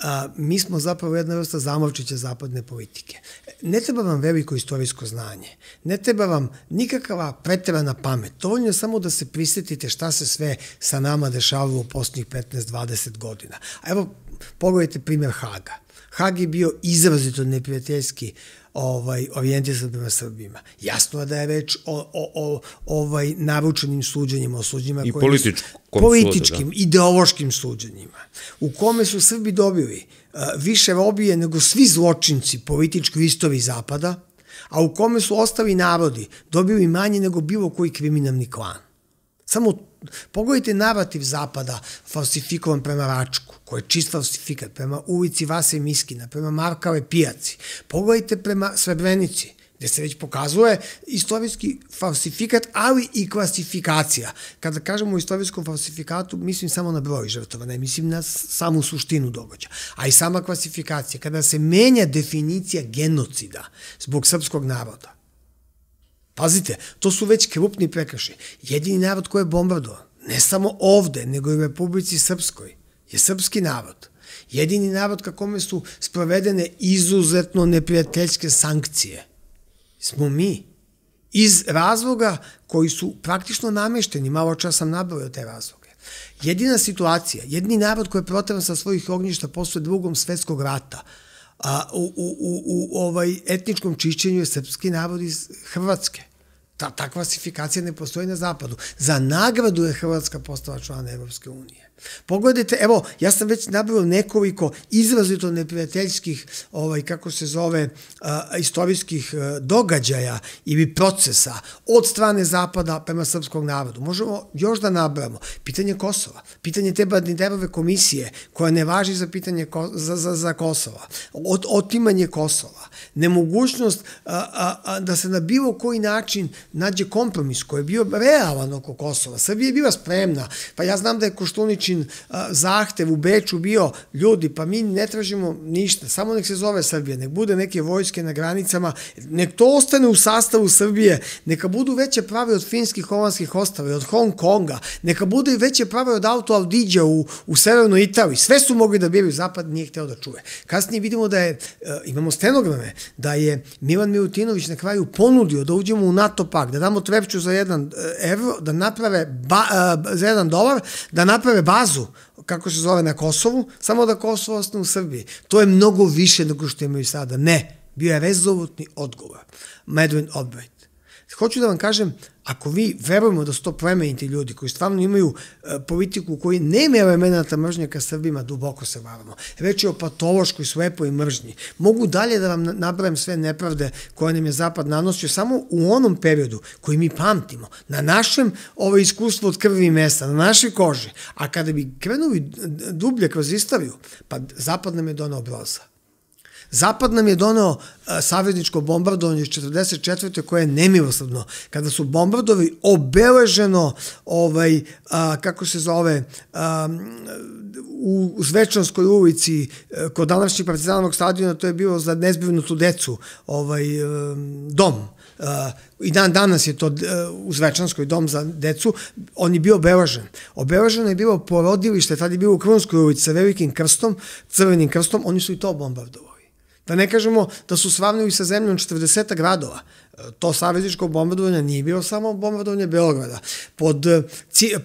[SPEAKER 2] a, mi smo zapravo jedna vrsta zamovčića zapadne politike. Ne treba vam veliko istorijsko znanje, ne treba vam nikakva pretrana pamet, dovoljno je samo da se prisetite šta se sve sa nama dešavalo u posljednjih 15-20 godina. A evo, pogledajte primjer Haga. Hag je bio izrazito neprijateljski ovaj, orijentisan prema Srbima. Jasno je da je reč o, o, o ovaj, naručenim suđenjima, o suđenjima
[SPEAKER 1] I političkom
[SPEAKER 2] političkim, sudu, da. ideološkim suđenjima, u kome su Srbi dobili uh, više robije nego svi zločinci politički istoriji Zapada, a u kome su ostali narodi dobili manje nego bilo koji kriminalni klan. Samo pogledajte narativ Zapada falsifikovan prema Račku, koji je čist falsifikat, prema ulici Vase Miskina, prema Markave pijaci. Pogledajte prema Srebrenici, gde se već pokazuje istorijski falsifikat, ali i klasifikacija. Kada kažemo o istorijskom falsifikatu, mislim samo na broj žrtava, ne mislim na samu suštinu događaja. A i sama klasifikacija, kada se menja definicija genocida zbog srpskog naroda, Pazite, to su već krupni prekršaj. Jedini narod koji je bombardovan, ne samo ovde, nego i u Republici Srpskoj, je srpski narod. Jedini narod ka kome su sprovedene izuzetno neprijateljske sankcije smo mi. Iz razloga koji su praktično namešteni, malo čas sam nabrojao te razloge. Jedina situacija, jedni narod koji je protran sa svojih ognjišta posle drugom svetskog rata, a, u, u, u, ovaj etničkom čišćenju je srpski narod iz Hrvatske. Ta, ta klasifikacija ne postoji na zapadu. Za nagradu je Hrvatska postala člana Evropske unije. Pogledajte, evo, ja sam već nabrao nekoliko izrazito neprijateljskih, ovaj, kako se zove, a, istorijskih a, događaja ili procesa od strane Zapada prema srpskom narodu. Možemo još da nabramo. Pitanje Kosova, pitanje te Badniderove komisije, koja ne važi za pitanje za, za, za Kosova, od, otimanje Kosova, nemogućnost a, a, da se na bilo koji način nađe kompromis koji je bio realan oko Kosova. Srbija je bila spremna, pa ja znam da je Koštunić Vučićin zahtev u Beču bio, ljudi, pa mi ne tražimo ništa, samo nek se zove Srbija, nek bude neke vojske na granicama, nek to ostane u sastavu Srbije, neka budu veće prave od finskih holandskih ostave, od Hong Konga, neka bude i veće prave od auto Aldiđa u, u severnoj Italiji, sve su mogli da biraju, Zapad nije hteo da čuje. Kasnije vidimo da je, imamo stenograme, da je Milan Milutinović na kraju ponudio da uđemo u NATO pak, da damo trepču za jedan evro, da naprave ba, za jedan dolar, da naprave базу, како се зове на Косово, само да Косово остане у Србија. Тоа е многу више него што имају сада. Не, био е резолутни одговор. Медвен одбрајт. Хочу да вам кажем, ako vi verujemo da su to plemeniti ljudi koji stvarno imaju e, politiku koji nema elemenata mržnje ka Srbima, duboko se varamo. Reč je o patološkoj slepoj mržnji. Mogu dalje da vam napravim sve nepravde koje nam je Zapad nanosio samo u onom periodu koji mi pamtimo, na našem ovo iskustvo od krvi i mesta, na našoj koži. A kada bi krenuli dublje kroz istoriju, pa Zapad nam je donao broza Zapad nam je doneo uh, savezničko bombardovanje iz 44. koje je nemilosrdno. Kada su bombardovi obeleženo, ovaj, a, kako se zove, a, u Zvečanskoj ulici e, kod današnjeg partizanovog stadiona, to je bilo za nezbivnutu decu, ovaj, dom. I dan danas je to uh, u Zvečanskoj dom za decu, on je bio obeležen. Obeleženo je bilo porodilište, tad je bilo u Krunskoj ulici sa velikim krstom, crvenim krstom, oni su i to bombardovali. Da ne kažemo da su slavnili sa zemljom 40 gradova. To savezničko bombardovanje nije bilo samo bombardovanje Beograda. Pod,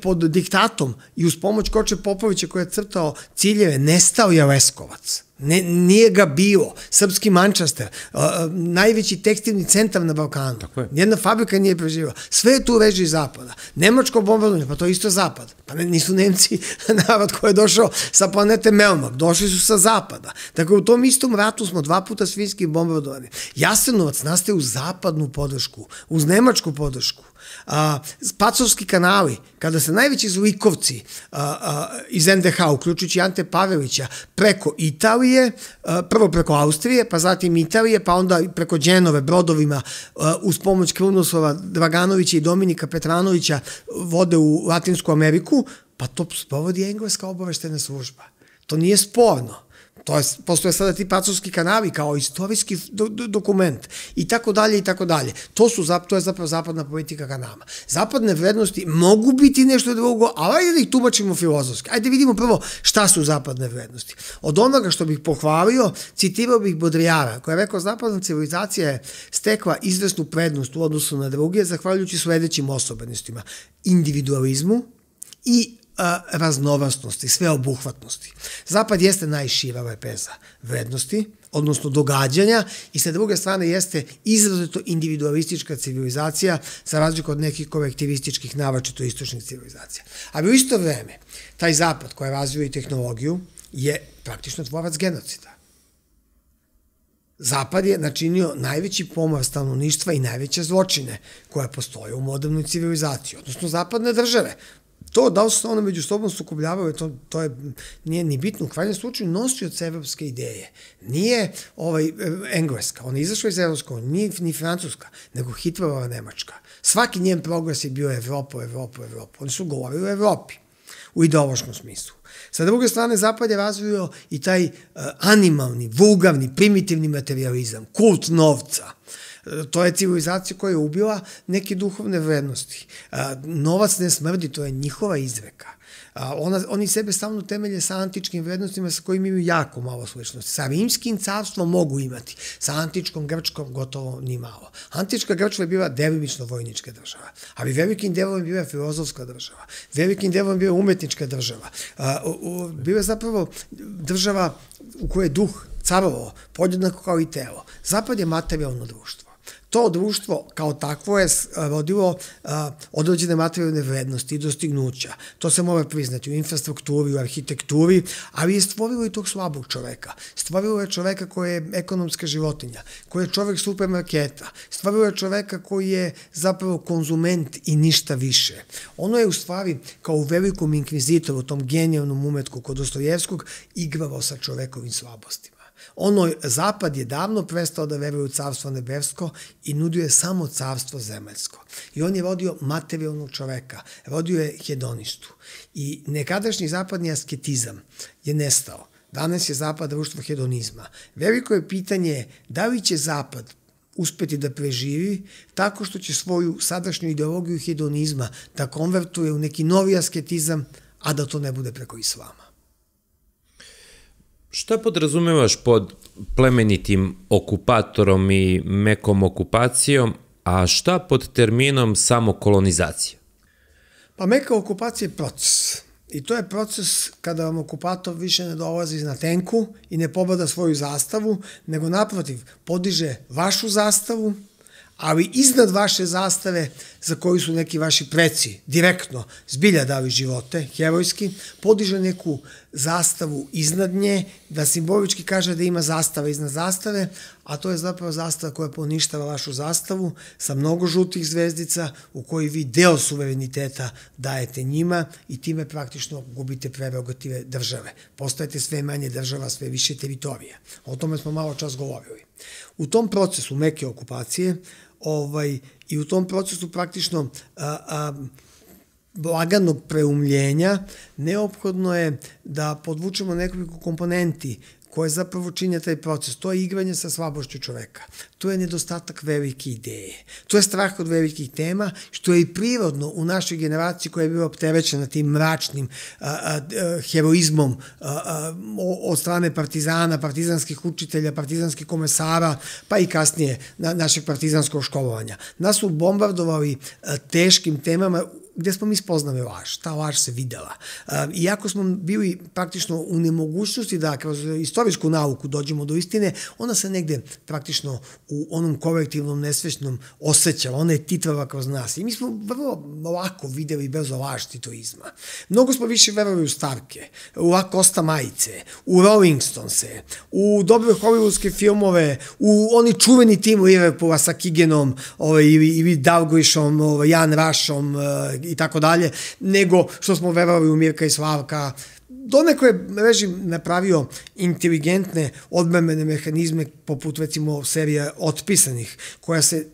[SPEAKER 2] pod diktatom i uz pomoć Koče Popovića koja je crtao ciljeve, nestao je Leskovac. Ne, nije ga bilo. Srpski Manchester, uh, najveći tekstilni centar na Balkanu. Je. Jedna fabrika nije preživala. Sve je tu reži zapada. Nemačko bombardovanje, pa to je isto zapad. Pa ne, nisu Nemci narod koji je došao sa planete Melmak. Došli su sa zapada. Dakle, u tom istom ratu smo dva puta svinski bombardovani. Jasenovac nastaje uz zapadnu podršku, uz nemačku podršku a, Pacovski kanali, kada se najveći zlikovci iz NDH, uključujući Ante Pavelića, preko Italije, prvo preko Austrije, pa zatim Italije, pa onda preko Dženove brodovima uz pomoć Krunoslava Draganovića i Dominika Petranovića vode u Latinsku Ameriku, pa to sprovodi engleska obaveštena služba. To nije sporno. To je, postoje sada ti pacovski kanali kao istorijski do, do, dokument i tako dalje i tako dalje. To su to je zapravo zapadna politika ka nama. Zapadne vrednosti mogu biti nešto drugo, ali ajde da ih tumačimo filozofski. Ajde vidimo prvo šta su zapadne vrednosti. Od onoga što bih pohvalio, citirao bih Bodrijara, koja je rekao zapadna civilizacija je stekla izvesnu prednost u odnosu na druge, zahvaljujući sledećim osobenostima. Individualizmu i raznovrsnosti, sveobuhvatnosti. Zapad jeste najšira lepeza vrednosti, odnosno događanja i sa druge strane jeste izrazito individualistička civilizacija za razliku od nekih kolektivističkih navačito istočnih civilizacija. Ali u isto vreme, taj zapad koji razvio i tehnologiju je praktično tvorac genocida. Zapad je načinio najveći pomor stanovništva i najveće zločine koje postoje u modernoj civilizaciji, odnosno zapadne države. To da li se one među sobom sukobljavaju, to, to je, nije ni bitno. U krajnjem slučaju nosioc evropske ideje. Nije ovaj, engleska, ona je izašla iz evropskog, nije ni francuska, nego Hitlerova Nemačka. Svaki njen progres je bio Evropa, Evropa, Evropa. Oni su govorili o Evropi u ideološkom smislu. Sa druge strane, Zapad je razvio i taj uh, animalni, vulgarni, primitivni materializam, kult novca, To je civilizacija koja je ubila neke duhovne vrednosti. Novac ne smrdi, to je njihova izreka. Ona, oni sebe stavno temelje sa antičkim vrednostima sa kojim imaju jako malo sličnosti. Sa rimskim carstvom mogu imati, sa antičkom Grčkom gotovo ni malo. Antička Grčka je bila delimično vojnička država, ali velikim delom je bila filozofska država, velikim delom je bila umetnička država. Bila je zapravo država u kojoj je duh carovo, podjednako kao i telo. Zapad je materijalno društvo To društvo kao takvo je rodilo određene materijalne vrednosti i dostignuća. To se mora priznati u infrastrukturi, u arhitekturi, ali je stvorilo i tog slabog čoveka. Stvorilo je čoveka koji je ekonomska životinja, koji je čovek supermarketa, stvorilo je čoveka koji je zapravo konzument i ništa više. Ono je u stvari, kao u velikom inkvizitoru, tom genijalnom umetku kod Dostojevskog, igralo sa čovekovim slabostima. Ono, zapad je davno prestao da veruje u carstvo nebesko i nudio je samo carstvo zemaljsko. I on je vodio materijalnog čoveka, vodio je hedonistu. I nekadašnji zapadni asketizam je nestao. Danas je zapad društvo hedonizma. Veliko je pitanje da li će zapad uspeti da preživi tako što će svoju sadašnju ideologiju hedonizma da konvertuje u neki novi asketizam, a da to ne bude preko islama.
[SPEAKER 1] Šta podrazumevaš pod plemenitim okupatorom i mekom okupacijom, a šta pod terminom samokolonizacija?
[SPEAKER 2] Pa meka okupacija je proces. I to je proces kada vam okupator više ne dolazi na tenku i ne pobada svoju zastavu, nego naprotiv podiže vašu zastavu, ali iznad vaše zastave za koju su neki vaši preci direktno zbilja dali živote, herojski, podiže neku zastavu iznad nje, da simbolički kaže da ima zastava iznad zastave, a to je zapravo zastava koja poništava vašu zastavu sa mnogo žutih zvezdica u kojoj vi deo suvereniteta dajete njima i time praktično gubite prerogative države. Postajete sve manje država, sve više teritorija. O tome smo malo čas govorili. U tom procesu meke okupacije ovaj, i u tom procesu praktično a, a, laganog preumljenja neophodno je da podvučemo nekoliko komponenti koje zapravo činja taj proces. To je igranje sa slabošću čoveka. To je nedostatak velike ideje. To je strah od velikih tema, što je i prirodno u našoj generaciji koja je bila opterećena tim mračnim a, a, heroizmom a, a, od strane partizana, partizanskih učitelja, partizanskih komesara, pa i kasnije na, našeg partizanskog školovanja. Nas su bombardovali a, teškim temama gde smo mi spoznali laž. Ta laž se videla. Iako smo bili praktično u nemogućnosti da kroz istorijsku nauku dođemo do istine, ona se negde praktično u onom kolektivnom nesvešnom osjećala, ona je titrala kroz nas. I mi smo vrlo lako videli bez laž titoizma. Mnogo smo više verovali u Starke, u Lacosta majice, u Rolling Stonese, u dobre hollywoodske filmove, u oni čuveni tim Liverpoola sa Kigenom ovaj, ili, ili ovaj, Jan Rašom, i tako dalje, nego što smo verovali u Mirka i Slavka, doneko je režim napravio inteligentne odbrambene mehanizme poput recimo serija otpisanih koja se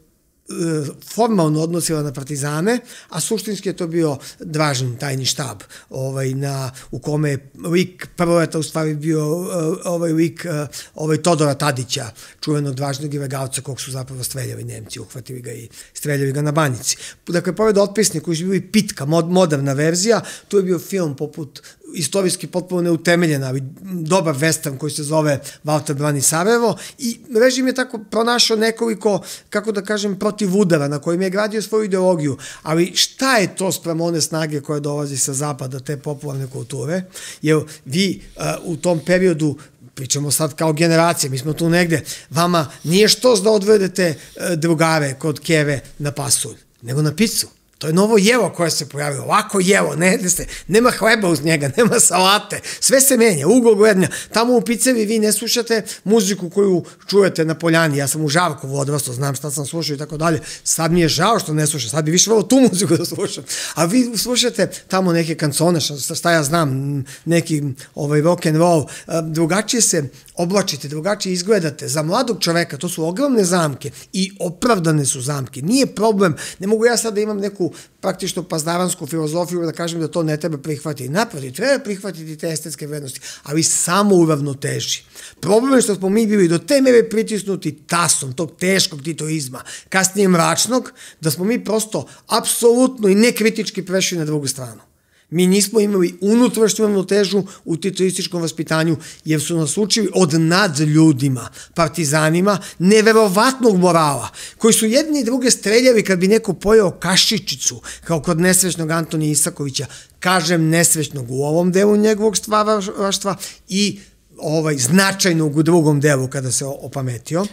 [SPEAKER 2] formalno odnosila na partizane, a suštinski je to bio Dražin tajni štab, ovaj, na, u kome je lik prvojeta u stvari bio eh, ovaj lik eh, ovaj, Todora Tadića, čuvenog Dražnog ilegalca kog su zapravo streljali Nemci, uhvatili ga i streljali ga na banjici. Dakle, pored otpisnik koji su bili pitka, mod, moderna verzija, tu je bio film poput istorijski potpuno neutemeljen, ali dobar western koji se zove Walter brani Sarajevo i režim je tako pronašao nekoliko, kako da kažem, protiv udara na kojim je gradio svoju ideologiju, ali šta je to sprem one snage koja dolazi sa zapada, te popularne kulture, jer vi uh, u tom periodu pričamo sad kao generacija, mi smo tu negde, vama nije što da odvedete uh, drugare kod keve na pasulj, nego na picu. To je novo jevo koje se pojavilo, ovako jevo, ne, se, nema hleba uz njega, nema salate, sve se menja, ugol gledanja. Tamo u picevi vi ne slušate muziku koju čujete na poljani, ja sam u Žarkovu odrastao, znam šta sam slušao i tako dalje. Sad mi je žao što ne slušam, sad bi više volio tu muziku da slušam. A vi slušate tamo neke kancone, šta, šta ja znam, neki ovaj, rock and roll, drugačije se oblačite, drugačije izgledate. Za mladog čoveka to su ogromne zamke i opravdane su zamke. Nije problem, ne mogu ja sad da imam neku praktično pazdaransku filozofiju da kažem da to ne treba prihvatiti. Naprotiv, treba prihvatiti te estetske vrednosti, ali samo uravnoteži. Problem je što smo mi bili do te mere pritisnuti tasom tog teškog titoizma, kasnije mračnog, da smo mi prosto apsolutno i nekritički prešli na drugu stranu. Mi nismo imali unutrašnju ravnotežu u titoističkom vaspitanju, jer su nas učili od nad ljudima, partizanima, neverovatnog morala, koji su jedni i druge streljali kad bi neko pojao kašičicu, kao kod nesvešnog Antonija Isakovića, kažem nesvešnog u ovom delu njegovog stvaraštva i ovaj značajnog u drugom delu kada se opametio.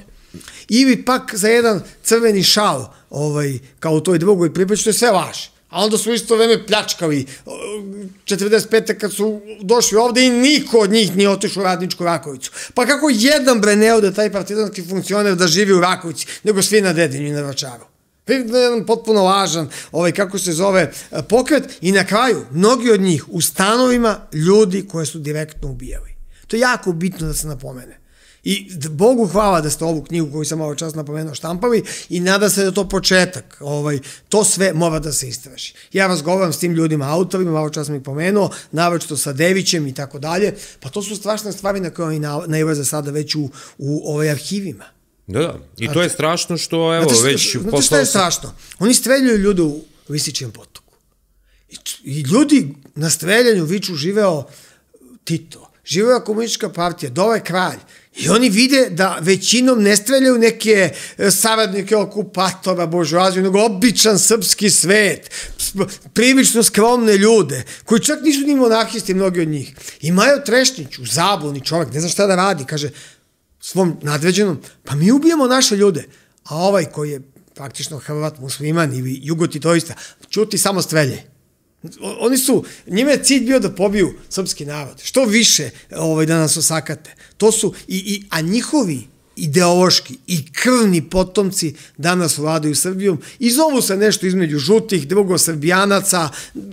[SPEAKER 2] Ili pak za jedan crveni šal, ovaj, kao u toj drugoj pripriči, to je sve laž. A onda su isto vreme pljačkali 45. kad su došli ovde i niko od njih nije otišao u radničku Rakovicu. Pa kako jedan bre ne ode taj partizanski funkcioner da živi u Rakovici, nego svi na Dedinju i na Vračaru. Jedan potpuno važan, ovaj, kako se zove, pokret i na kraju, mnogi od njih u stanovima ljudi koje su direktno ubijali. To je jako bitno da se napomene. I Bogu hvala da ste ovu knjigu koju sam ovo čas napomenuo štampali i nada se da to početak. Ovaj, to sve mora da se istraži. Ja razgovaram s tim ljudima, autorima, malo čas ih pomenuo, navrčito sa Devićem i tako dalje. Pa to su strašne stvari na koje oni nailaze sada već u, u ovaj arhivima.
[SPEAKER 1] Da, da. I to je strašno što, evo,
[SPEAKER 2] znate,
[SPEAKER 1] već...
[SPEAKER 2] Znate šta je strašno? Oni streljuju ljude u Lisićem potoku. I, I ljudi na streljanju viču živeo Tito, živeo komunistička partija, dole kralj. I oni vide da većinom ne streljaju neke e, saradnike okupatora, božoaziju, nego običan srpski svet, prilično skromne ljude, koji čak nisu ni monahisti, mnogi od njih. I Majo Trešnić, u zabuni čovjek, ne zna šta da radi, kaže svom nadređenom, pa mi ubijamo naše ljude. A ovaj koji je praktično Hrvat, musliman ili jugotitoista, čuti samo strelje. Oni su, njima je cilj bio da pobiju srpski narod. Što više ovaj, da nas osakate. To su, i, i, a njihovi ideološki i krvni potomci danas vladaju Srbijom i zovu se nešto između žutih, drugosrbijanaca,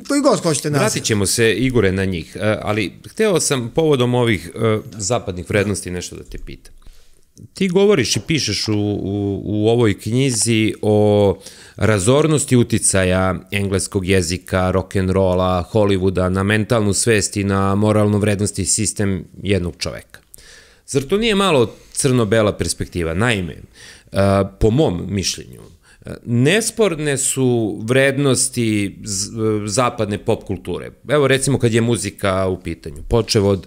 [SPEAKER 2] koji god hoćete
[SPEAKER 1] nazivati. Vratit ćemo se, Igore, na njih, e, ali hteo sam povodom ovih e, zapadnih vrednosti nešto da te pitam. Ti govoriš i pišeš u, u, u ovoj knjizi o razornosti uticaja engleskog jezika, rock'n'rolla, Hollywooda na mentalnu svest i na moralnu vrednosti sistem jednog čoveka. Zar to nije malo crno-bela perspektiva? Naime, po mom mišljenju, nesporne su vrednosti zapadne pop kulture. Evo recimo kad je muzika u pitanju, počev od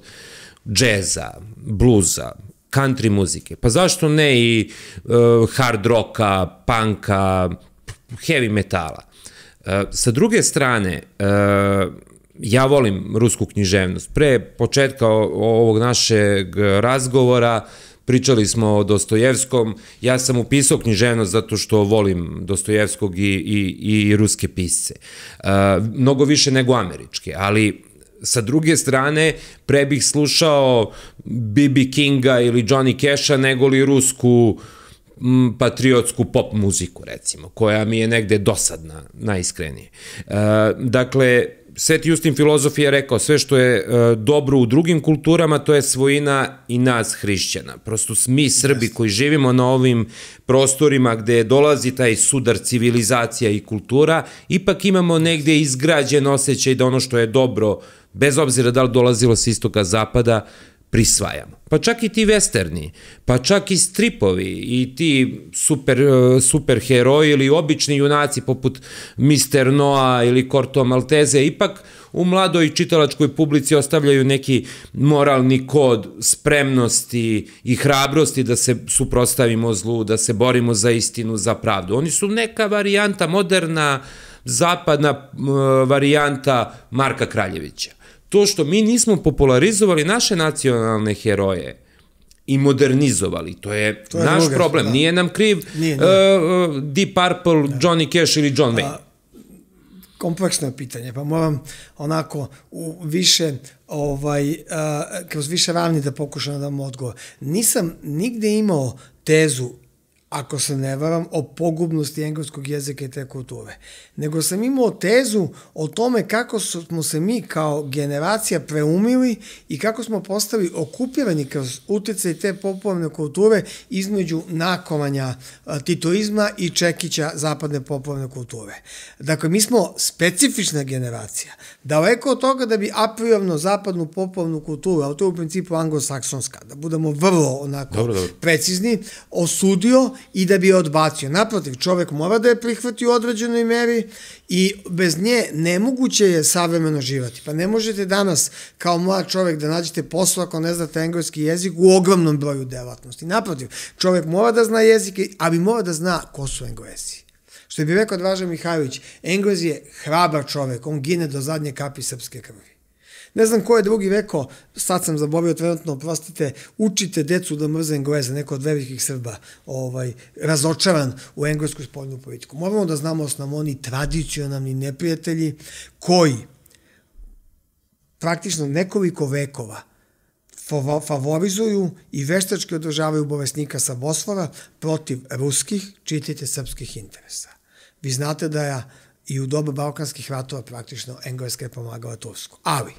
[SPEAKER 1] džeza, bluza, country muzike, pa zašto ne i uh, hard rocka, panka, heavy metala. Uh, sa druge strane, uh, ja volim rusku književnost. Pre početka ovog našeg razgovora pričali smo o Dostojevskom, ja sam upisao književnost zato što volim Dostojevskog i, i, i ruske pisce. Uh, mnogo više nego američke, ali sa druge strane, pre bih slušao B.B. Kinga ili Johnny Casha nego li rusku m, patriotsku pop muziku, recimo, koja mi je negde dosadna, najiskrenije. E, dakle, Sveti Justin filozof je rekao sve što je e, dobro u drugim kulturama, to je svojina i nas hrišćana. Prosto mi Srbi koji živimo na ovim prostorima gde dolazi taj sudar civilizacija i kultura, ipak imamo negde izgrađen osjećaj da ono što je dobro bez obzira da li dolazilo sa istoka zapada, prisvajamo. Pa čak i ti westerni, pa čak i stripovi i ti super, e, super heroji ili obični junaci poput Mr. Noa ili Corto Malteze, ipak u mladoj čitalačkoj publici ostavljaju neki moralni kod spremnosti i hrabrosti da se suprostavimo zlu, da se borimo za istinu, za pravdu. Oni su neka varijanta, moderna, zapadna varijanta Marka Kraljevića to što mi nismo popularizovali naše nacionalne heroje i modernizovali, to je, to je naš druga, problem. Da. Nije nam kriv nije, nije. Uh, Deep Purple, da. Johnny Cash ili John Wayne. A,
[SPEAKER 2] kompleksno je pitanje, pa moram onako u više ovaj, uh, kroz više ravni da pokušam da dam odgovor. Nisam nigde imao tezu ako se ne varam, o pogubnosti engleskog jezika i te kulture. Nego sam imao tezu o tome kako smo se mi kao generacija preumili i kako smo postali okupirani kroz utjecaj te popularne kulture između nakovanja titoizma i čekića zapadne popularne kulture. Dakle, mi smo specifična generacija. Daleko od toga da bi apriorno zapadnu popularnu kulturu, a to je u principu anglosaksonska, da budemo vrlo onako dobro, dobro. precizni, osudio i da bi je odbacio. Naprotiv, čovek mora da je prihvati u određenoj meri i bez nje nemoguće je savremeno živati. Pa ne možete danas kao mlad čovek da nađete posao ako ne znate engleski jezik u ogromnom broju delatnosti. Naprotiv, čovek mora da zna jezike, ali mora da zna ko su englesi. Što bi rekao Draža Mihajlović, Englez je hrabar čovek, on gine do zadnje kapi srpske krvi. Ne znam ko je drugi rekao, sad sam zaboravio trenutno, prostite, učite decu da mrze Engleze, neko od velikih Srba, ovaj, razočaran u englesku spoljnu politiku. Moramo da znamo da su nam oni tradicionalni neprijatelji koji praktično nekoliko vekova favorizuju i veštački održavaju bolesnika sa Bosfora protiv ruskih, čitajte, srpskih interesa. Vi znate da je i u doba Balkanskih ratova praktično Engleska je pomagala Tursku. Ali,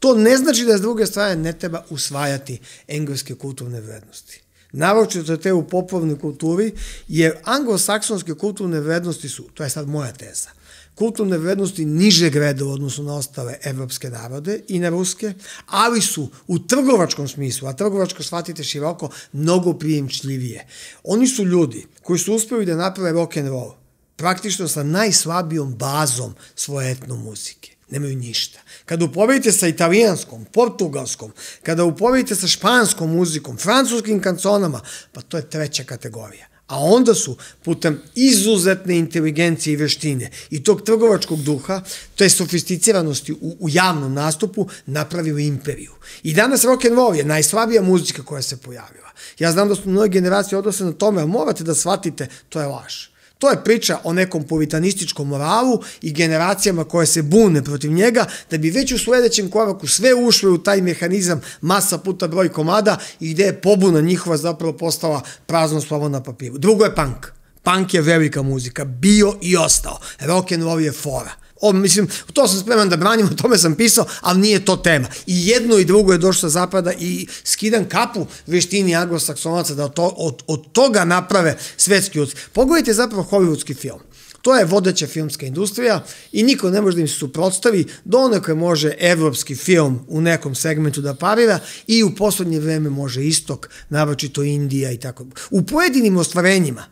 [SPEAKER 2] to ne znači da s druge strane ne treba usvajati engleske kulturne vrednosti. Naročito te u popovnoj kulturi, jer anglosaksonske kulturne vrednosti su, to je sad moja teza, kulturne vrednosti niže grede u odnosu na ostale evropske narode i na ruske, ali su u trgovačkom smislu, a trgovačko shvatite široko, mnogo prijemčljivije. Oni su ljudi koji su uspeli da naprave rock and roll, praktično sa najslabijom bazom svoje etno muzike. Nemaju ništa. Kada uporedite sa italijanskom, portugalskom, kada uporedite sa španskom muzikom, francuskim kanconama, pa to je treća kategorija. A onda su putem izuzetne inteligencije i veštine i tog trgovačkog duha, to je sofisticiranosti u, u javnom nastupu, napravili imperiju. I danas rock and roll je najslabija muzika koja se pojavila. Ja znam da su mnoge generacije odnose na tome, ali morate da shvatite, to je laž. To je priča o nekom puritanističkom moralu i generacijama koje se bune protiv njega, da bi već u sledećem koraku sve ušle u taj mehanizam masa puta broj komada i gde je pobuna njihova zapravo postala prazno slovo na papiru. Drugo je punk. Punk je velika muzika, bio i ostao. Rock and roll je fora. O, mislim, to sam spreman da branim, o tome sam pisao, ali nije to tema. I jedno i drugo je došlo sa zapada i skidan kapu veštini anglosaksonaca da to, od, od toga naprave svetski utjec. Pogledajte zapravo hollywoodski film. To je vodeća filmska industrija i niko ne može da im se suprotstavi, donekle može evropski film u nekom segmentu da parira i u poslednje vreme može istok, naročito Indija i tako. U pojedinim ostvarenjima,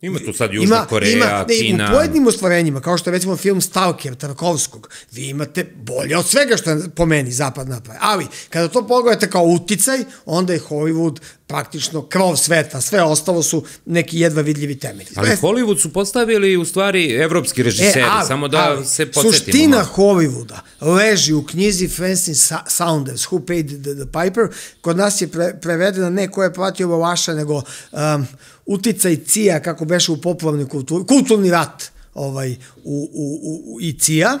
[SPEAKER 1] Ima tu sad Južna ima, Koreja, ima, ne, Kina.
[SPEAKER 2] U pojedinim ostvarenjima, kao što je recimo film Stalker Tarkovskog, vi imate bolje od svega što je po meni zapad napravi. Ali, kada to pogledate kao uticaj, onda je Hollywood praktično krov sveta, sve ostalo su neki jedva vidljivi temelji.
[SPEAKER 1] Ali. Hollywood su postavili u stvari evropski režiseri, e, ali, samo da ali, se podsjetimo.
[SPEAKER 2] Suština malo. Hollywooda leži u knjizi Francis Saunders, Who Paid the, the Piper, kod nas je pre, prevedena ne ko je platio Bavaša, nego um, uticaj cija, kako beše u popularnoj kulturi, kulturni rat ovaj, u, u, u, i cija.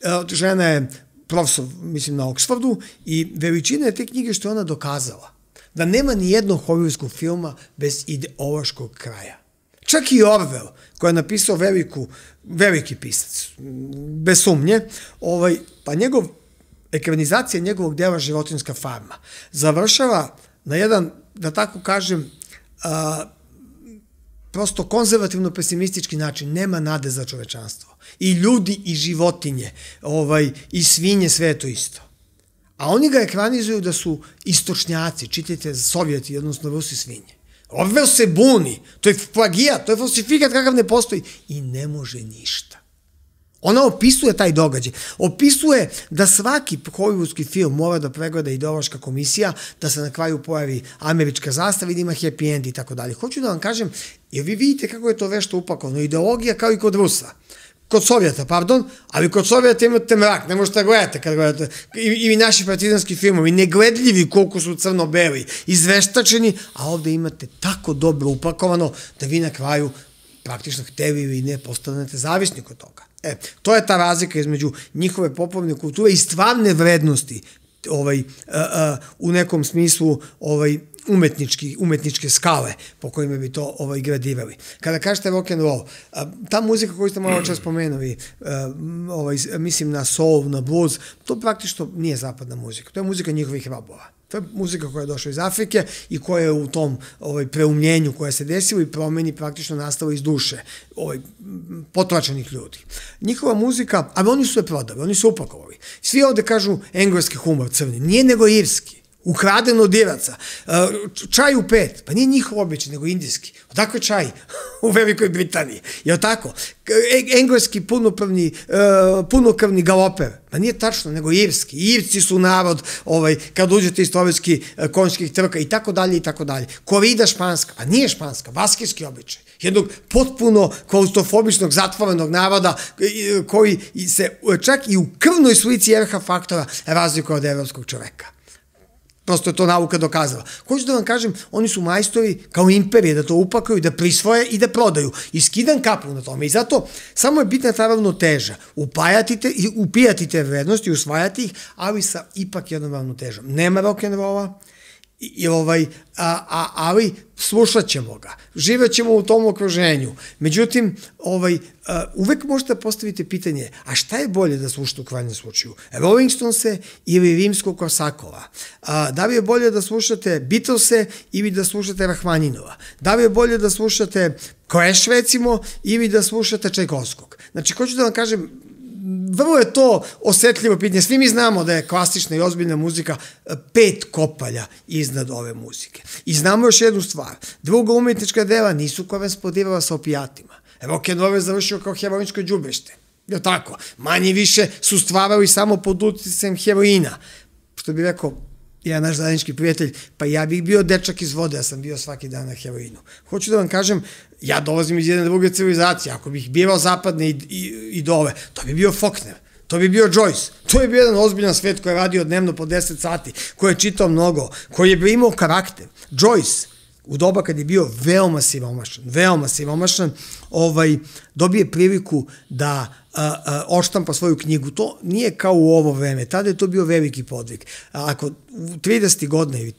[SPEAKER 2] E, žena je profesor, mislim, na Oxfordu i veličina je te knjige što je ona dokazala da nema ni jednog hollywoodskog filma bez ideološkog kraja. Čak i Orwell, koji je napisao veliku, veliki pisac, bez sumnje, ovaj, pa njegov, ekranizacija njegovog dela Životinska farma završava na jedan, da tako kažem, a, prosto konzervativno pesimistički način, nema nade za čovečanstvo. I ljudi i životinje, ovaj, i svinje, sve je to isto. A oni ga ekranizuju da su istočnjaci, čitajte Sovjeti, odnosno Rusi svinje. Orwell se buni, to je plagijat, to je falsifikat kakav ne postoji i ne može ništa. Ona opisuje taj događaj. Opisuje da svaki hollywoodski film mora da pregleda ideološka komisija, da se na kraju pojavi američka zastava i da ima happy end i tako dalje. Hoću da vam kažem, jer vi vidite kako je to vešto upakovano. Ideologija kao i kod Rusa kod Sovjeta, pardon, ali kod Sovjeta imate mrak, ne možete da gledate kad gledate. I, i naši partizanski filmovi, negledljivi koliko su crno-beli, izveštačeni, a ovde imate tako dobro upakovano da vi na kraju praktično hteli ili ne postanete zavisni kod toga. E, to je ta razlika između njihove popovne kulture i stvarne vrednosti ovaj, a, a, u nekom smislu ovaj, umetnički, umetničke skale po kojima bi to ovaj, gradirali. Kada kažete rock and roll, ta muzika koju ste malo čas spomenuli, ovaj, mislim na soul, na blues, to praktično nije zapadna muzika. To je muzika njihovih rabova. To je muzika koja je došla iz Afrike i koja je u tom ovaj, preumljenju koja se desilo i promeni praktično nastala iz duše ovaj, potlačenih ljudi. Njihova muzika, ali oni su je prodali, oni su upakovali. Svi ovde kažu engleski humor crni, nije nego irski ukraden od divaca. Uh, čaj u pet, pa nije njihov običaj, nego indijski. Odakle čaj? u Velikoj Britaniji. Je tako? E, engleski punopravni, uh, punokrvni galoper. Pa nije tačno, nego irski. Irci su narod, ovaj, kad uđete istorijski konjskih trka i tako dalje i tako dalje. Korida španska, pa nije španska, baskijski običaj. jednog potpuno klaustofobičnog zatvorenog naroda koji se čak i u krvnoj slici RH faktora razlikuje od evropskog čoveka. Prosto je to nauka dokazala. Hoću da vam kažem, oni su majstori kao imperije da to upakaju, da prisvoje i da prodaju. I skidam kapu na tome. I zato samo je bitna ta ravnoteža. Upajati te, upijati te vrednosti, usvajati ih, ali sa ipak jednom ravnotežom. Nema rock'n'rolla, i ovaj, a, a, ali slušat ćemo ga, živet ćemo u tom okruženju. Međutim, ovaj, a, uvek možete postaviti pitanje, a šta je bolje da slušate u krajnjem slučaju? Rolling Stonese ili Rimskog Korsakova? A, da li je bolje da slušate Beatlese ili da slušate Rahmaninova? Da li je bolje da slušate Clash recimo ili da slušate Čajkovskog? Znači, hoću da vam kažem, vrlo je to osetljivo pitanje. Svi mi znamo da je klasična i ozbiljna muzika e, pet kopalja iznad ove muzike. I znamo još jednu stvar. Druga umetnička dela nisu korespondirala sa opijatima. Rock and roll je završio kao heroinsko džubrište. Je tako? Manje više su stvarali samo pod uticajem heroina. Što bi rekao ja naš zajednički prijatelj, pa ja bih bio dečak iz vode, ja sam bio svaki dan na heroinu. Hoću da vam kažem, ja dolazim iz jedne druge civilizacije, ako bih birao zapadne i, i, i dole, to bi bio Faulkner, to bi bio Joyce, to je bio jedan ozbiljan svet koji je radio dnevno po 10 sati, koji je čitao mnogo, koji je imao karakter. Joyce, u doba kad je bio veoma siromašan, veoma siromašan, ovaj, dobije priliku da a, a, oštampa svoju knjigu. To nije kao u ovo vreme. Tada je to bio veliki podvig. Ako u 30. godine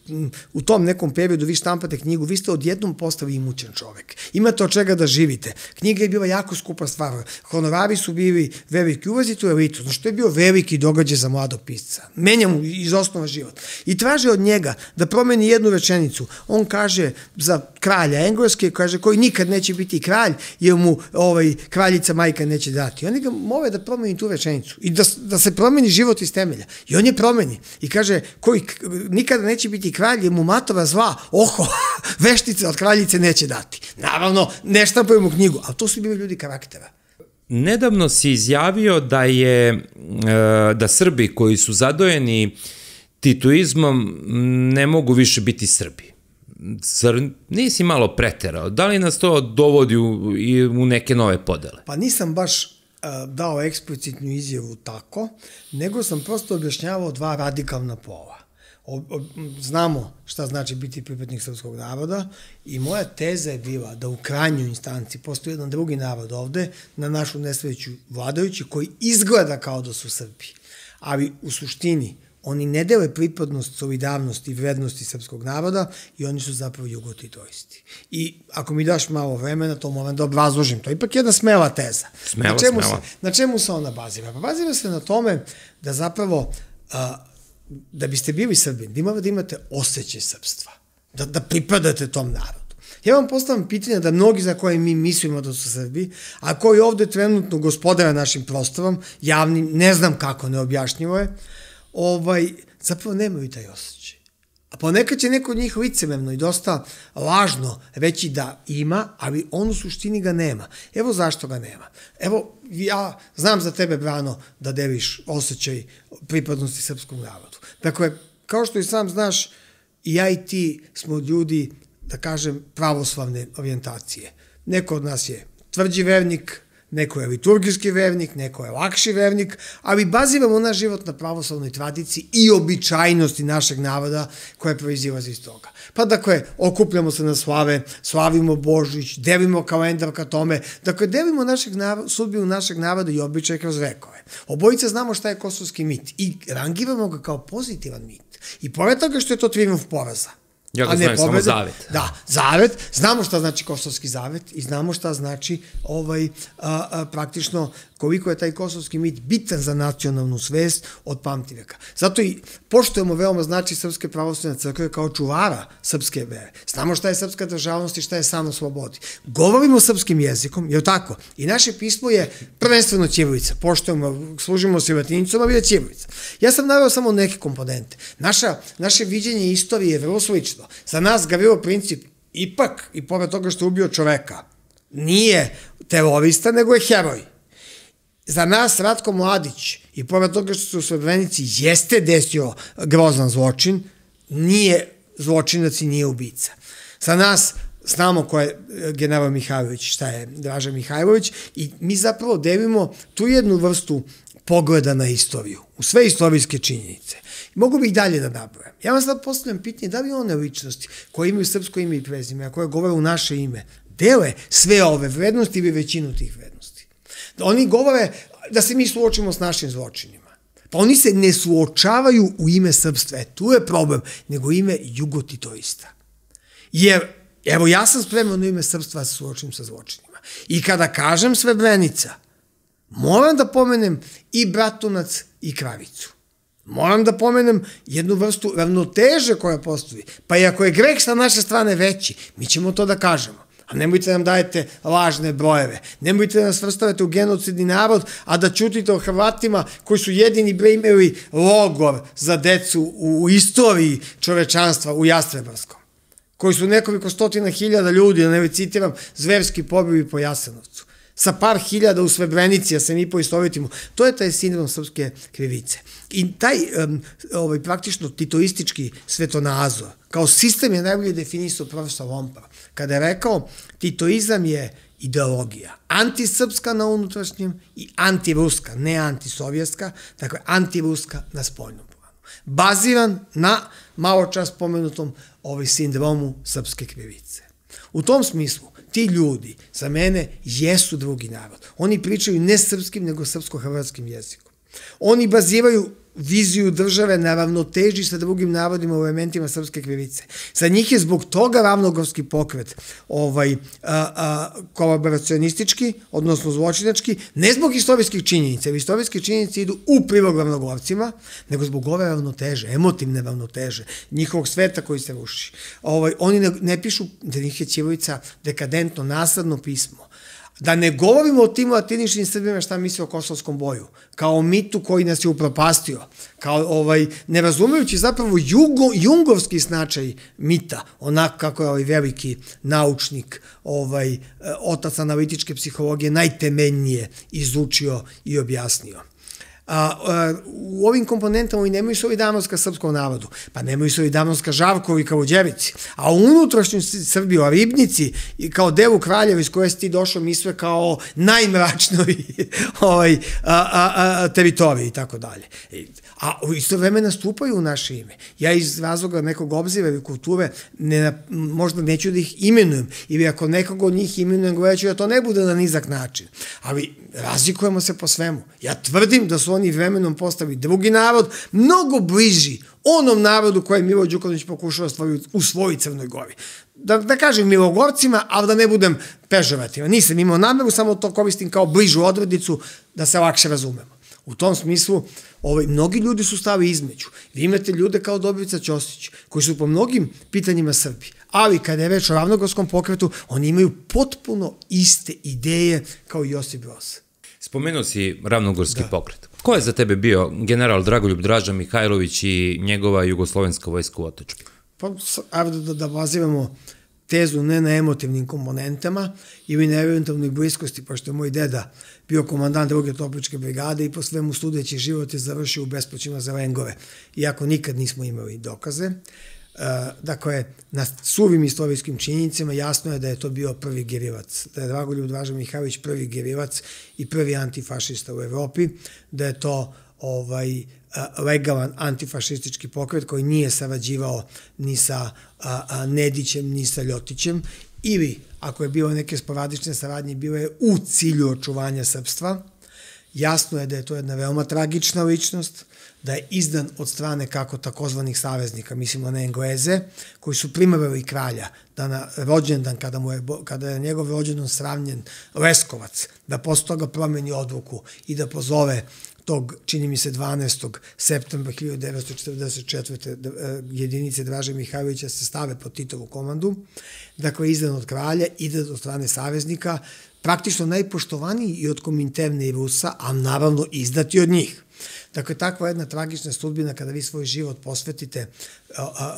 [SPEAKER 2] u tom nekom periodu vi štampate knjigu, vi ste odjednom postali imućan čovek. Imate od čega da živite. Knjiga je bila jako skupa stvar. Honorari su bili veliki. Ulazite u elitu. Znači, to je bio veliki događaj za mladog pisca. Menja mu iz osnova život. I traže od njega da promeni jednu rečenicu. On kaže za kralja engleske, kaže koji nikad neće biti kralj, jer mu ovaj, kraljica majka neće dati. Oni ga move da promeni tu rečenicu i da, da se promeni život iz temelja. I on je promeni. I kaže, koji nikada neće biti kralj, jer mu matova zva, oho, veštice od kraljice neće dati. Naravno, ne štampaju mu knjigu, ali to su bili ljudi karaktera.
[SPEAKER 1] Nedavno si izjavio da je e, da Srbi koji su zadojeni tituizmom ne mogu više biti Srbi. Zar nisi malo preterao? Da li nas to dovodi u, u neke nove podele?
[SPEAKER 2] Pa nisam baš dao eksplicitnu izjavu tako, nego sam prosto objašnjavao dva radikalna pola. O, o, znamo šta znači biti pripadnik srpskog naroda i moja teza je bila da u krajnjoj instanci postoji jedan drugi narod ovde, na našu nesreću vladajući, koji izgleda kao da su Srbi. Ali u suštini oni ne dele pripadnost, solidarnost i vrednosti srpskog naroda i oni su zapravo jugotitoisti. I ako mi daš malo vremena, to moram da obrazložim. To je ipak jedna smela teza.
[SPEAKER 1] Smela,
[SPEAKER 2] na čemu
[SPEAKER 1] smela.
[SPEAKER 2] Se, na čemu se ona bazira? Pa bazira se na tome da zapravo, a, da biste bili srbin, da imate, da imate osjećaj srpstva, da, da pripadate tom narodu. Ja vam postavam pitanje da mnogi za koje mi mislimo da su Srbi, a koji ovde trenutno gospodara našim prostorom, javnim, ne znam kako, neobjašnjivo je, ovaj, zapravo nemaju taj osjećaj. A ponekad će neko od njih licemevno i dosta lažno reći da ima, ali on u suštini ga nema. Evo zašto ga nema. Evo, ja znam za tebe, Brano, da deliš osjećaj pripadnosti srpskom narodu. Dakle, kao što i sam znaš, i ja i ti smo ljudi, da kažem, pravoslavne orijentacije. Neko od nas je tvrđi vernik, neko je liturgijski vernik, neko je lakši vernik, ali baziramo naš život na pravoslavnoj tradiciji i običajnosti našeg naroda koje proizilaze iz toga. Pa dakle, okupljamo se na slave, slavimo Božić, delimo kalendar ka tome, dakle, delimo našeg naroda, sudbinu našeg naroda i običaje kroz vekove. Obojica znamo šta je kosovski mit i rangiramo ga kao pozitivan mit. I pored toga što je to triumf poraza,
[SPEAKER 1] Ja ga znam, samo zavet.
[SPEAKER 2] Da, zavet. Znamo šta znači kosovski zavet i znamo šta znači ovaj, a, a, praktično koliko je taj kosovski mit bitan za nacionalnu svest od pamtiveka. Zato i poštujemo veoma znači Srpske pravoslavne crkve kao čuvara srpske vere. Znamo šta je srpska državnost i šta je san o slobodi. Govorimo srpskim jezikom, je tako? I naše pismo je prvenstveno ćirilica. Poštujemo, služimo se latinicom, ali je ćirilica. Ja sam naveo samo neke komponente. Naša, naše viđenje istorije je vrlo slično. Za nas Gavrilo Princip ipak, i pored toga što je ubio čoveka, nije terorista, nego je heroj za nas Ratko Mladić i pored toga što se u Srebrenici jeste desio grozan zločin, nije zločinac i nije ubica. Za nas znamo ko je general Mihajlović, šta je Draža Mihajlović i mi zapravo delimo tu jednu vrstu pogleda na istoriju, u sve istorijske činjenice. Mogu bih dalje da nabrojam. Ja vam sad postavljam pitanje da li one ličnosti koje imaju srpsko ime i prezime, a koje govore u naše ime, dele sve ove vrednosti ili većinu tih vrednosti. Da oni govore da se mi suočimo s našim zločinima. Pa oni se ne suočavaju u ime srpstva. E, tu je problem, nego ime jugotitoista. Jer, evo, ja sam spreman u ime srpstva da se suočim sa zločinima. I kada kažem Srebrenica, moram da pomenem i Bratunac i Kravicu. Moram da pomenem jednu vrstu ravnoteže koja postoji. Pa i ako je greh sa naše strane veći, mi ćemo to da kažemo. A nemojte nam dajete lažne brojeve. Nemojte da nas vrstavate u genocidni narod, a da čutite o Hrvatima koji su jedini bre imali logor za decu u, istoriji čovečanstva u Jastrebarskom. Koji su nekoliko stotina hiljada ljudi, da ne citiram, zverski pobili po Jasenovcu sa par hiljada u Svebrenici, a se mi poistovjetimo. To je taj sindrom srpske krivice. I taj um, ovaj, praktično titoistički svetonazor, kao sistem je najbolje definisao profesor Lompar, kada je rekao titoizam je ideologija. Antisrpska na unutrašnjem i antiruska, ne antisovjetska, dakle antiruska na spoljnom planu. Baziran na malo čas pomenutom ovaj sindromu srpske krivice. U tom smislu, ti ljudi za mene jesu drugi narod. Oni pričaju ne srpskim, nego srpsko-hrvatskim jezikom. Oni baziraju viziju države na ravnoteži sa drugim narodima u elementima srpske krivice. Za njih je zbog toga ravnogorski pokret ovaj, a, a, kolaboracionistički, odnosno zločinački, ne zbog istorijskih činjenica, jer istorijske činjenice idu u prilog ravnogorcima, nego zbog ove ravnoteže, emotivne ravnoteže, njihovog sveta koji se ruši. Ovaj, oni ne, ne pišu, da njih je Ćivovica dekadentno, nasadno pismo Da ne govorimo o tim latiničnim Srbima šta misle o kosovskom boju, kao mitu koji nas je upropastio, kao ovaj, ne razumejući zapravo jugo, jungovski značaj mita, onako kako je ovaj veliki naučnik, ovaj, otac analitičke psihologije, najtemeljnije izučio i objasnio. A, u ovim komponentama i nemaju solidarnost ka srpskom narodu, pa nemaju solidarnost ka Žavkovi kao Đevici, a u unutrašnju Srbiju, a Ribnici, kao delu Kraljeva iz koje si ti došao, mi sve kao najmračnoj ovaj, a, a, a, teritoriji i tako dalje. A u isto vreme nastupaju u naše ime. Ja iz razloga nekog obzira ili kulture ne, možda neću da ih imenujem, ili ako nekog od njih imenujem, govorit ću da to ne bude na nizak način. Ali razlikujemo se po svemu. Ja tvrdim da su oni vremenom postavi drugi narod, mnogo bliži onom narodu koje Milo Đuković pokušava stvoriti u svojoj Crnoj Gori. Da, da kažem Milogorcima, ali da ne budem pežovativan. Nisam imao nameru, samo to koristim kao bližu odrednicu da se lakše razumemo. U tom smislu, ovaj, mnogi ljudi su stavi između. Vi imate ljude kao Dobrica Ćosić, koji su po mnogim pitanjima Srbi, ali kada je reč o ravnogorskom pokretu, oni imaju potpuno iste ideje kao Josip Broz.
[SPEAKER 1] Spomenuo si ravnogorski da. pokret. Ko je za tebe bio general Dragoljub Draža Mihajlović i njegova jugoslovenska vojska u Otočku?
[SPEAKER 2] Pa, ajde da, da baziramo tezu ne na emotivnim komponentama ili na eventualnoj bliskosti, pošto je moj deda bio komandant druge topličke brigade i po svemu studeći život je završio u bespoćima za Lengove, iako nikad nismo imali dokaze. E, dakle, na suvim istorijskim činjenicama jasno je da je to bio prvi gerivac, da je Dragoljub Draža Mihajlović prvi gerivac i prvi antifašista u Evropi, da je to ovaj legalan antifašistički pokret koji nije sarađivao ni sa a, a, Nedićem, ni sa Ljotićem, ili ako je bilo neke sporadične saradnje, bilo je u cilju očuvanja srpstva. Jasno je da je to jedna veoma tragična ličnost, da je izdan od strane kako takozvanih saveznika, mislimo na Engleze, koji su primavili kralja da na rođendan, kada, mu je, kada je njegov rođendan sravnjen Leskovac, da posle toga promeni odluku i da pozove tog, čini mi se, 12. septembra 1944. E, jedinice Draže Mihajlovića se stave pod Titovu komandu, dakle, izdan od kralja, ide od strane saveznika, praktično najpoštovaniji i od Kominterne i Rusa, a naravno izdati od njih. Dakle, takva jedna tragična sudbina kada vi svoj život posvetite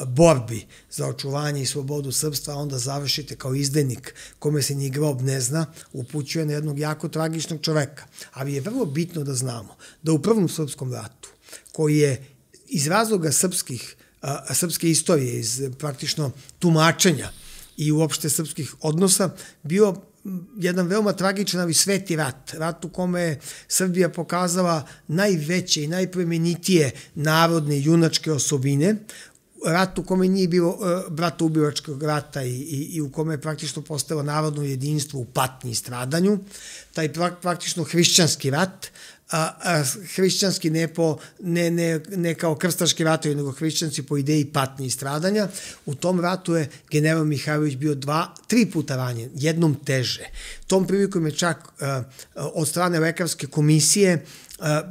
[SPEAKER 2] borbi za očuvanje i slobodu srpstva, a onda završite kao izdenik kome se ni grob ne zna, upućuje na jednog jako tragičnog čoveka. Ali je vrlo bitno da znamo da u Prvom srpskom ratu, koji je iz razloga srpskih, srpske istorije, iz praktično tumačenja i uopšte srpskih odnosa bio jedan veoma tragičan, ali sveti rat. Rat u kome je Srbija pokazala najveće i najpremenitije narodne junačke osobine, rat u kome nije bilo uh, bratoubivačkog rata i, i, i u kome je praktično postalo narodno jedinstvo u patnji i stradanju, taj praktično hrišćanski rat, a, a hrišćanski ne, po, ne, ne, ne kao krstaški ratovi, nego hrišćanci po ideji patnje i stradanja. U tom ratu je general Mihajlović bio dva, tri puta ranjen, jednom teže. Tom prilikom je čak a, od strane lekarske komisije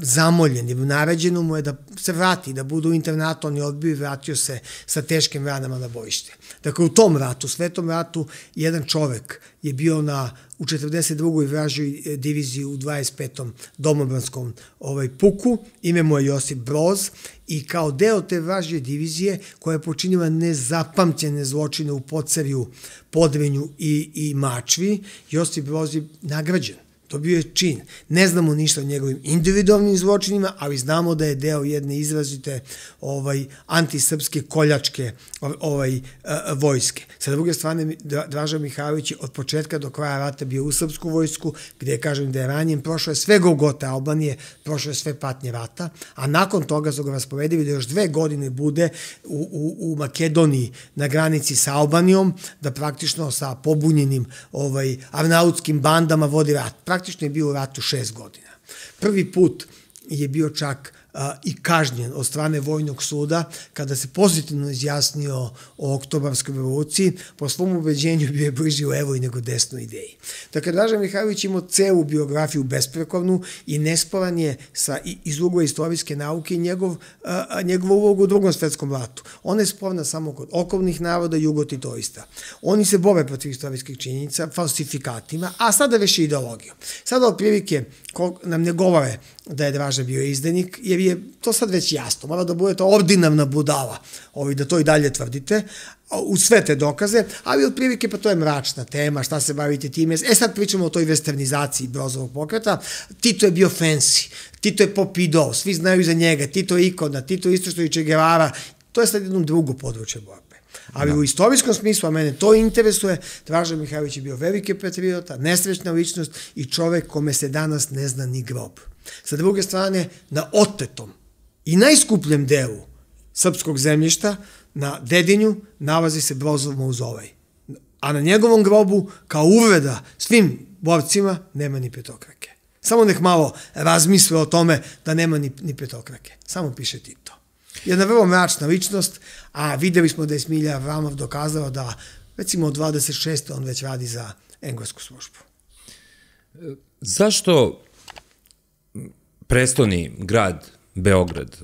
[SPEAKER 2] zamoljen, jer naređeno mu je da se vrati, da bude u internatu, on je odbio i vratio se sa teškim ranama na bojište. Dakle, u tom ratu, svetom ratu, jedan čovek je bio na, u 42. vražoj e, diviziji u 25. domobranskom ovaj, puku, ime mu je Josip Broz, i kao deo te vražje divizije koja je počinila nezapamćene zločine u Pocerju, Podrenju i, i Mačvi, Josip Broz je nagrađen To bio je čin. Ne znamo ništa o njegovim individualnim zločinima, ali znamo da je deo jedne izrazite ovaj antisrpske koljačke ovaj vojske. Sa druge strane Draža Mihajlović je od početka do kraja rata bio u srpsku vojsku, gde kažem da je ranjen, prošao je sve Golgote Albanije, prošao je sve patnje rata, a nakon toga su ga raspovedili da još dve godine bude u, u, u Makedoniji na granici sa Albanijom, da praktično sa pobunjenim ovaj arnautskim bandama vodi rat praktično je bio u ratu šest godina. Prvi put je bio čak i kažnjen od strane Vojnog suda kada se pozitivno izjasnio o oktobarskoj revoluciji, po svom ubeđenju bio je bliži evoj nego desnoj ideji. Dakle, Dražan Mihajlović imao celu biografiju besprekovnu i nesporan je sa, iz ugla istorijske nauke i njegov, a, njegov ulogu u drugom svetskom ratu. Ona je sporna samo kod okovnih naroda jugotitoista. Oni se bove protiv istorijskih činjenica, falsifikatima, a sada veše ideologijom. Sada otprilike nam ne govore da je Draža bio izdenik, jer je to sad već jasno. Mora da budete ordinavna budala, ovi, da to i dalje tvrdite, u sve te dokaze, ali otprilike pa to je mračna tema, šta se bavite time. E sad pričamo o toj westernizaciji Brozovog pokreta. Tito je bio fancy, Tito je pop idol, svi znaju za njega, Tito je ikona, Tito je isto i Che Guevara. To je sad jednom drugo područje borbe. Ali da. u istorijskom smislu, a mene to interesuje, Draža Mihajlović je bio veliki patriota, nesrećna ličnost i čovek kome se danas ne zna ni grob. Sa druge strane, na otetom i najskupljem delu srpskog zemljišta, na Dedinju, nalazi se Brozov mauzolej. A na njegovom grobu, kao uvreda svim borcima, nema ni petokrake. Samo nek malo razmisle o tome da nema ni, ni petokrake. Samo piše Tito. Jedna vrlo mračna ličnost, a videli smo da je Smilja Avramov dokazao da recimo od 26. on već radi za englesku službu.
[SPEAKER 1] Zašto prestoni grad Beograd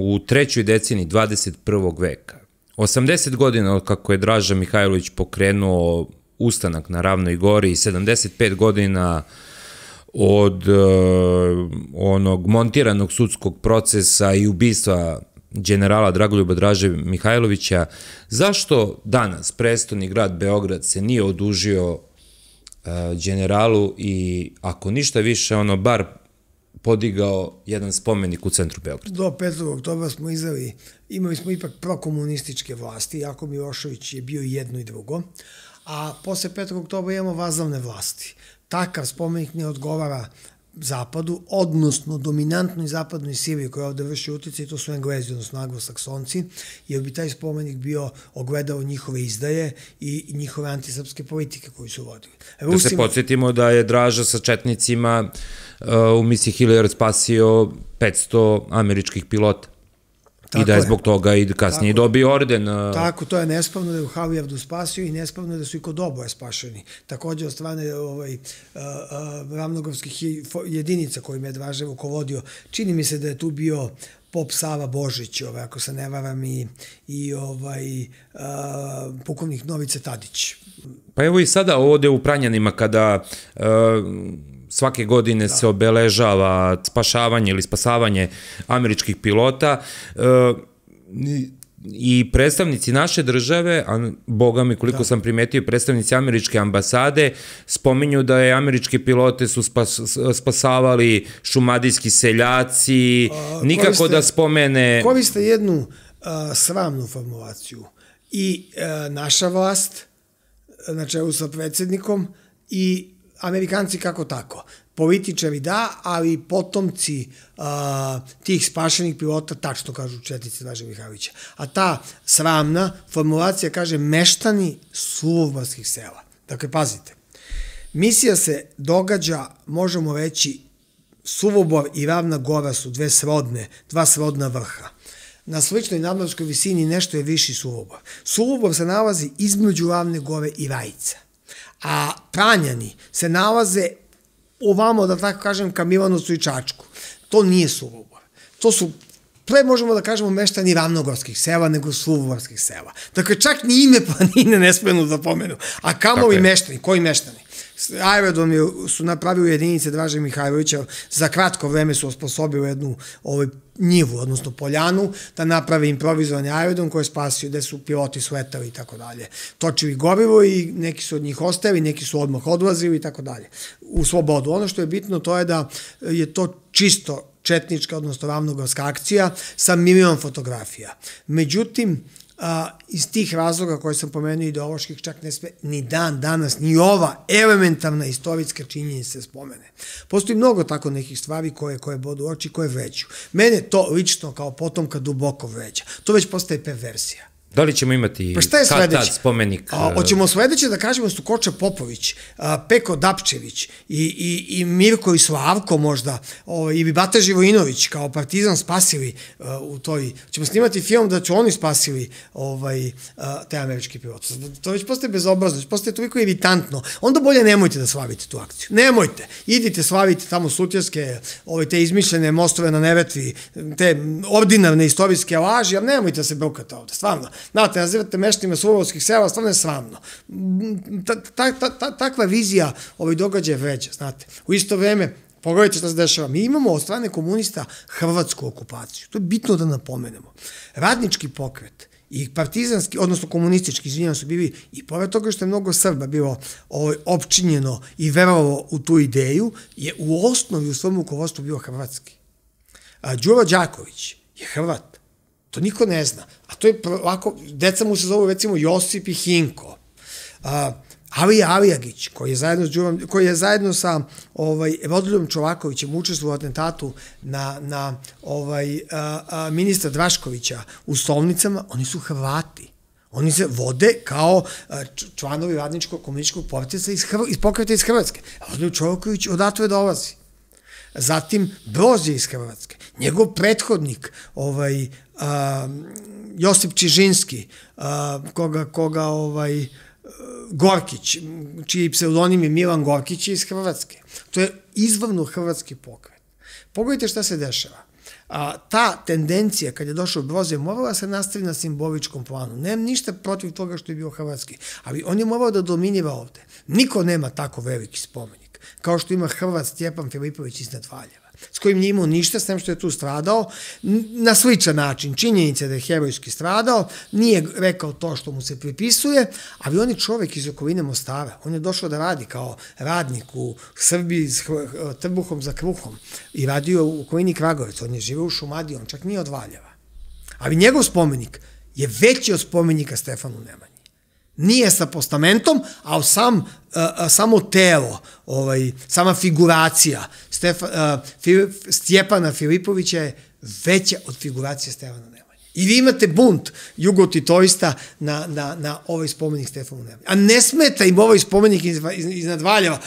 [SPEAKER 1] u trećoj decini 21. veka, 80 godina kako je Draža Mihajlović pokrenuo ustanak na Ravnoj gori i 75 godina od uh, onog montiranog sudskog procesa i ubistva generala Dragoljuba Draže Mihajlovića, zašto danas prestoni grad Beograd se nije odužio uh, generalu i ako ništa više, ono, bar podigao jedan spomenik u centru Beograda.
[SPEAKER 2] Do 5. oktobra smo izali, imali smo ipak prokomunističke vlasti, Jako Milošević je bio jedno i drugo, a posle 5. oktobra imamo vazavne vlasti. Takav spomenik ne odgovara zapadu, odnosno dominantnoj zapadnoj Siriji koja ovde vrši utjecaj, to su Englezi, odnosno anglosaksonci, jer bi taj spomenik bio ogledao njihove izdaje i njihove antisrpske politike koju su vodili.
[SPEAKER 1] Rusima... Da se podsjetimo da je Draža sa četnicima uh, u misiji Hilliard spasio 500 američkih pilota. Tako I da je zbog toga i kasnije tako, dobio orden.
[SPEAKER 2] Tako, to je nespavno da je u Havijavdu spasio i nespavno je da su i kod oboje spašeni. Takođe od strane ovaj, ravnogovskih jedinica kojim je Dvažev rukovodio. Čini mi se da je tu bio pop Sava Božić, ovaj, ako se ne varam, i, i ovaj, uh, pukovnik Novice Tadić.
[SPEAKER 1] Pa evo i sada ovde u Pranjanima kada uh, svake godine da. se obeležava spašavanje ili spasavanje američkih pilota e, i predstavnici naše države, a boga mi koliko da. sam primetio, predstavnici američke ambasade, spominju da je američke pilote su spas, spasavali šumadijski seljaci, a, nikako koriste, da spomene...
[SPEAKER 2] Koriste jednu a, sramnu formulaciju. I a, naša vlast na čelu sa predsednikom i Amerikanci kako tako. Političari da, ali potomci a, tih spašenih pilota tačno kažu četice Draže Mihajlovića. A ta sramna formulacija kaže meštani suvobarskih sela. Dakle, pazite, misija se događa, možemo reći, Suvobor i Ravna gora su dve srodne, dva srodna vrha. Na sličnoj nadmorskoj visini nešto je viši Suvobor. Suvobor se nalazi između Ravne gore i Rajica a Pranjani se nalaze ovamo, da tako kažem, ka Milanovcu i Čačku. To nije Suvobor. To su pre možemo da kažemo meštani ravnogorskih sela nego suvoborskih sela. Dakle, čak ni ime planine ne smenu da pomenu. A kamo i meštani? Koji meštani? aerodrom je, su napravili jedinice Draže Mihajlovića, za kratko vreme su osposobili jednu ovaj, njivu, odnosno poljanu, da naprave improvizovani aerodrom koji je spasio, gde su piloti sletali i tako dalje. Točili gorivo i neki su od njih ostali, neki su odmah odlazili i tako dalje. U slobodu. Ono što je bitno to je da je to čisto četnička, odnosno ravnogorska akcija sa milion fotografija. Međutim, a, iz tih razloga koje sam pomenuo ideoloških čak ne sme ni dan danas, ni ova elementarna istorijska činjenica se spomene. Postoji mnogo tako nekih stvari koje, koje bodu oči, koje vređu. Mene to lično kao potomka duboko vređa. To već postaje perversija.
[SPEAKER 1] Da li ćemo imati pa šta je sledeće? spomenik?
[SPEAKER 2] A, hoćemo sledeće da kažemo su Koča Popović, a, Peko Dapčević i, i, i Mirko i Slavko možda, o, i Bata Živojinović kao partizan spasili a, u toj, ćemo snimati film da će oni spasili ovaj, a, te američki pilot. To već postaje bezobrazno, već postaje toliko iritantno. Onda bolje nemojte da slavite tu akciju. Nemojte. Idite slavite tamo sutjeske, ove, te izmišljene mostove na nevetvi, te ordinarne istorijske laži, ali nemojte da se brukate ovde, stvarno Znate, nazivate meštima surovskih sela, stvarno je sramno. Ta, ta, takva vizija ovaj događaja vređa, znate. U isto vreme, Pogledajte šta se dešava. Mi imamo od strane komunista hrvatsku okupaciju. To je bitno da napomenemo. Radnički pokret i partizanski, odnosno komunistički, izvinjam su bili, i pored toga što je mnogo Srba bilo ovaj, opčinjeno i verovalo u tu ideju, je u osnovi u svom rukovodstvu bio hrvatski. A, Đuro Đaković je Hrvat. To niko ne zna. A to je lako, deca mu se zovu recimo Josip i Hinko. A, Alija Alijagić, koji je zajedno, s Đurom, koji je zajedno sa ovaj, Vodiljom Čovakovićem učestvovao u atentatu na, na ovaj, a, a, ministra Draškovića u Stolnicama, oni su Hrvati. Oni se vode kao članovi radničkog komunističkog pokreta iz, Hrv, iz pokreta iz Hrvatske. A Vodiljom Čovaković odatle dolazi. Zatim Broz je iz Hrvatske. Njegov prethodnik, ovaj, Josip Čižinski, a, koga, koga ovaj, Gorkić, čiji pseudonim je Milan Gorkić je iz Hrvatske. To je izvorno hrvatski pokret. Pogledajte šta se dešava. A, ta tendencija kad je došao Broze morala se nastaviti na simboličkom planu. Nemam ništa protiv toga što je bio hrvatski, ali on je morao da dominira ovde. Niko nema tako veliki spomenik, kao što ima Hrvat Stjepan Filipović iz Netvaljeva s kojim nije imao ništa, s tem što je tu stradao, na sličan način. Činjenica da je herojski stradao, nije rekao to što mu se pripisuje, ali on je čovek iz okoline Mostara. On je došao da radi kao radnik u Srbiji s trbuhom za kruhom i radio u okolini Kragovec. On je živeo u Šumadiji, on čak nije od Valjeva. Ali njegov spomenik je veći od spomenika Stefanu Nemanji. Nije sa postamentom, a sam, a, samo telo, ovaj, sama figuracija Stefa, a, Filip, Stjepana Filipovića je veća od figuracije Stefana Nemanja. I vi imate bunt jugotitoista na, na, na ovaj spomenik Stefanu Nemanji. A ne smeta im ovaj spomenik iz, iz, iznad Valjeva,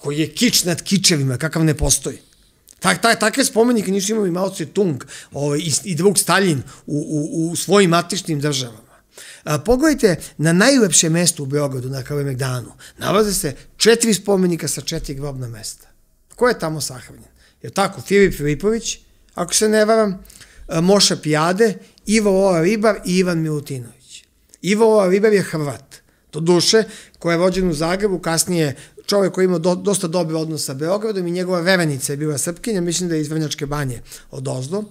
[SPEAKER 2] koji je kič nad kičevima, kakav ne postoji. Tak, tak, takve spomenike nisu imali Mao Tse Tung ovaj, i, i drug Stalin u, u, u svojim matičnim državama. Pogledajte na najlepše mesto u Beogradu, na Kalemegdanu. Nalaze se četiri spomenika sa četiri grobna mesta. Ko je tamo sahranjen? Je tako? Filip Filipović, ako se ne varam, Moša Pijade, Ivo Ova Ribar i Ivan Milutinović. Ivo Ova Ribar je Hrvat. Do duše, koja je rođen u Zagrebu, kasnije čovek koji ima do, dosta dobar odnos sa Beogradom i njegova verenica je bila Srpkinja, mislim da je iz Vrnjačke banje od Ozdo,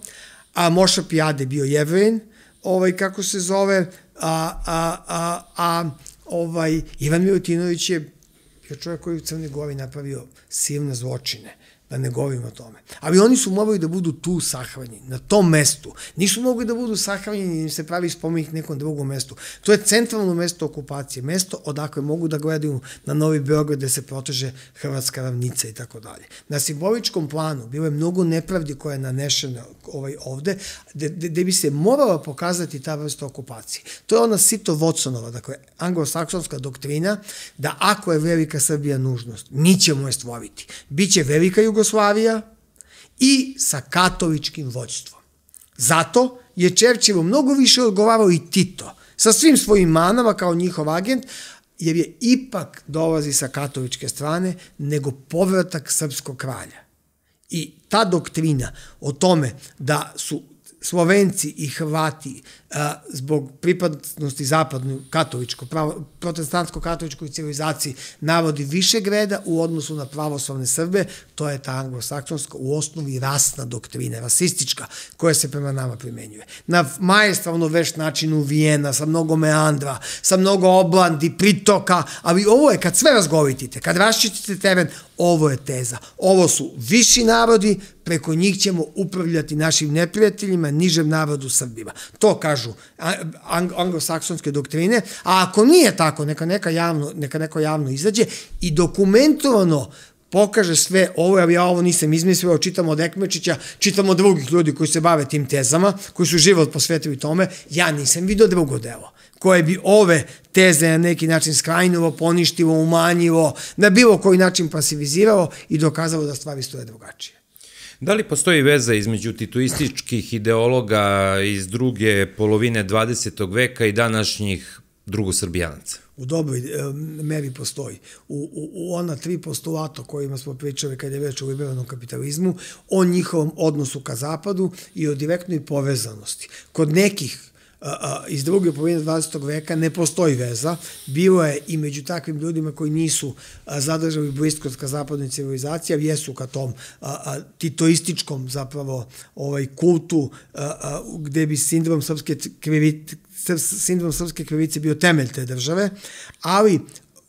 [SPEAKER 2] a Moša Pijade bio jevrin, ovaj, kako se zove, a, a, a, a ovaj, Ivan Milutinović je bio čovjek koji u Crnoj Gori napravio silne zločine. Da ne govorimo o tome. Ali oni su morali da budu tu sahranjeni, na tom mestu. Nisu mogli da budu sahranjeni i im se pravi spomenik nekom drugom mestu. To je centralno mesto okupacije, mesto odakle mogu da gledaju na Novi Beograd gde se proteže Hrvatska ravnica i tako dalje. Na simboličkom planu bilo je mnogo nepravdi koja je nanešena ovaj, ovde, gde, bi se morala pokazati ta vrsta okupacije. To je ona Sito Watsonova, dakle, anglosaksonska doktrina, da ako je velika Srbija nužnost, mi ćemo je stvoriti. Biće velika Jugoslavija i sa katoličkim vođstvom. Zato je Čerčivo mnogo više odgovarao i Tito, sa svim svojim manama kao njihov agent, jer je ipak dolazi sa katoličke strane nego povratak srpskog kralja. I ta doktrina o tome da su Slovenci i Hrvati a, zbog pripadnosti zapadnoj katoličko, pravo, protestantsko-katoličkoj civilizaciji navodi više greda u odnosu na pravoslavne Srbe, to je ta anglosaksonska u osnovi rasna doktrina, rasistička, koja se prema nama primenjuje. Na majestralno veš načinu Vijena, sa mnogo meandra, sa mnogo oblandi, pritoka, ali ovo je kad sve razgovitite, kad raščitite teren, ovo je teza. Ovo su viši narodi, preko njih ćemo upravljati našim neprijateljima, nižem narodu Srbima. To kažu anglosaksonske doktrine, a ako nije tako, neka, neka, javno, neka neko javno izađe i dokumentovano pokaže sve ovo, ja ovo nisam izmislio, čitam od Ekmečića, čitam od drugih ljudi koji se bave tim tezama, koji su život posvetili tome, ja nisam vidio drugo delo koje bi ove teze na neki način skrajnulo, poništilo, umanjivo, na bilo koji način pasiviziralo i dokazalo da stvari stoje drugačije.
[SPEAKER 1] Da li postoji veza između tituističkih ideologa iz druge polovine 20. veka i današnjih drugosrbijanaca?
[SPEAKER 2] U dobroj e, meri postoji. U, u, u ona tri postulata kojima smo pričali kad je već o liberalnom kapitalizmu, o njihovom odnosu ka zapadu i o direktnoj povezanosti. Kod nekih iz druge polovine 20. veka ne postoji veza. Bilo je i među takvim ljudima koji nisu zadržali bliskost ka zapadnoj civilizaciji, a jesu ka tom titoističkom zapravo ovaj kultu gde bi sindrom srpske sindrom srpske krivice bio temelj te države, ali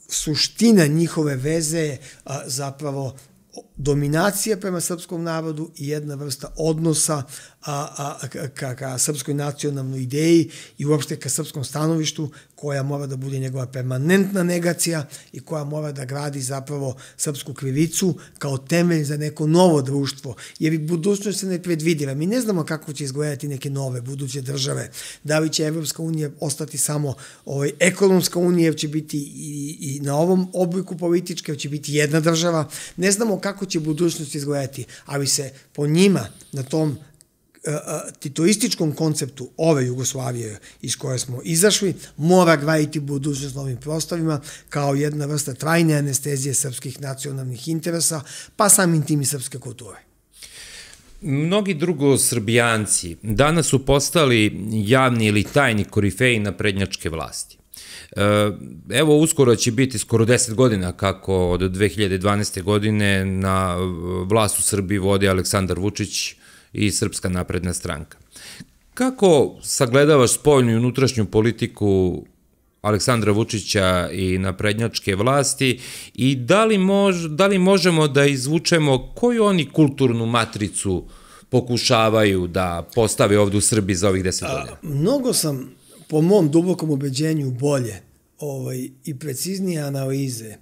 [SPEAKER 2] suština njihove veze je zapravo dominacija prema srpskom narodu i jedna vrsta odnosa a, a, ka, ka srpskoj nacionalnoj ideji i uopšte ka srpskom stanovištu koja mora da bude njegova permanentna negacija i koja mora da gradi zapravo srpsku krivicu kao temelj za neko novo društvo, jer i budućnost se ne predvidira. Mi ne znamo kako će izgledati neke nove buduće države. Da li će Evropska unija ostati samo ovaj, ekonomska unija, će biti i, i na ovom obliku političke, će biti jedna država. Ne znamo kako će budućnost izgledati, ali se po njima na tom titoističkom konceptu ove Jugoslavije iz koje smo izašli, mora graditi budućnost novim prostavima kao jedna vrsta trajne anestezije srpskih nacionalnih interesa, pa samim tim i srpske kulture.
[SPEAKER 1] Mnogi drugo srbijanci danas su postali javni ili tajni korifeji na prednjačke vlasti. E, evo, uskoro će biti skoro 10 godina kako od 2012. godine na vlast u Srbiji vodi Aleksandar Vučić, i Srpska napredna stranka. Kako sagledavaš spoljnu i unutrašnju politiku Aleksandra Vučića i naprednjačke vlasti i da li, mož, da li možemo da izvučemo koju oni kulturnu matricu pokušavaju da postave ovde u Srbiji za ovih deset godina?
[SPEAKER 2] mnogo sam, po mom dubokom ubeđenju, bolje ovaj, i preciznije analize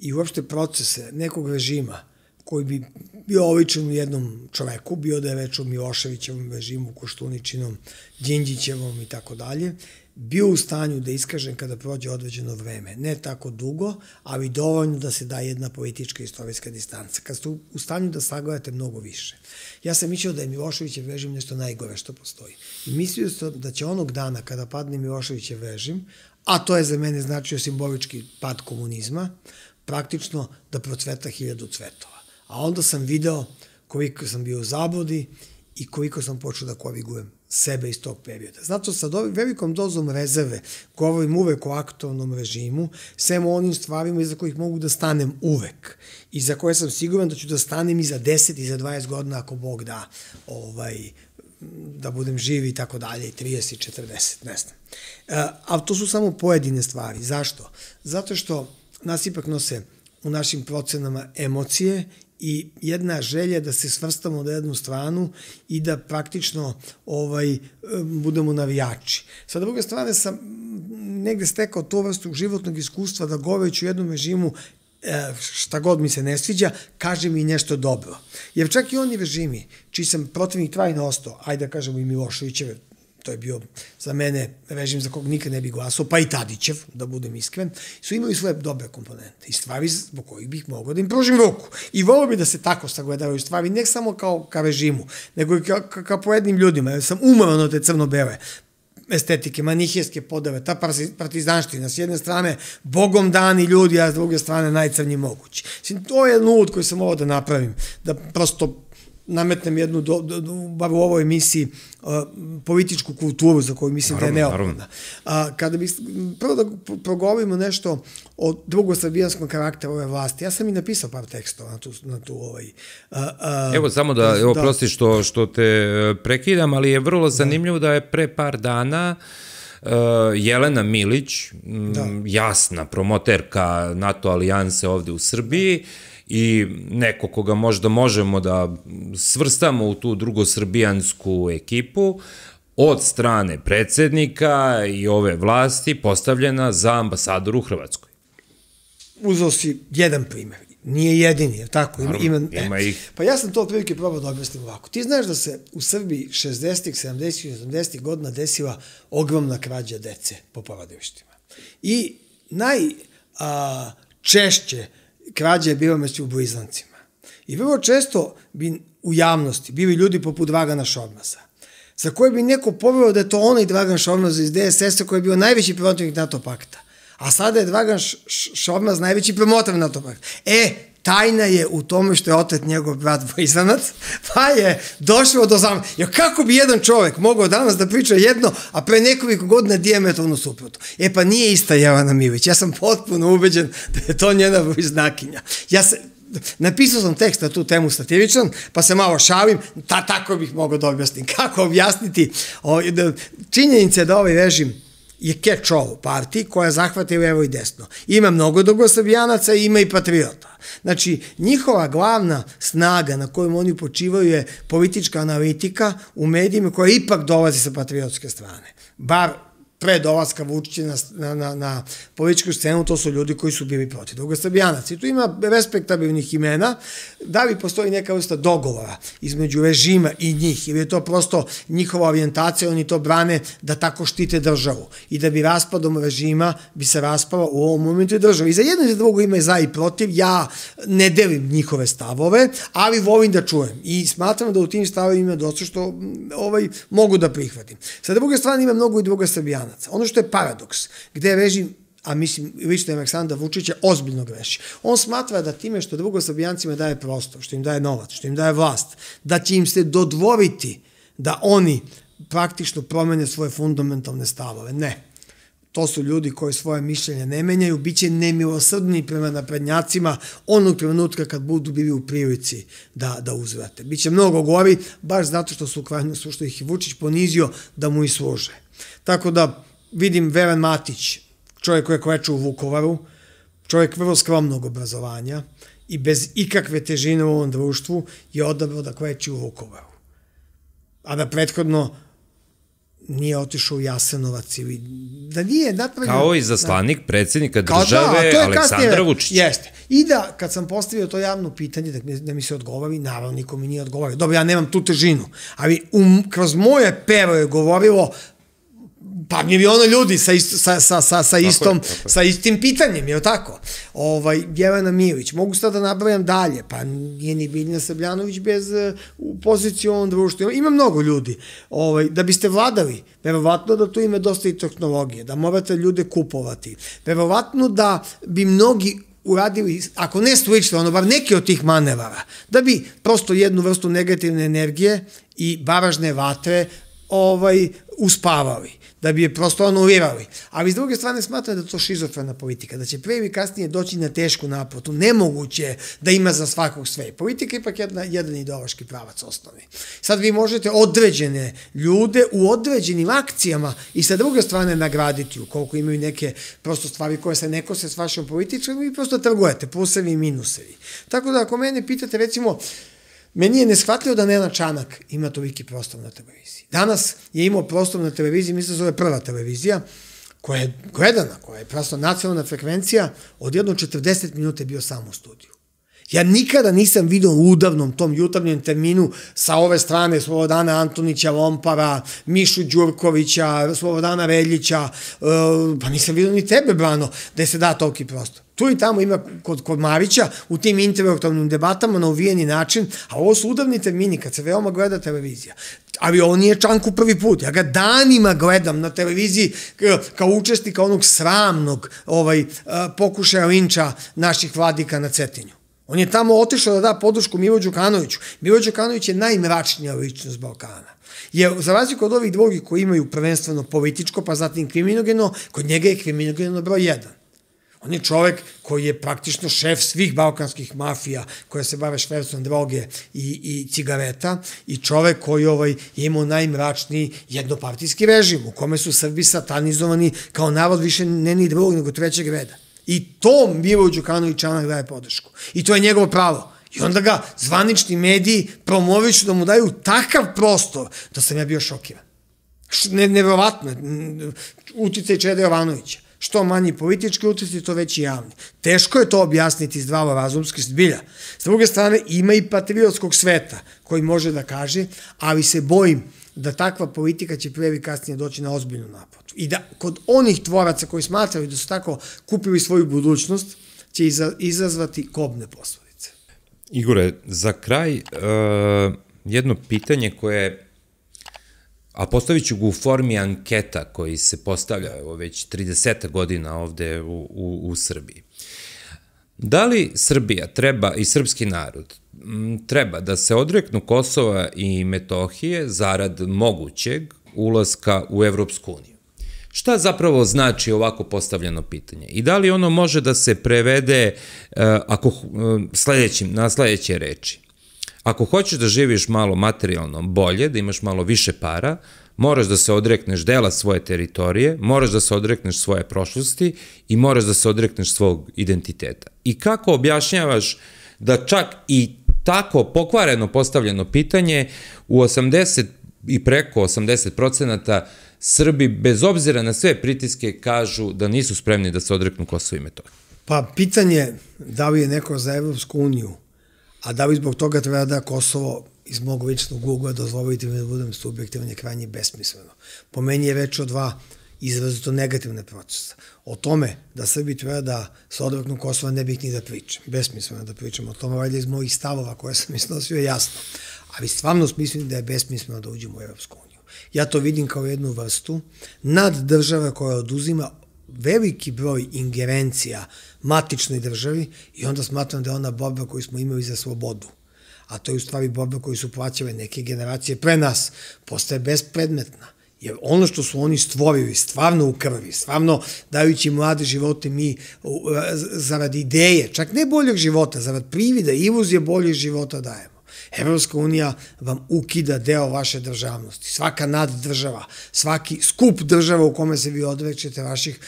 [SPEAKER 2] i uopšte procese nekog režima koji bi bio ovičan u jednom čoveku, bio da je već u Miloševićevom režimu, Koštuničinom, Đinđićevom i tako dalje, bio u stanju da iskažem kada prođe određeno vreme. Ne tako dugo, ali dovoljno da se da jedna politička istorijska distanca. Kad ste u stanju da sagledate mnogo više. Ja sam mislio da je Miloševićev režim nešto najgore što postoji. I mislio sam da će onog dana kada padne Miloševićev režim, a to je za mene značio simbolički pad komunizma, praktično da procveta hiljadu cvetova. A onda sam video koliko sam bio u zabudi i koliko sam počeo da korigujem sebe iz tog perioda. Zato sa velikom dozom rezerve govorim uvek o aktualnom režimu, sem o onim stvarima iza kojih mogu da stanem uvek i za koje sam siguran da ću da stanem i za 10 i za 20 godina ako Bog da ovaj, da budem živ i tako dalje, i 30, 40, ne znam. E, ali to su samo pojedine stvari. Zašto? Zato što nas ipak nose u našim procenama emocije i jedna želja da se svrstamo na jednu stranu i da praktično ovaj budemo navijači. Sa druge strane sam negde stekao to vrstu životnog iskustva da govoreći u jednom režimu e, šta god mi se ne sviđa, kaže mi nešto dobro. Jer čak i oni režimi, čiji sam protivnik trajno ostao, ajde da kažemo i Miloševićeve, to je bio za mene režim za kog nikad ne bi glasao, pa i Tadićev, da budem iskren, su imali svoje dobre komponente i stvari zbog kojih bih mogao da im pružim ruku. I volio bi da se tako sagledavaju stvari, ne samo kao ka režimu, nego i kao, ka, ka pojednim ljudima, jer sam umoran od te crno-bele estetike, manihijske podave, ta partizanština, s jedne strane bogom dani ljudi, a s druge strane najcrnji mogući. To je nut koji sam ovo da napravim, da prosto nametnem jednu, do, do, do, bar u ovoj emisiji, uh, političku kulturu za koju mislim naravno, da je neophodna. A, kada bi, prvo da progovorimo nešto o drugosrbijanskom karakteru ove vlasti. Ja sam i napisao par tekstova na tu, na tu ovaj... Uh,
[SPEAKER 1] uh, evo samo da, evo da. prosti što, što te e, prekidam, ali je vrlo zanimljivo da, da je pre par dana Uh, Jelena Milić, da. jasna promoterka NATO alijanse ovde u Srbiji, da i neko koga možda možemo da svrstamo u tu drugosrbijansku ekipu, od strane predsednika i ove vlasti postavljena za ambasador u Hrvatskoj.
[SPEAKER 2] Uzao si jedan primer. Nije jedini, je tako?
[SPEAKER 1] Ima, ima, ima ih.
[SPEAKER 2] Pa ja sam to otprilike probao da objasnim ovako. Ti znaš da se u Srbiji 60. 70. 80. godina desila ogromna krađa dece po porodilištima. I najčešće krađa je bila među blizancima. I vrlo često bi u javnosti bili ljudi poput Dragana Šormaza, za koje bi neko povrlo da je to onaj Dragan Šormaz iz DSS-a koji je bio najveći protivnik NATO pakta. A sada je Dragan Šormaz najveći promotor NATO pakta. E, tajna je u tome što je otet njegov brat Blizanac, pa je došlo do zam... Jo, kako bi jedan čovek mogao danas da priča jedno, a pre nekoliko godina diametralno suprotno? E pa nije ista Jelena Mivić, ja sam potpuno ubeđen da je to njena bliznakinja. Ja se, napisao sam tekst na tu temu satiričan, pa se malo šalim, ta, tako bih mogao da objasnim. Kako objasniti o, da, činjenica je da ovaj režim je catch-all partiji koja zahvata i levo i desno. Ima mnogo drugosrbijanaca i ima i patriota. Znači, njihova glavna snaga na kojom oni počivaju je politička analitika u medijima koja ipak dolazi sa patriotske strane. Bar pre dolaska Vučića na, na, na, na političku scenu, to su ljudi koji su bili protiv. Drugosrbijanaca. I tu ima respektabilnih imena, da li postoji neka vrsta dogovora između režima i njih, ili je to prosto njihova orijentacija, oni to brane da tako štite državu? I da bi raspadom režima bi se raspala u ovom momentu i država. I za jedno i za drugo ima za i protiv, ja ne delim njihove stavove, ali volim da čujem. I smatram da u tim stavovima ima dosta što ovaj, mogu da prihvatim. Sa druge strane ima mnogo i druga Srbijana stranaca. Ono što je paradoks, gde režim a mislim, lično je Aleksandar Vučića ozbiljno greši. On smatra da time što drugosrbijancima daje prostor, što im daje novac, što im daje vlast, da će im se dodvoriti da oni praktično promene svoje fundamentalne stavove. Ne. To su ljudi koji svoje mišljenje ne menjaju, bit će nemilosrdni prema naprednjacima onog trenutka kad budu bili u prilici da, da uzvrate. Biće mnogo gori, baš zato što su krajno što ih Vučić ponizio da mu i služe. Tako da vidim Veran Matić, čovjek koji je kveču u Vukovaru, čovjek vrlo skromnog obrazovanja i bez ikakve težine u ovom društvu je odabrao da kveči u Vukovaru. A da prethodno nije otišao u Jasenovac ili da nije napravio...
[SPEAKER 1] Kao i zaslanik da, predsednika države da, Aleksandra Vučića.
[SPEAKER 2] Jeste. I da, kad sam postavio to javno pitanje, da mi, da mi se odgovori, naravno niko mi nije odgovorio. Dobro, ja nemam tu težinu, ali um, kroz moje pero je govorilo pa miliona ljudi sa, ist, sa, sa, sa, sa, istom, tako je, tako sa istim pitanjem, je tako? Ovaj, Jelena Milić, mogu sad da nabrajam dalje, pa nije ni Biljna Sabljanović bez uh, pozicije u ovom društvu. Ima mnogo ljudi. Ovaj, da biste vladali, verovatno da tu ima dosta i tehnologije, da morate ljude kupovati. Verovatno da bi mnogi uradili, ako ne slično, ono, bar neki od tih manevara, da bi prosto jednu vrstu negativne energije i baražne vatre ovaj, uspavali da bi je prosto anulirali. Ali s druge strane smatra da to šizofrena politika, da će pre ili kasnije doći na tešku naplatu. Nemoguće da ima za svakog sve. Politika je ipak jedna, jedan ideološki pravac osnovni. Sad vi možete određene ljude u određenim akcijama i sa druge strane nagraditi ukoliko imaju neke prosto stvari koje se neko se s vašom političkom i prosto trgujete, plusevi i minusevi. Tako da ako mene pitate recimo, Meni je neshvatljivo da Nena Čanak ima toliki prostor na televiziji. Danas je imao prostor na televiziji, mislim da zove prva televizija, koja je gledana, koja je prosto nacionalna frekvencija, od jedno 40 minuta je bio samo u studiju. Ja nikada nisam vidio u udavnom tom jutarnjem terminu sa ove strane Slobodana Antonića Lompara, Mišu Đurkovića, Slobodana Veljića, uh, pa nisam vidio ni tebe, Brano, da se da toliki prostor. Tu i tamo ima kod, kod Marića u tim intelektualnim debatama na uvijeni način, a ovo su udavni termini kad se veoma gleda televizija. Ali ovo nije Čanku prvi put. Ja ga danima gledam na televiziji kao učesnika onog sramnog ovaj, pokušaja linča naših vladika na Cetinju. On je tamo otišao da da podršku Milo Đukanoviću. Milo Đukanović je najmračnija ličnost Balkana. Jer za razliku od ovih dvogi koji imaju prvenstveno političko, pa zatim kriminogeno, kod njega je kriminogeno broj jedan. On je čovek koji je praktično šef svih balkanskih mafija koje se bave švercom droge i, i cigareta i čovek koji ovaj, je imao najmračniji jednopartijski režim u kome su Srbi satanizovani kao narod više ne ni drugog nego trećeg reda. I to Milo Đukanović Čanak daje podršku. I to je njegovo pravo. I onda ga zvanični mediji promoviću da mu daju takav prostor da sam ja bio šokiran. Ne, neverovatno. Uticaj Čede Jovanovića. Što manji politički uticaj, to veći javni. Teško je to objasniti zdravo razumski zbilja. S druge strane, ima i patriotskog sveta koji može da kaže, ali se bojim da takva politika će prije kasnije doći na ozbiljnu naplatu. I da kod onih tvoraca koji smatraju da su tako kupili svoju budućnost, će izazvati kobne posledice.
[SPEAKER 1] Igore, za kraj, uh, jedno pitanje koje a postavit ću ga u formi anketa koji se postavlja evo, već 30 godina ovde u, u, u Srbiji. Da li Srbija treba i srpski narod treba da se odreknu Kosova i Metohije zarad mogućeg ulaska u Evropsku uniju? Šta zapravo znači ovako postavljeno pitanje? I da li ono može da se prevede uh, ako, uh, sledećim, na sledeće reči? Ako hoćeš da živiš malo materijalno bolje, da imaš malo više para, moraš da se odrekneš dela svoje teritorije, moraš da se odrekneš svoje prošlosti i moraš da se odrekneš svog identiteta. I kako objašnjavaš da čak i tako pokvareno postavljeno pitanje u 80 i preko 80 procenata Srbi, bez obzira na sve pritiske, kažu da nisu spremni da se odreknu Kosovo i Metohije.
[SPEAKER 2] Pa pitanje da li je neko za Evropsku uniju a da bi zbog toga treba da Kosovo iz mog ličnog ugla dozvolite mi da budem subjektivan je krajnje besmisleno. Po meni je reč o dva izrazito negativne procesa. O tome da Srbi treba da se odvaknu Kosova ne bih ni da pričam. Besmisleno da pričam o tome, valjda iz mojih stavova koje sam iznosio jasno. Ali stvarno mislim da je besmisleno da uđemo u Evropsku uniju. Ja to vidim kao jednu vrstu nad država koja oduzima veliki broj ingerencija matičnoj državi i onda smatram da je ona borba koju smo imali za slobodu, a to je u stvari borba koju su plaćale neke generacije pre nas, postaje bespredmetna. Jer ono što su oni stvorili, stvarno u krvi, stvarno dajući mlade živote mi zarad ideje, čak ne boljeg života, zarad privida, iluzije boljeg života dajemo. Evropska unija vam ukida deo vaše državnosti. Svaka naddržava, svaki skup država u kome se vi odrećete vaših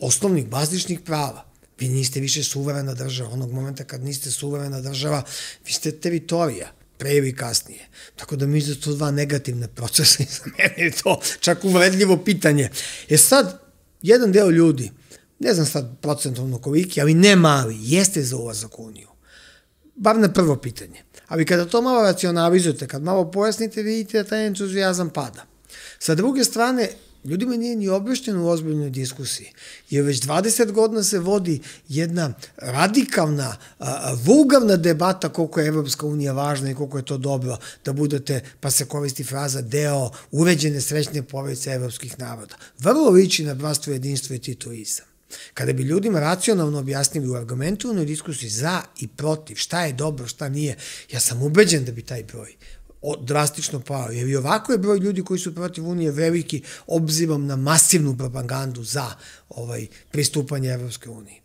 [SPEAKER 2] osnovnih, bazičnih prava. Vi niste više suverena država. Onog momenta kad niste suverena država, vi ste teritorija pre ili kasnije. Tako da mi da to dva negativne procesa i za mene je to čak uvredljivo pitanje. E sad, jedan deo ljudi, ne znam sad procentovno koliki, ali ne mali, jeste za ulazak u Uniju. Bar na prvo pitanje. Ali kada to malo racionalizujete, kad malo pojasnite, vidite da taj entuzijazam pada. Sa druge strane, ljudima nije ni objašnjeno u ozbiljnoj diskusiji. Jer već 20 godina se vodi jedna radikalna, a, vulgarna debata koliko je Evropska unija važna i koliko je to dobro da budete, pa se koristi fraza, deo uređene srećne porodice evropskih naroda. Vrlo liči na bratstvo, jedinstvo i tituizam. Kada bi ljudima racionalno objasnili u argumentovanoj diskusiji za i protiv, šta je dobro, šta nije, ja sam ubeđen da bi taj broj drastično pao. Jer i ovako je broj ljudi koji su protiv Unije veliki obzirom na masivnu propagandu za ovaj pristupanje Evropske unije.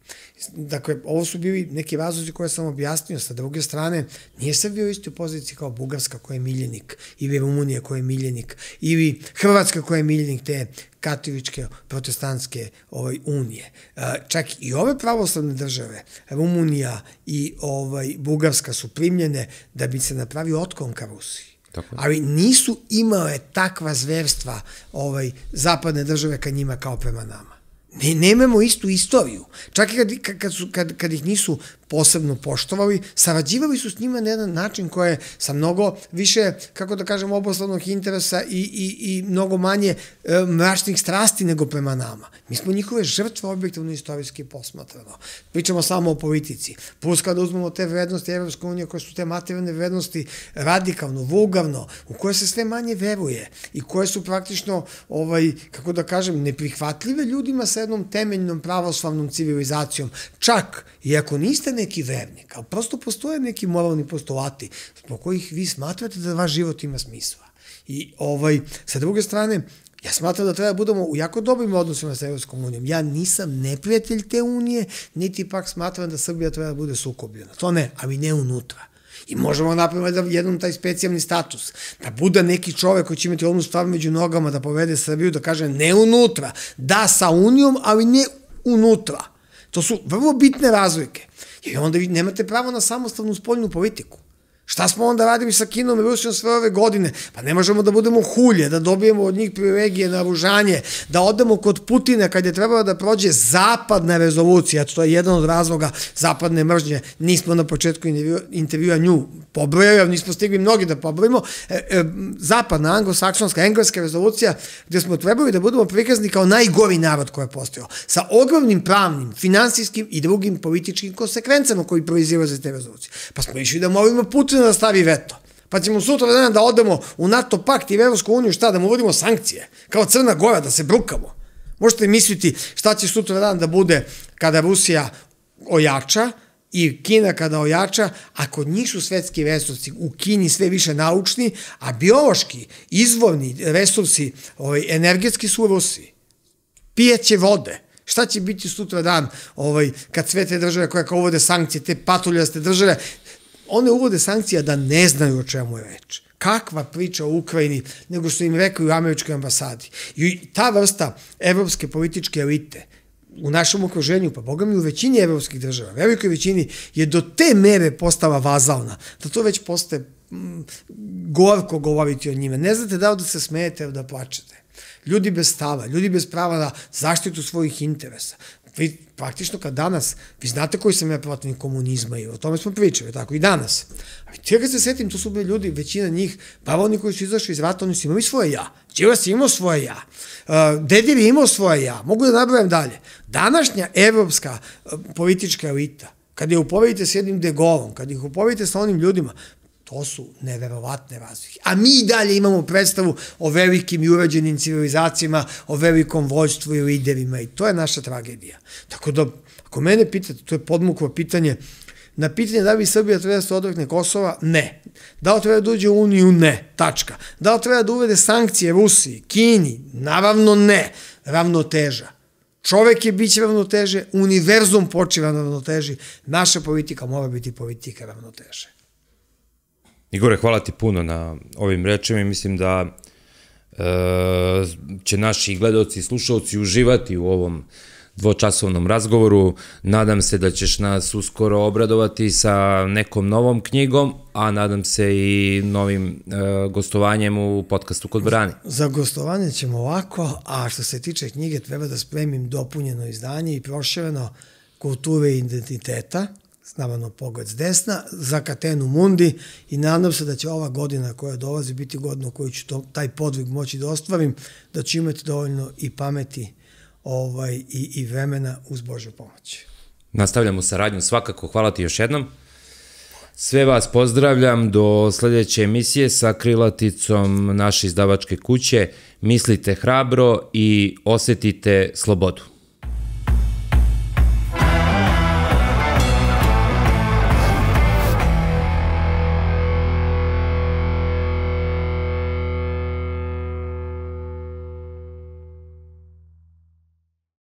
[SPEAKER 2] Dakle, ovo su bili neki razlozi koje sam objasnio. Sa druge strane, nije se bio isti u poziciji kao Bugarska koja je miljenik, ili Rumunija koja je miljenik, ili Hrvatska koja je miljenik te katoličke protestantske ovaj, unije. Čak i ove pravoslavne države, Rumunija i ovaj, Bugarska su primljene da bi se napravio otklon ka Rusiji. Tako. Ali nisu imale takva zverstva ovaj, zapadne države ka njima kao prema nama. Ne, nemamo istu istoriju. Čak i kad, kad, su, kad, kad ih nisu posebno poštovali, sarađivali su s njima na jedan način koji je sa mnogo više, kako da kažem, oboslovnog interesa i, i, i mnogo manje e, mračnih strasti nego prema nama. Mi smo njihove žrtve objektivno istorijski posmatrano. Pričamo samo o politici. Plus kada uzmemo te vrednosti Evropske unije, koje su te materijalne vrednosti radikalno, vulgarno, u koje se sve manje veruje i koje su praktično, ovaj, kako da kažem, neprihvatljive ljudima sa jednom temeljnom pravoslavnom civilizacijom. Čak i ako niste neki vernik, ali prosto postoje neki moralni postulati zbog kojih vi smatrate da vaš život ima smisla. I ovaj, sa druge strane, Ja smatram da treba da budemo u jako dobrim odnosima sa Evropskom unijom. Ja nisam neprijatelj te unije, niti pak smatram da Srbija treba da bude sukobljena. To ne, ali ne unutra. I možemo napraviti da jednom taj specijalni status. Da bude neki čovek koji će imati onu stvar među nogama da povede Srbiju, da kaže ne unutra. Da, sa Unijom, ali ne unutra. To su vrlo bitne razlike. И онда ви немате право на самоставну спољну политику. Šta smo onda radili sa Kinom i Rusijom sve ove godine? Pa ne možemo da budemo hulje, da dobijemo od njih privilegije, naružanje, da odemo kod Putina kad je trebalo da prođe zapadna rezolucija, to je jedan od razloga zapadne mržnje. Nismo na početku intervjua nju pobrojali, nismo stigli mnogi da pobrojimo. E, e, zapadna, anglosaksonska, engleska rezolucija, gde smo trebali da budemo prikazni kao najgori narod koji je postojao, sa ogromnim pravnim, finansijskim i drugim političkim konsekvencama koji proizivaju za te rezolucije. Pa smo išli da molimo Putina Putin da stavi veto. Pa ćemo sutra dana da odemo u NATO pakt i u Evropsku uniju, šta, da mu uvodimo sankcije, kao Crna Gora, da se brukamo. Možete misliti šta će sutra dan da bude kada Rusija ojača, i Kina kada ojača, a kod njih su svetski resursi u Kini sve više naučni, a biološki, izvorni resursi ovaj, energetski su u Rusiji. Pijeće vode. Šta će biti sutra dan ovaj, kad sve te države koje kao uvode sankcije, te patuljaste države, one uvode sankcija da ne znaju o čemu je reč. Kakva priča o Ukrajini, nego što im rekli u američkoj ambasadi. I ta vrsta evropske političke elite, u našem okruženju, pa boga mi u većini evropskih država, velikoj većini, je do te mere postala vazalna, da to već postaje mm, gorko govoriti o njime. Ne znate da li da se smijete ili da plačete. Ljudi bez stava, ljudi bez prava na zaštitu svojih interesa. Vi praktično kad danas, vi znate koji sam ja protivnik komunizma i o tome smo pričali, tako i danas. Ali ti kad se setim, to su bili ljudi, većina njih, pa oni koji su izašli iz rata, oni su imali svoje ja. Đilas je imao svoje ja. Uh, Dedjev je imao svoje ja. Mogu da nabrajam dalje. Današnja evropska uh, politička elita, kad je upovedite s jednim degolom, kad ih upovedite sa onim ljudima, To su neverovatne razlike. A mi dalje imamo predstavu o velikim i urađenim civilizacijama, o velikom vojstvu i liderima i to je naša tragedija. Tako da, ako mene pitate, to je podmuklo pitanje, na pitanje da li Srbija treba da se odrekne Kosova, ne. Da li treba da uđe u Uniju, ne. Tačka. Da li treba da uvede sankcije Rusiji, Kini, naravno ne. Ravnoteža. Čovek je biće ravnoteže, univerzum počiva na ravnoteži, naša politika mora biti politika ravnoteže.
[SPEAKER 1] Igore, hvala ti puno na ovim rečima i mislim da e, će naši gledalci i slušalci uživati u ovom dvočasovnom razgovoru. Nadam se da ćeš nas uskoro obradovati sa nekom novom knjigom, a nadam se i novim e, gostovanjem u podcastu Kod Brani.
[SPEAKER 2] Za gostovanje ćemo ovako, a što se tiče knjige treba da spremim dopunjeno izdanje i prošireno kulture i identiteta, naravno pogled s desna, za Katenu Mundi i nadam se da će ova godina koja dolazi biti godina u kojoj ću to, taj podvig moći da ostvarim, da ću imati dovoljno i pameti ovaj, i, i vremena uz Božju pomoć.
[SPEAKER 1] Nastavljamo saradnju svakako, hvala ti još jednom. Sve vas pozdravljam do sledeće emisije sa krilaticom naše izdavačke kuće. Mislite hrabro i osetite slobodu.